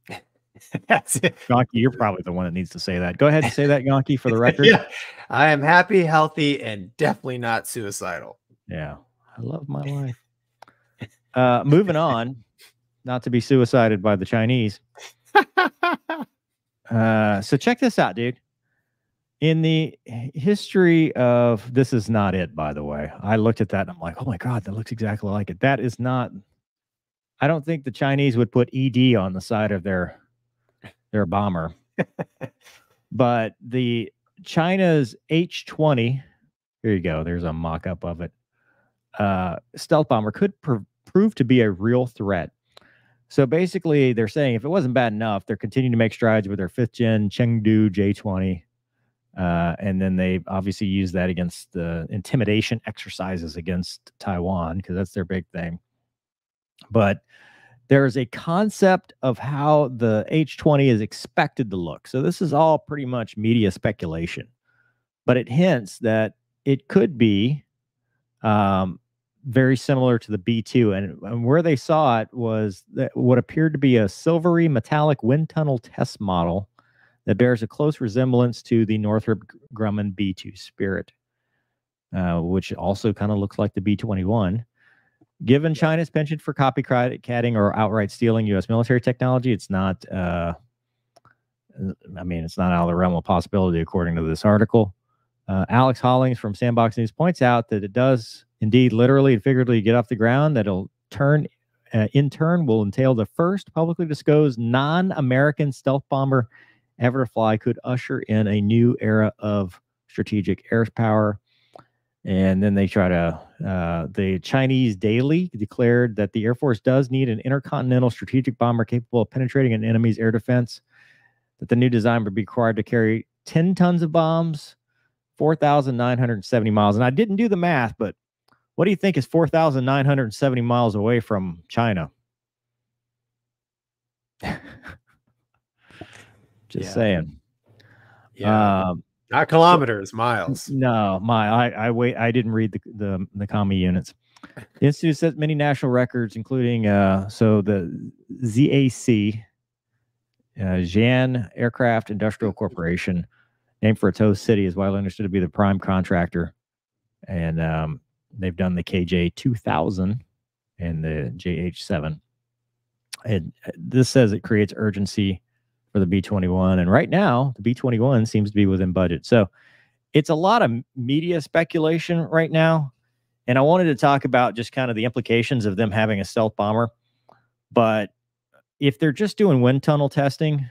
That's it. Gonky, you're probably the one that needs to say that. Go ahead and say that, Gonky, for the record. yeah. I am happy, healthy, and definitely not suicidal. Yeah. I love my life. Uh, moving on, not to be suicided by the Chinese. Uh, so check this out, dude. In the history of this is not it, by the way. I looked at that and I'm like, oh my god, that looks exactly like it. That is not. I don't think the Chinese would put ED on the side of their their bomber. but the China's H20, here you go. There's a mock-up of it. Uh, stealth bomber could pr- prove to be a real threat. So basically, they're saying if it wasn't bad enough, they're continuing to make strides with their fifth gen Chengdu J20. Uh, and then they obviously use that against the intimidation exercises against Taiwan because that's their big thing. But there's a concept of how the H20 is expected to look. So this is all pretty much media speculation, but it hints that it could be um, very similar to the B2. And, and where they saw it was that what appeared to be a silvery metallic wind tunnel test model that bears a close resemblance to the Northrop Grumman B2 Spirit, uh, which also kind of looks like the B 21. Given China's penchant for copycatting or outright stealing U.S. military technology, it's not. Uh, I mean, it's not out of the realm of possibility, according to this article. Uh, Alex Hollings from Sandbox News points out that it does indeed literally and figuratively get off the ground. That it'll turn, uh, in turn, will entail the first publicly disclosed non-American stealth bomber ever to fly. Could usher in a new era of strategic air power. And then they try to, uh, the Chinese Daily declared that the Air Force does need an intercontinental strategic bomber capable of penetrating an enemy's air defense, that the new design would be required to carry 10 tons of bombs, 4,970 miles. And I didn't do the math, but what do you think is 4,970 miles away from China? Just Yeah. saying. Yeah. Um, Not kilometers, miles. no, my I I wait. I didn't read the the the commie units. The institute set many national records, including uh, so the ZAC, uh, Xi'an Aircraft Industrial Corporation, named for its host city, is widely understood to be the prime contractor, and um, they've done the KJ 2000 and the JH7. And uh, this says it creates urgency for the B21, and right now the B21 seems to be within budget. So it's a lot of media speculation right now and I wanted to talk about just kind of the implications of them having a stealth bomber. But if they're just doing wind tunnel testing,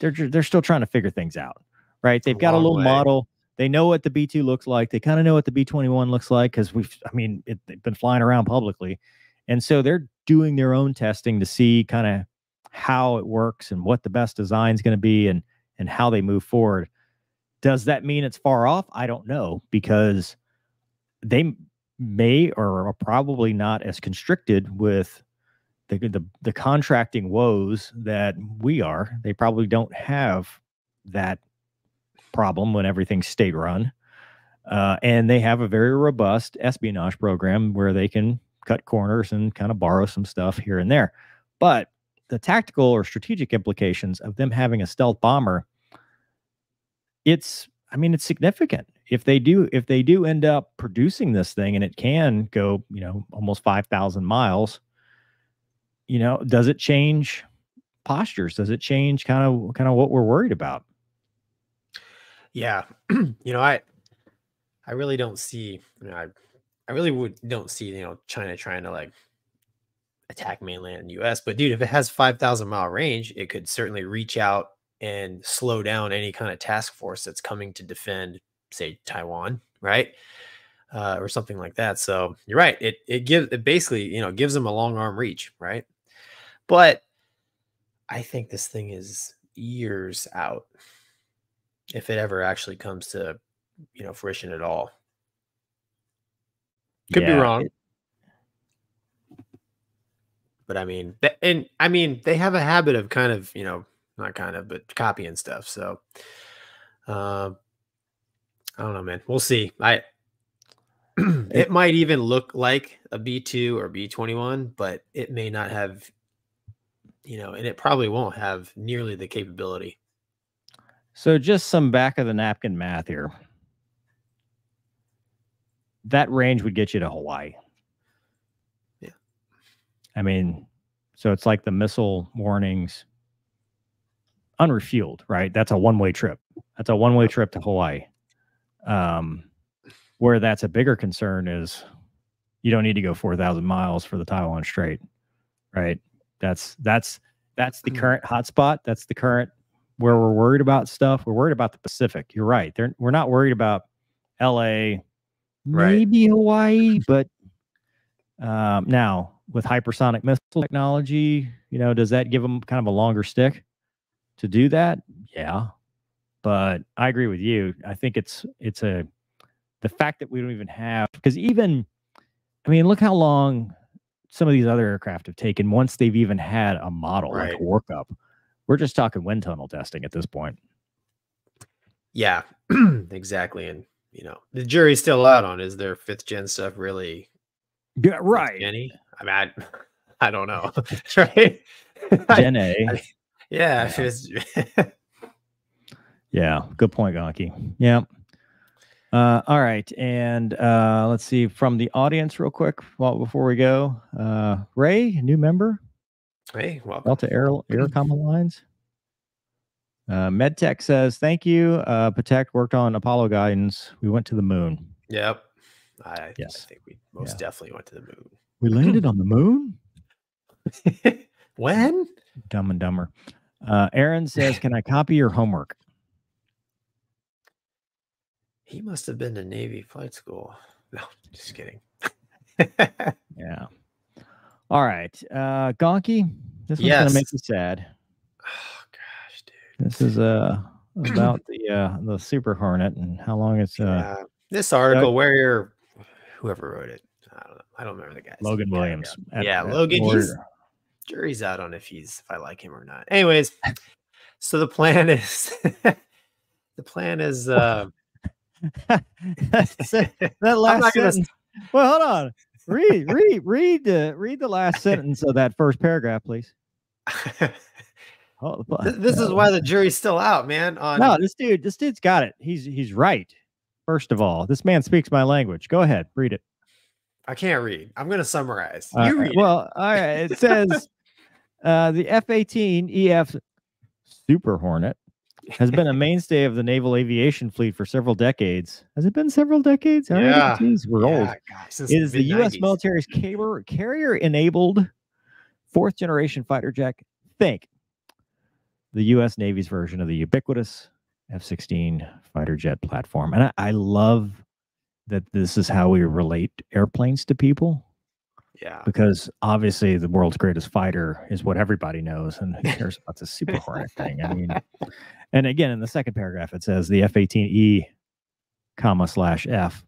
they're they're still trying to figure things out, right? They've got a little way. model. They know what the B2 looks like. They kind of know what the B21 looks like because we've, I mean, it, they've been flying around publicly. And so they're doing their own testing to see kind of how it works and what the best design is going to be and and how they move forward. Does that mean it's far off? I don't know because they may or are probably not as constricted with the, the the contracting woes that we are. They probably don't have that problem when everything's state run. Uh, and they have a very robust espionage program where they can cut corners and kind of borrow some stuff here and there. But the tactical or strategic implications of them having a stealth bomber, it's I mean, it's significant. If they do, if they do end up producing this thing and it can go, you know, almost five thousand miles, you know, does it change postures? Does it change kind of kind of what we're worried about? Yeah, you know, I I really don't see. You know, I I really would don't see you know China trying to like attack mainland U.S. But dude, if it has five thousand mile range, it could certainly reach out and slow down any kind of task force that's coming to defend, say, Taiwan, right? Uh, or something like that. So you're right. It it gives it basically you know gives them a long arm reach, right? But I think this thing is years out if it ever actually comes to you know fruition at all. Could be wrong. but I mean, and I mean, they have a habit of kind of, you know, not kind of, but copying stuff. So, uh, I don't know, man. We'll see. I, it might even look like a B2 or B21, but it may not have, you know, and it probably won't have nearly the capability. So just some back of the napkin math here. That range would get you to Hawaii. Yeah. I mean, so it's like the missile warnings unrefueled, right? That's a one-way trip. That's a one-way trip to Hawaii. Um, where that's a bigger concern is you don't need to go 4,000 miles for the Taiwan Strait, right? That's that's that's the Mm. current hotspot. That's the current where we're worried about stuff. We're worried about the Pacific. You're right. They're, we're not worried about L.A. Right. Maybe Hawaii, but um, now with hypersonic missile technology, you know, does that give them kind of a longer stick to do that? Yeah, but I agree with you. I think it's it's a the fact that we don't even have because even I mean, look how long some of these other aircraft have taken once they've even had a model like a Right. workup. We're just talking wind tunnel testing at this point. Yeah, exactly. And, you know, the jury's still out on is their fifth gen stuff really Yeah, right. Jenny? I mean, I, I don't know. right? Gen A. yeah. if it's- Yeah, good point, Gonky. Yeah. Uh, all right, and uh, let's see from the audience real quick. Well, before we go, uh, Ray, new member, hey, welcome. Delta Air Aircom Alliance. Uh, MedTech says thank you. Uh, Protect worked on Apollo guidance. We went to the moon. Yep. I, I think we most Yeah. definitely went to the moon. We landed on the moon. when? Dumb and Dumber. Uh, Aaron says, "Can I copy your homework?" He must have been to Navy flight school. No, just kidding. Yeah. All right, uh, Gonky. This one's gonna make Yes. you sad. oh gosh, dude. This is uh about the uh the Super Hornet and how long it's uh Yeah. This article where you're whoever wrote it. I don't know. I don't remember the guy. Logan. Williams. at- Yeah, at Logan, he's- Jury's out on if he's if I like him or not. Anyways, so the plan is the plan is uh that last gonna. Well, hold on. Read, read, read the read the last sentence of that first paragraph, please. Oh, Th- this is why the jury's still out, man. On no, this dude, this dude's got it. He's he's right. First of all, this man speaks my language. Go ahead, read it. I can't read. I'm going to summarize. Uh, you read. it. well, all right. It says uh, the F-18 EF Super Hornet has been a mainstay of the naval aviation fleet for several decades. Has it been several decades? Right, Yeah. geez, we're Yeah, old. gosh, It is the U.S. military's carrier carrier enabled fourth generation fighter jet. Think the U.S. Navy's version of the ubiquitous F-16 fighter jet platform, and I, I love that this is how we relate airplanes to people Yeah. because obviously the world's greatest fighter is what everybody knows, and who cares about the Super Hornet thing? I mean, and again, in the second paragraph, it says the F-18E, comma slash F,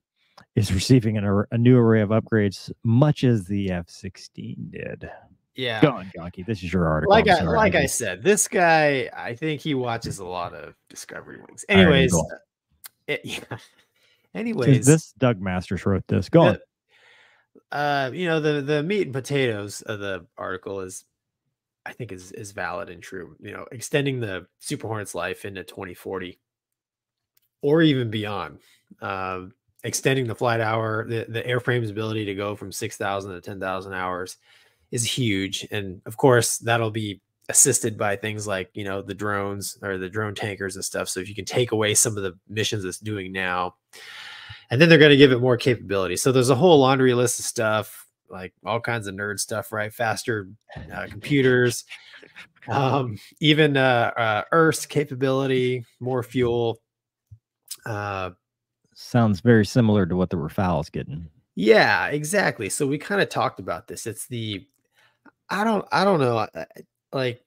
is receiving an, a new array of upgrades, much as the F-16 did. Yeah. Go on, Gonky. This is your article. like I like I said, this guy, I think he watches a lot of Discovery Wings. Anyways, Eagle. uh, it, yeah. Anyways, this Doug Masters wrote this. Go on. Uh, you know, the the meat and potatoes of the article is, I think, is is valid and true. You know, extending the Super Hornet's life into 2040, or even beyond. Um, extending the flight hour, the the airframe's ability to go from 6,000 to 10,000 hours is huge, and of course that'll be assisted by things like you know the drones or the drone tankers and stuff. So if you can take away some of the missions it's doing now, and then they're going to give it more capability. So there's a whole laundry list of stuff, like all kinds of nerd stuff, right? Faster uh, computers, um, even uh, uh, IRST capability, more fuel. Uh, Sounds very similar to what the Rafale's getting. yeah, exactly. So we kind of talked about this. It's the I don't I don't know. Like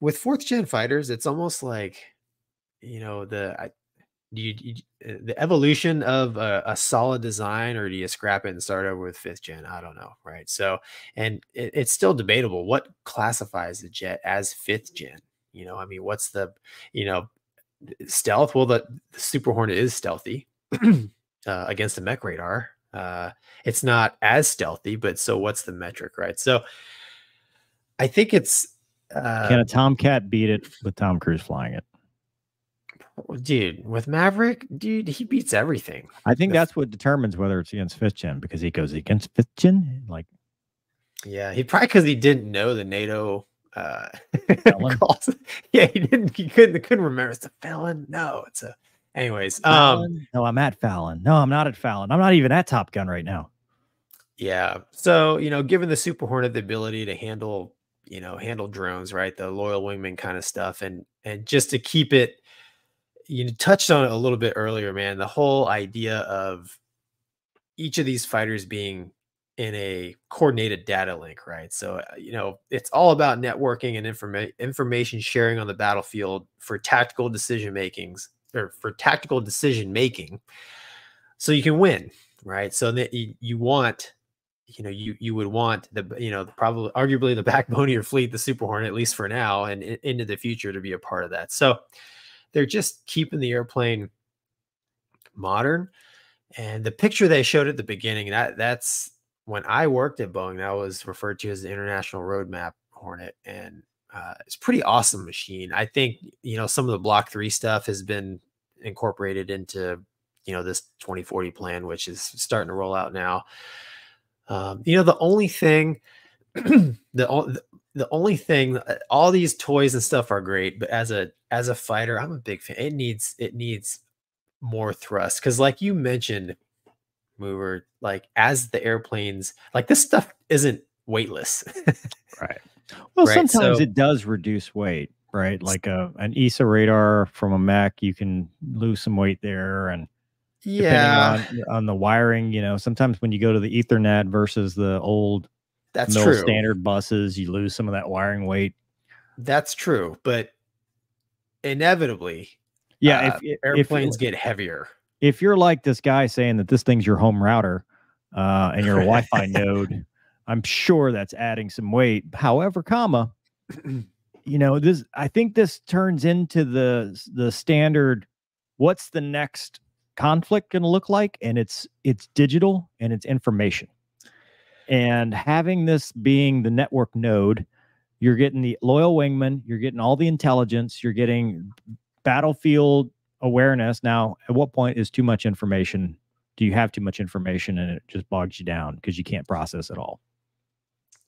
with fourth gen fighters, it's almost like you know the I, do you, you uh, the evolution of a, a solid design, or do you scrap it and start over with fifth gen? I don't know, right? So, and it, it's still debatable what classifies the jet as fifth gen. You know, I mean, what's the you know stealth? Well, the, the Super Hornet is stealthy uh, against the mech radar. Uh, it's not as stealthy, but so what's the metric, right? So, I think it's uh, Can a Tomcat beat it with Tom Cruise flying it? Dude with Maverick, dude, he beats everything. I think The that's what determines whether it's against fifth gen because he goes against fifth gen. Like, Yeah, he probably because he didn't know the NATO uh calls. Yeah, he didn't. He couldn't couldn't remember. It's a felon. No, it's a. Anyways, um, no, I'm at Fallon. No, I'm not at Fallon. I'm not even at Top Gun right now. yeah. So you know, given the Super Hornet the ability to handle, you know, handle drones, right? The loyal wingman kind of stuff, and and just to keep it, you touched on it a little bit earlier, man. The whole idea of each of these fighters being in a coordinated data link, right? So, uh, you know, it's all about networking and informa- information sharing on the battlefield for tactical decision makings or for tactical decision making so you can win, right? So that you, you want you know you you would want the you know probably arguably the backbone of your fleet the super hornet at least for now and into the future to be a part of that so they're just keeping the airplane modern and the picture they showed at the beginning that that's when i worked at boeing that was referred to as the international roadmap hornet and uh, it's pretty awesome machine. I think you know some of the block three stuff has been incorporated into you know this 2040 plan which is starting to roll out now. Um, you know the only thing the, the only thing uh, all these toys and stuff are great but as a as a fighter i'm a big fan it needs it needs more thrust because like you mentioned mover like as the airplanes like this stuff isn't weightless Right. Well, Right, sometimes so- it does reduce weight, right? Like a an AESA radar from a Mac, you can lose some weight there, and yeah on on the wiring, you know, sometimes when you go to the Ethernet versus the old that's true standard buses, you lose some of that wiring weight. that's true but inevitably Yeah, uh, if, if airplanes get heavier if you're like this guy saying that this thing's your home router uh, and you're Wi-Fi node, I'm sure that's adding some weight. However, comma, you know, this I think this turns into the the standard. What's the next conflict going to look like? And it's it's digital and it's information. And having this being the network node, you're getting the loyal wingman, you're getting all the intelligence, you're getting battlefield awareness. Now, at what point is too much information? Do you have too much information and it just bogs you down because you can't process it all?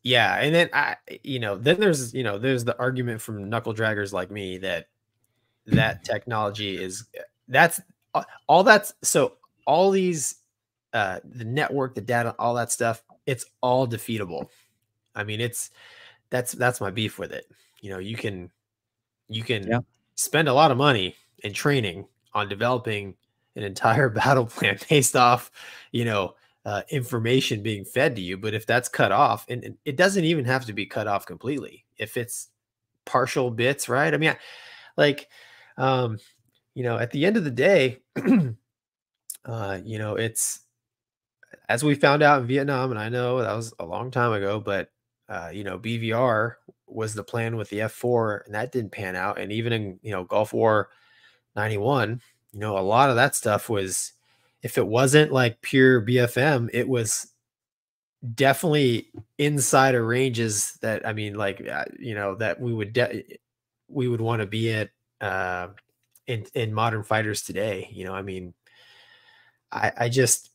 Yeah, and then I, you know, then there's, you know, there's the argument from knuckle draggers like me that that technology is that's all that's so all these uh the network, the data, all that stuff, it's all defeatable. I mean, it's that's that's my beef with it. You know, you can you can Yeah. spend a lot of money and training on developing an entire battle plan based off, you know, uh, information being fed to you. But if that's cut off, and and it doesn't even have to be cut off completely, if it's partial bits, right? I mean, I- like, um, you know, at the end of the day, uh, you know, it's as we found out in Vietnam, and I know that was a long time ago, but uh, you know, BVR was the plan with the F4, and that didn't pan out. And even in you know Gulf War '91, you know, a lot of that stuff was, if it wasn't like pure BFM, it was definitely inside of ranges that I mean, like uh, you know, that we would de- we would want to be at uh, in in modern fighters today. You know, I mean, I I just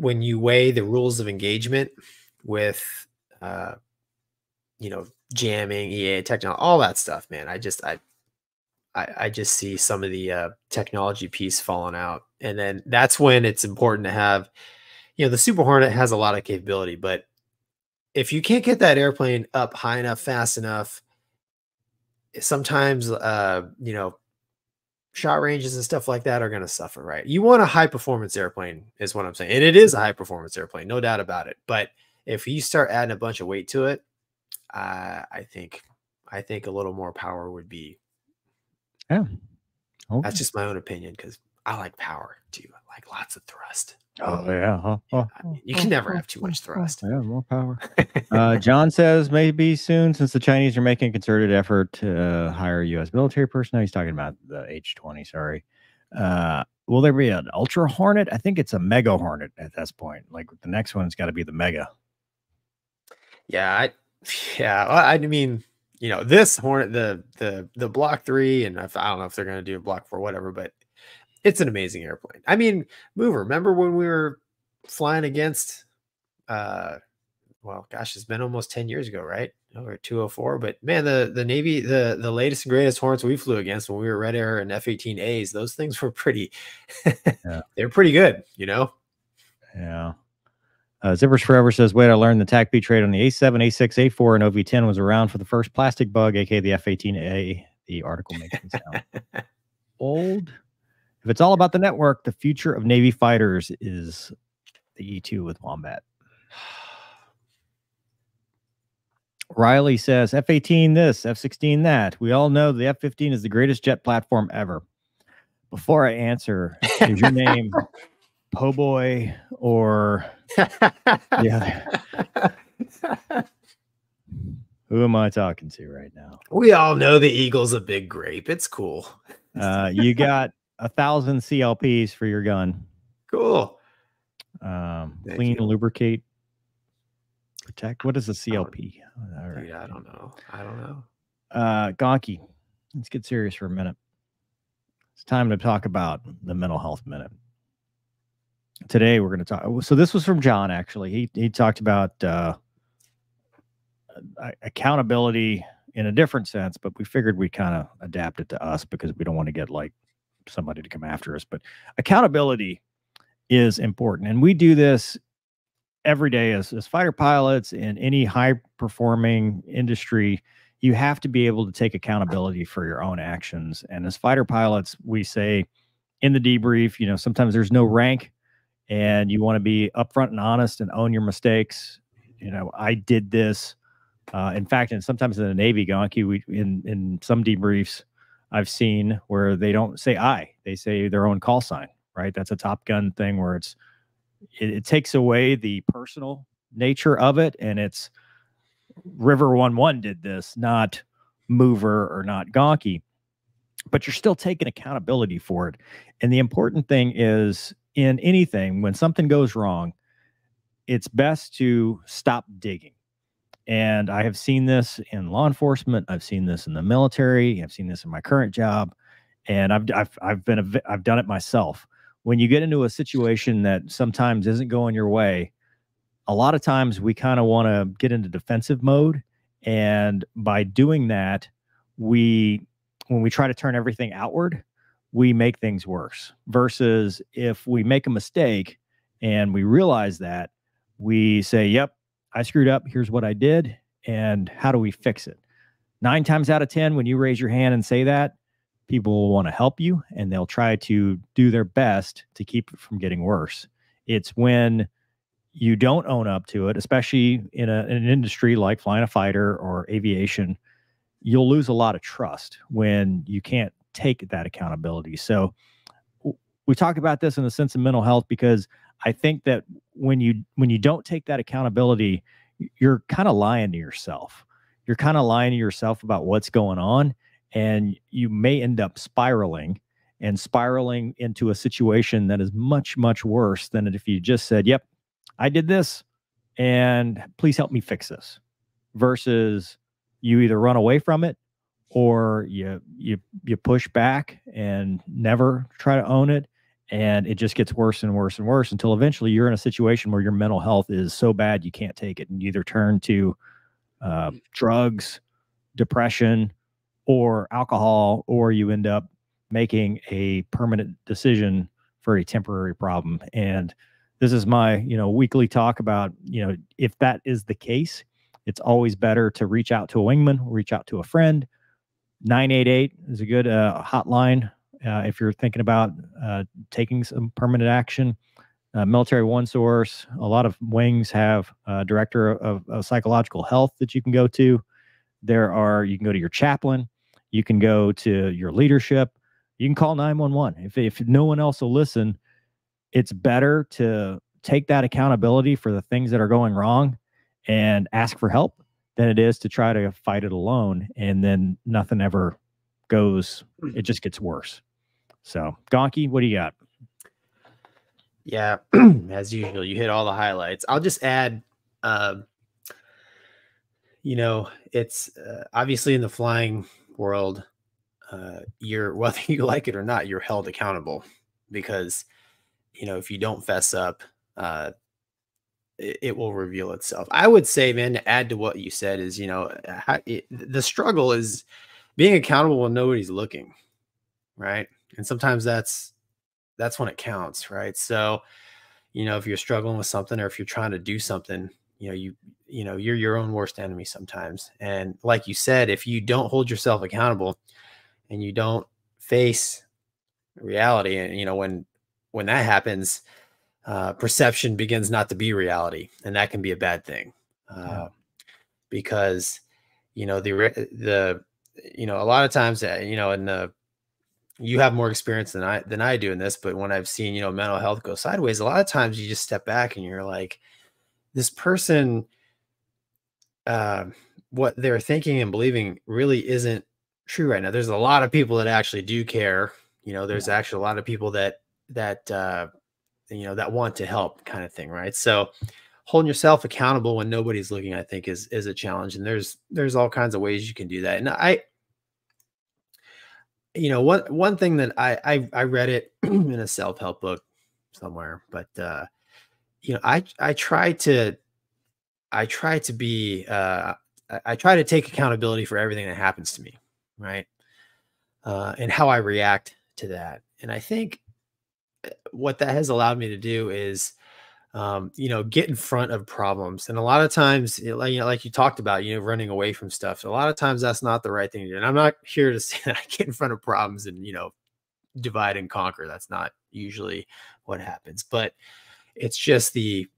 when you weigh the rules of engagement with uh you know jamming ea technology all that stuff man i just I, I i just see some of the uh technology piece falling out. And then that's when it's important to have you know the super hornet has a lot of capability but if you can't get that airplane up high enough fast enough sometimes uh you know shot ranges and stuff like that are going to suffer, right? You want a high performance airplane, is what I'm saying. And it is a high performance airplane, no doubt about it. But if you start adding a bunch of weight to it, uh, I think I think a little more power would be. Yeah. Okay. That's just my own opinion because I like power too. I like lots of thrust. Oh yeah. huh, mean, you can never have too much thrust. Yeah, more power. Uh, John says maybe soon, since the Chinese are making a concerted effort to uh, hire U.S. military personnel. He's talking about the H twenty. Sorry. Uh, will there be an Ultra Hornet? I think it's a Mega Hornet at this point. Like the next one's got to be the Mega. Yeah, I, yeah. well, I mean, you know, this Hornet, the the the Block Three, and if, I don't know if they're going to do a Block Four, whatever, but it's an amazing airplane. I mean, Mover. Remember when we were flying against? uh Well, gosh, it's been almost ten years ago, right? Hundred four, but man, the the Navy, the the latest and greatest Hornets we flew against when we were Red Air and F eighteen A's, those things were pretty. Yeah. They're pretty good, you know. Yeah. Uh, Zippers Forever says, wait, I learned the TAC B trade on the A7, A6, A4, and OV10 was around for the first plastic bug, aka the F18A. The article makes me sound old. If it's all about the network, the future of Navy fighters is the E2 with Wombat. Riley says F 18 this, F 16 that. We all know the F 15 is the greatest jet platform ever. Before I answer, is your name Po Boy or the other? Who am I talking to right now? we all know the Eagle's a big grape. It's cool. Uh, you got a thousand CLPs for your gun. Cool. Um, Thank clean, you. lubricate, protect. What is a CLP? All right. Dude, I don't know. I don't know. Uh, Gonky, let's get serious for a minute. It's time to talk about the mental health minute. Today we're going to talk. So this was from John. Actually, he he talked about uh, accountability in a different sense, but we figured we kind of adapt it to us because we don't want to get like somebody to come after us. But accountability is important, and we do this every day as, as fighter pilots in any high performing industry you have to be able to take accountability for your own actions. And as fighter pilots, we say in the debrief, you know, sometimes there's no rank and you want to be upfront and honest and own your mistakes. You know, I did this. Uh, in fact, and sometimes in the Navy, Gonky, we in in some debriefs I've seen where they don't say I, they say their own call sign, right? That's a Top Gun thing where it's it, it takes away the personal nature of it and it's River One One did this, not Mover or not Gonky, but you're still taking accountability for it. And the important thing is in anything, when something goes wrong, it's best to stop digging. And I have seen this in law enforcement. I've seen this in the military. I've seen this in my current job, and I've I've I've been a, I've done it myself. When you get into a situation that sometimes isn't going your way, a lot of times we kind of want to get into defensive mode, and by doing that, we when we try to turn everything outward, we make things worse. Versus if we make a mistake and we realize that, we say, "Yep, I screwed up. Here's what I did. And how do we fix it? Nine times out of 10, when you raise your hand and say that, people will want to help you and they'll try to do their best to keep it from getting worse. It's when you don't own up to it, especially in, a, in an industry like flying a fighter or aviation, you'll lose a lot of trust when you can't take that accountability. So, we talk about this in the sense of mental health because I think that when you when you don't take that accountability, you're kind of lying to yourself. You're kind of lying to yourself about what's going on, and you may end up spiraling and spiraling into a situation that is much much worse than if you just said, "Yep, I did this, and please help me fix this," versus you either run away from it or you you you push back and never try to own it and it just gets worse and worse and worse until eventually you're in a situation where your mental health is so bad you can't take it and you either turn to uh, drugs depression or alcohol or you end up making a permanent decision for a temporary problem. And this is my you know weekly talk about you know if that is the case it's always better to reach out to a wingman reach out to a friend. 988 is a good uh, hotline uh, if you're thinking about uh, taking some permanent action. Uh, military One Source, a lot of wings have a director of, of psychological health that you can go to. There are, you can go to your chaplain, you can go to your leadership, you can call 911. If, if no one else will listen, it's better to take that accountability for the things that are going wrong and ask for help than it is to try to fight it alone and then nothing ever goes it just gets worse so gonky what do you got Yeah, as usual, you hit all the highlights. I'll just add, um, you know, it's uh, obviously in the flying world, uh, you're whether you like it or not, you're held accountable because, you know, if you don't fess up, uh, it, it will reveal itself. I would say, man, to add to what you said is, you know, uh, how, it, the struggle is being accountable when nobody's looking, right? And sometimes that's that's when it counts, right? So, you know, if you're struggling with something or if you're trying to do something, you know, you you know, you're your own worst enemy sometimes. And like you said, if you don't hold yourself accountable and you don't face reality and you know when when that happens, uh perception begins not to be reality and that can be a bad thing. Uh because you know the the you know a lot of times uh, you know in the you have more experience than I than I do in this, but when I've seen you know mental health go sideways, a lot of times you just step back and you're like, this person, uh, what they're thinking and believing really isn't true right now. There's a lot of people that actually do care. You know, there's actually a lot of people that that uh, you know that want to help, kind of thing, right? So holding yourself accountable when nobody's looking, I think, is is a challenge, and there's there's all kinds of ways you can do that. And I you know one one thing that I I, I read it in a self help book somewhere, but uh, you know I I try to I try to be uh, I, I try to take accountability for everything that happens to me, right? Uh, and how I react to that, and I think uh, what that has allowed me to do is um, you know, get in front of problems. And a lot of times, you know, like, you talked about, you know, running away from stuff. So A lot of times that's not the right thing to do. And I'm not here to say that I get in front of problems and, you know, divide and conquer. That's not usually what happens. But it's just the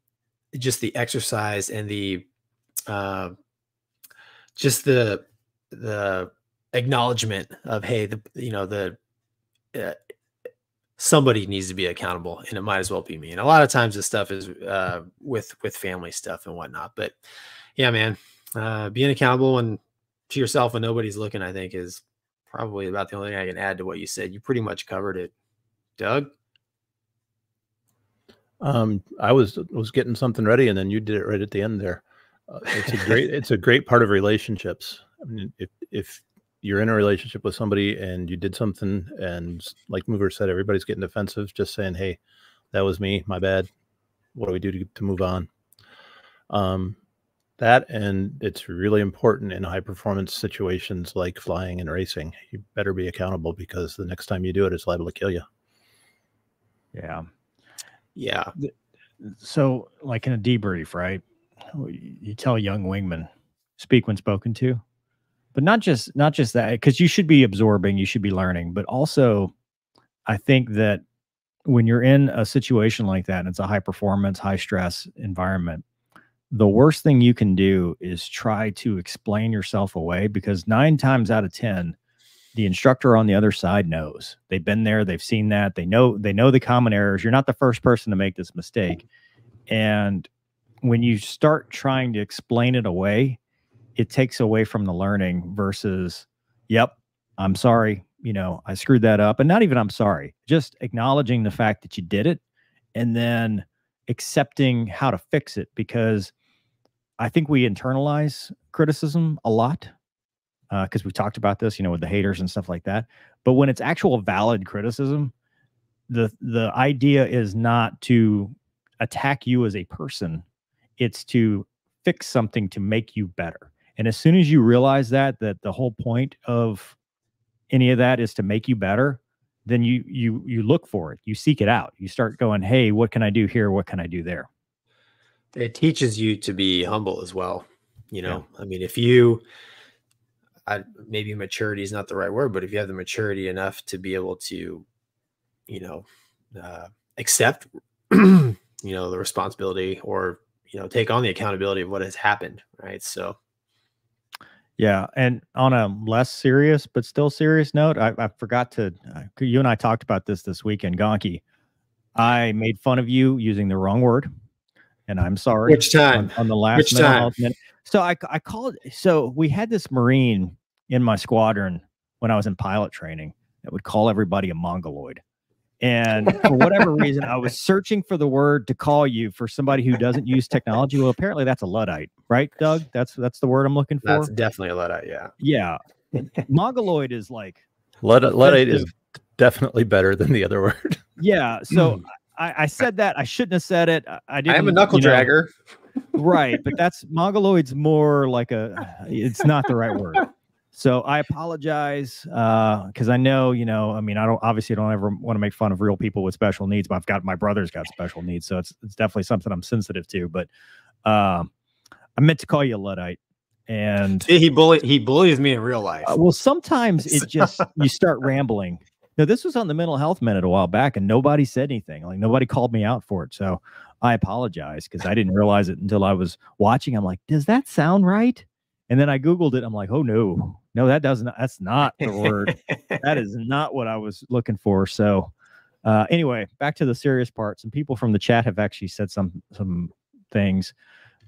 just the exercise and the uh, just the the acknowledgement of hey, the you know, the uh, somebody needs to be accountable and it might as well be me and a lot of times this stuff is uh, with with family stuff and whatnot but yeah man uh, being accountable and to yourself when nobody's looking i think is probably about the only thing i can add to what you said you pretty much covered it doug Um, I was was getting something ready, and then you did it right at the end there. Uh, it's a great it's a great part of relationships. I mean, if if you're in a relationship with somebody and you did something, and like Mover said, everybody's getting defensive, just saying, "Hey, that was me, my bad. What do we do to, to move on?" Um, that and it's really important in high performance situations like flying and racing. You better be accountable because the next time you do it, it's liable to kill you. Yeah. Yeah. So, like in a debrief, right? You tell young wingmen, speak when spoken to, but not just not just that, because you should be absorbing, you should be learning, but also, I think that when you're in a situation like that and it's a high performance, high stress environment, the worst thing you can do is try to explain yourself away because nine times out of ten the instructor on the other side knows. They've been there they've seen that they know they know the common errors you're not the first person to make this mistake. And when you start trying to explain it away it takes away from the learning versus yep i'm sorry you know i screwed that up and not even i'm sorry just acknowledging the fact that you did it and then accepting how to fix it because I think we internalize criticism a lot because uh, we talked about this, you know, with the haters and stuff like that. But when it's actual valid criticism, the the idea is not to attack you as a person; it's to fix something to make you better. And as soon as you realize that that the whole point of any of that is to make you better, then you you you look for it, you seek it out, you start going, "Hey, what can I do here? What can I do there?" it teaches you to be humble as well. You know, yeah. I mean, if you, I, maybe maturity is not the right word, but if you have the maturity enough to be able to, you know, uh, accept, you know, the responsibility or, you know, take on the accountability of what has happened. Right. So, yeah. And on a less serious, but still serious note, I, I forgot to, uh, you and I talked about this this weekend, Gonky. I made fun of you using the wrong word and I'm sorry. Which time? On, on the last Which time? Minute. So I, I called. So we had this Marine in my squadron when I was in pilot training that would call everybody a mongoloid. And for whatever reason, I was searching for the word to call you for somebody who doesn't use technology. Well, apparently that's a luddite, right, Doug? That's that's the word I'm looking for. That's definitely a luddite. Yeah. Yeah. mongoloid is like luddite, luddite is definitely better than the other word. Yeah. So hmm. I, I, said that. I shouldn't have said it. I didn't. I am a knuckle you know, dragger. right, but that's mongoloid's more like a. It's not the right word. So I apologize because uh, I know you know. I mean, I don't obviously don't ever want to make fun of real people with special needs, but I've got my brother's got special needs, so it's it's definitely something I'm sensitive to. But um, I meant to call you a luddite and he bully he bullies me in real life. Uh, well, sometimes it just you start rambling now, this was on the mental health minute a while back, and nobody said anything. Like nobody called me out for it. So I apologize because I didn't realize it until I was watching. I'm like, does that sound right? And then I Googled it. I'm like, oh no, no, that doesn't, that's not the word. that is not what I was looking for. So uh, anyway, back to the serious part. Some people from the chat have actually said some some things.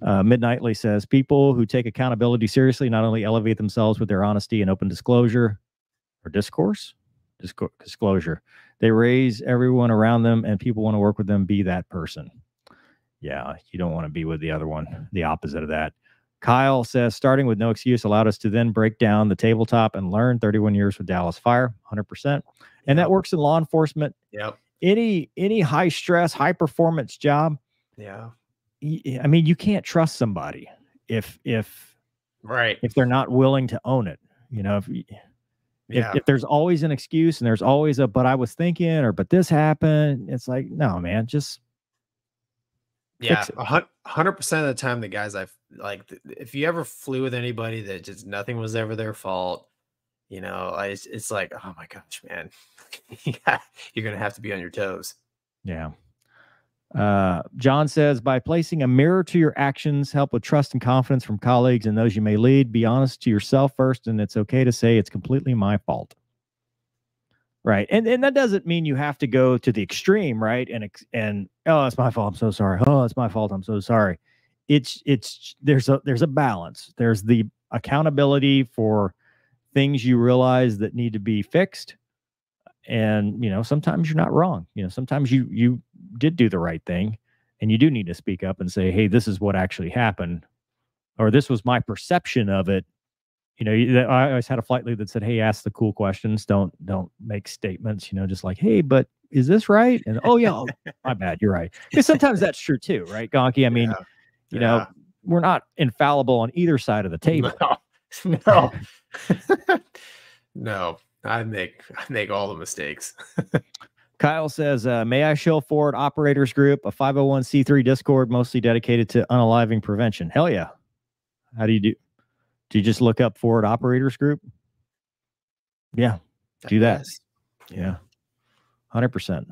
Uh, Midnightly says people who take accountability seriously not only elevate themselves with their honesty and open disclosure or discourse, disclosure. They raise everyone around them, and people want to work with them. Be that person. Yeah, you don't want to be with the other one, the opposite of that. Kyle says, starting with no excuse allowed us to then break down the tabletop and learn 31 years with Dallas Fire, 100%. And that works in law enforcement. Yep. Any any high stress, high performance job. Yeah. I mean, you can't trust somebody if if right if they're not willing to own it. You know, if yeah. If, if, there's always an excuse and there's always a but I was thinking or but this happened, it's like no man, just yeah, hundred percent of the time the guys I've like if you ever flew with anybody that just nothing was ever their fault, you know, I, it's, like oh my gosh, man, you're gonna have to be on your toes. Yeah. Uh, John says, by placing a mirror to your actions, help with trust and confidence from colleagues and those you may lead. Be honest to yourself first, and it's okay to say it's completely my fault. Right, and and that doesn't mean you have to go to the extreme, right? And and oh, it's my fault. I'm so sorry. Oh, it's my fault. I'm so sorry. It's it's there's a there's a balance. There's the accountability for things you realize that need to be fixed and you know sometimes you're not wrong you know sometimes you you did do the right thing and you do need to speak up and say, "Hey, this is what actually happened," or "This was my perception of it." You know, I always had a flight lead that said, "Hey, ask the cool questions. Don't don't make statements. You know, just like, hey, but is this right?" And oh yeah, oh, my bad, you're right. Because sometimes that's true too, right, Gonky? I mean, Yeah. You know, we're not infallible on either side of the table. No, no, no. I make I make all the mistakes. Kyle says, uh, "May I show forward operators group, a 501c3 Discord mostly dedicated to unaliving prevention." Hell yeah! How do you do? Do you just look up forward operators group? Yeah, Do that. Yeah, hundred percent.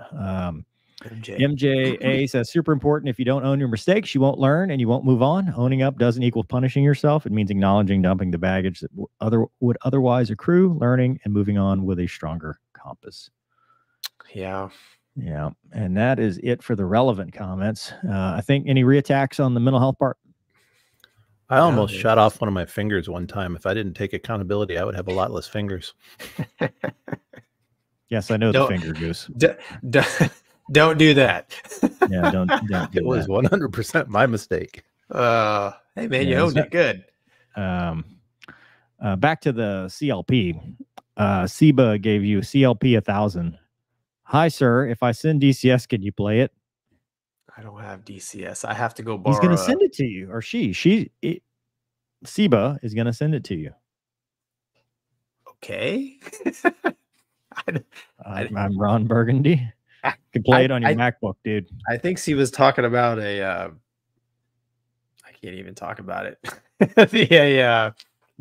MJ. MJA says super important. If you don't own your mistakes, you won't learn and you won't move on. Owning up doesn't equal punishing yourself. It means acknowledging dumping the baggage that w- other would otherwise accrue, learning and moving on with a stronger compass. Yeah. Yeah, and that is it for the relevant comments. Uh, I think any reattacks on the mental health part. I almost yeah. shot off one of my fingers one time. If I didn't take accountability, I would have a lot less fingers. Yes, I know the Don't- finger goose. D- d- don't do that. Yeah, don't don't do It was 100% my mistake. Uh, hey man, you Yeah, owned it good. Um, uh, back to the CLP. Uh, Seba gave you CLP a thousand. Hi, sir. If I send DCS, can you play it? I don't have DCS. I have to go borrow. He's going to send it to you, or she. She. It, Seba is going to send it to you. Okay. I, d- I- I'm, I'm Ron Burgundy. You can play I- it on your I- MacBook, dude. I think she was talking about a. Uh, I can't even talk about it. the uh,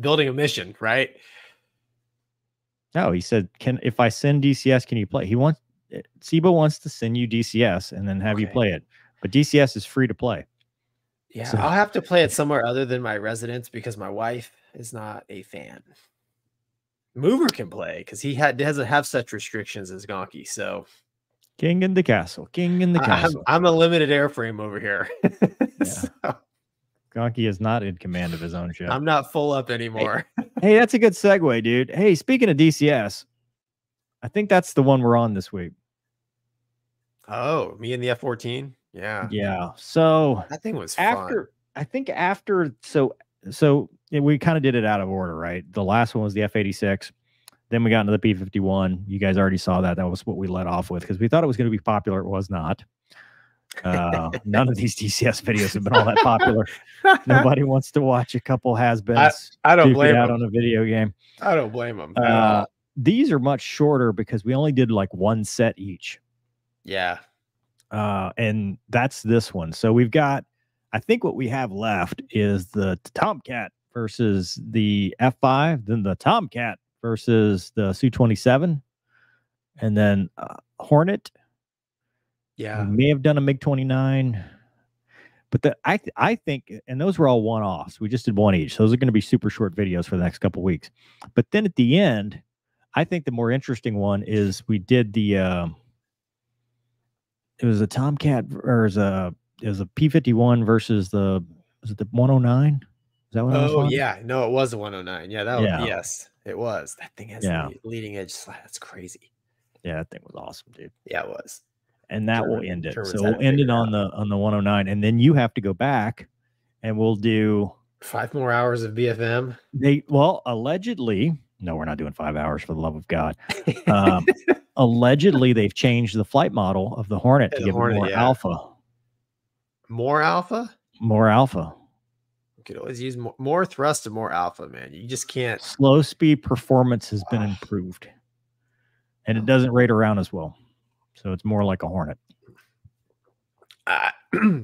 building a mission, right? No, he said, "Can if I send DCS, can you play?" He wants eh, Seba wants to send you DCS and then have you play it, but DCS is free to play. Yeah, So- I'll have to play it somewhere other than my residence because my wife is not a fan. Mover can play because he had doesn't have such restrictions as Gonky. So King in the castle, king in the I- I'm, castle. I'm a limited airframe over here. So, Gonky is not in command of his own ship. I'm not full up anymore. hey, that's a good segue, dude. Hey, speaking of DCS, I think that's the one we're on this week. Oh, me and the F-14. Yeah, Yeah. So that thing was fun. after I think after so so we kind of did it out of order, right? The last one was the F eighty six. Then we got into the P fifty one. You guys already saw that. That was what we let off with because we thought it was going to be popular. It was not. Uh, none of these DCS videos have been all that popular. Nobody wants to watch a couple has-beens I don't blame out him. on a video game. I don't blame them. Uh, these are much shorter because we only did like one set each yeah, uh, and that's this one. So we've got, I think what we have left is the Tomcat versus the F5, then the Tomcat versus the Su 27, and then uh, Hornet. yeah. We may have done a MiG 29, but the, I th- I think, and those were all one offs. We just did one each. Those are going to be super short videos for the next couple weeks. But then at the end, I think the more interesting one is we did the. um it was a Tomcat or was a it was a P fifty one versus the was it the one oh nine? Is that what I was Oh yeah, no, it was a 109. Yeah, that was Yeah. yes, it was. That thing has Yeah. leading edge slide. That's crazy. yeah, that thing was awesome, dude. Yeah, it was. And that will end it. Germans So we'll end it on out. the on the one oh nine, and then you have to go back, and we'll do Five more hours of BFM. They well, allegedly, no, we're not doing five hours for the love of God. Um, allegedly, they've changed the flight model of the Hornet to the give Hornet, more yeah. alpha, more alpha. more alpha. You could always use more, more thrust and more alpha, man. You just can't. Slow speed performance has been improved, and it doesn't rate around as well. So it's more like a Hornet. I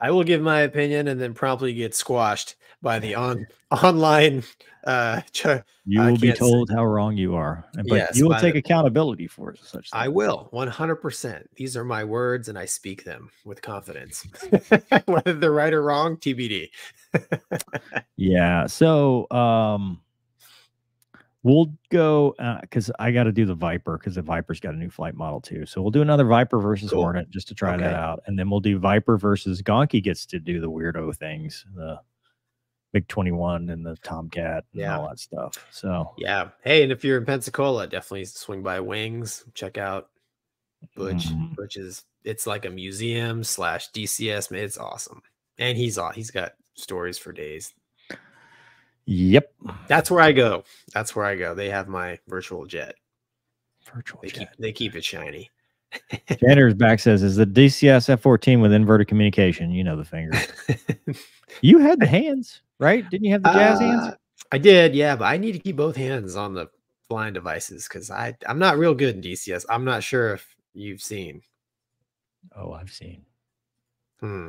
I will give my opinion and then promptly get squashed by the on online. Uh, ch- You will be can't say- told how wrong you are, and- but Yes, you will take the- accountability for it. Such I will 100%. These are my words and I speak them with confidence. Whether they're right or wrong, TBD. Yeah. So um we'll go because I got to do the Viper because the Viper's got a new flight model too. So we'll do another Viper versus Cool. Hornet just to try that out. And then we'll do Viper versus Gonky gets to do the weirdo things, the MiG 21 and the Tomcat and Yeah. all that stuff. So Yeah. Hey, and if you're in Pensacola, definitely swing by Wings. Check out Butch, Mhm. Butch is it's like a museum slash DCS. Man, it's awesome, and he's aw- he's got stories for days. Yep. That's where I go. That's where I go. They have my virtual jet. Virtual They keep jet. they keep it shiny. Jander's back says, "Is the DCS F14 with inverted communication? You know the finger. you had the hands, right? Didn't you have the jazz hands? Uh, I did, yeah, but I need to keep both hands on the flying devices because I I'm not real good in DCS. I'm not sure if you've seen. Oh, I've seen. Hmm.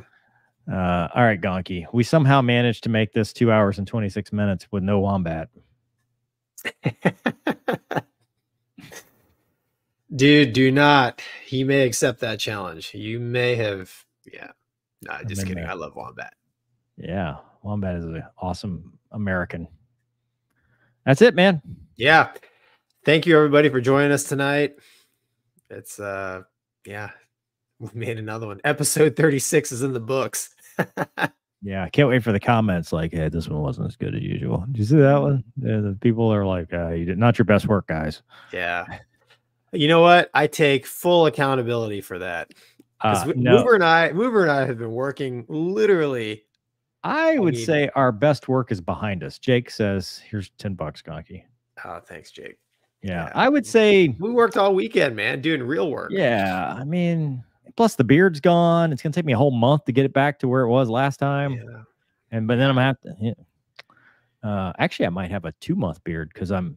Uh, all right, Gonky. We somehow managed to make this two hours and 26 minutes with no wombat. Dude, do not. He may accept that challenge. You may have, yeah. Nah, just kidding. not. I love Wombat. Yeah, wombat is an awesome American. That's it, man. Yeah. Thank you everybody for joining us tonight. It's uh yeah, we made another one. Episode 36 is in the books. Yeah, I can't wait for the comments. Like, hey, this one wasn't as good as usual. Did you see that one? Yeah, the people are like, uh, you did not your best work, guys. yeah. You know what? I take full accountability for that. Uh, no, Mover and I, Mover and I have been working literally. I would say our best work is behind us. Jake says, "Here's ten bucks, Gonky." Oh, thanks, Jake. Yeah, Yeah. I would say, We worked all weekend, man, doing real work. yeah. I mean, plus the beard's gone. It's gonna take me a whole month to get it back to where it was last time, Yeah. and but then I'm gonna have to. Yeah. Uh, actually, I might have a two month beard because I'm,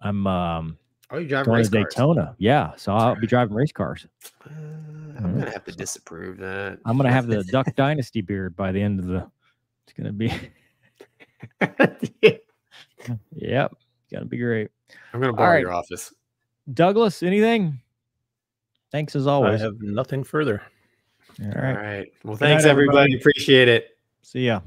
I'm um Oh, you driving going race to cars? Daytona. Yeah, so I'll be driving race cars. Uh. I'm gonna have to disapprove that. I'm gonna have the Duck Dynasty beard by the end of the. It's gonna be. Yep, gonna be great. I'm gonna borrow right. your office. Douglas, anything? Thanks as always. I have nothing further. All All right. right. Well, night, thanks everybody. everybody. Appreciate it. See ya.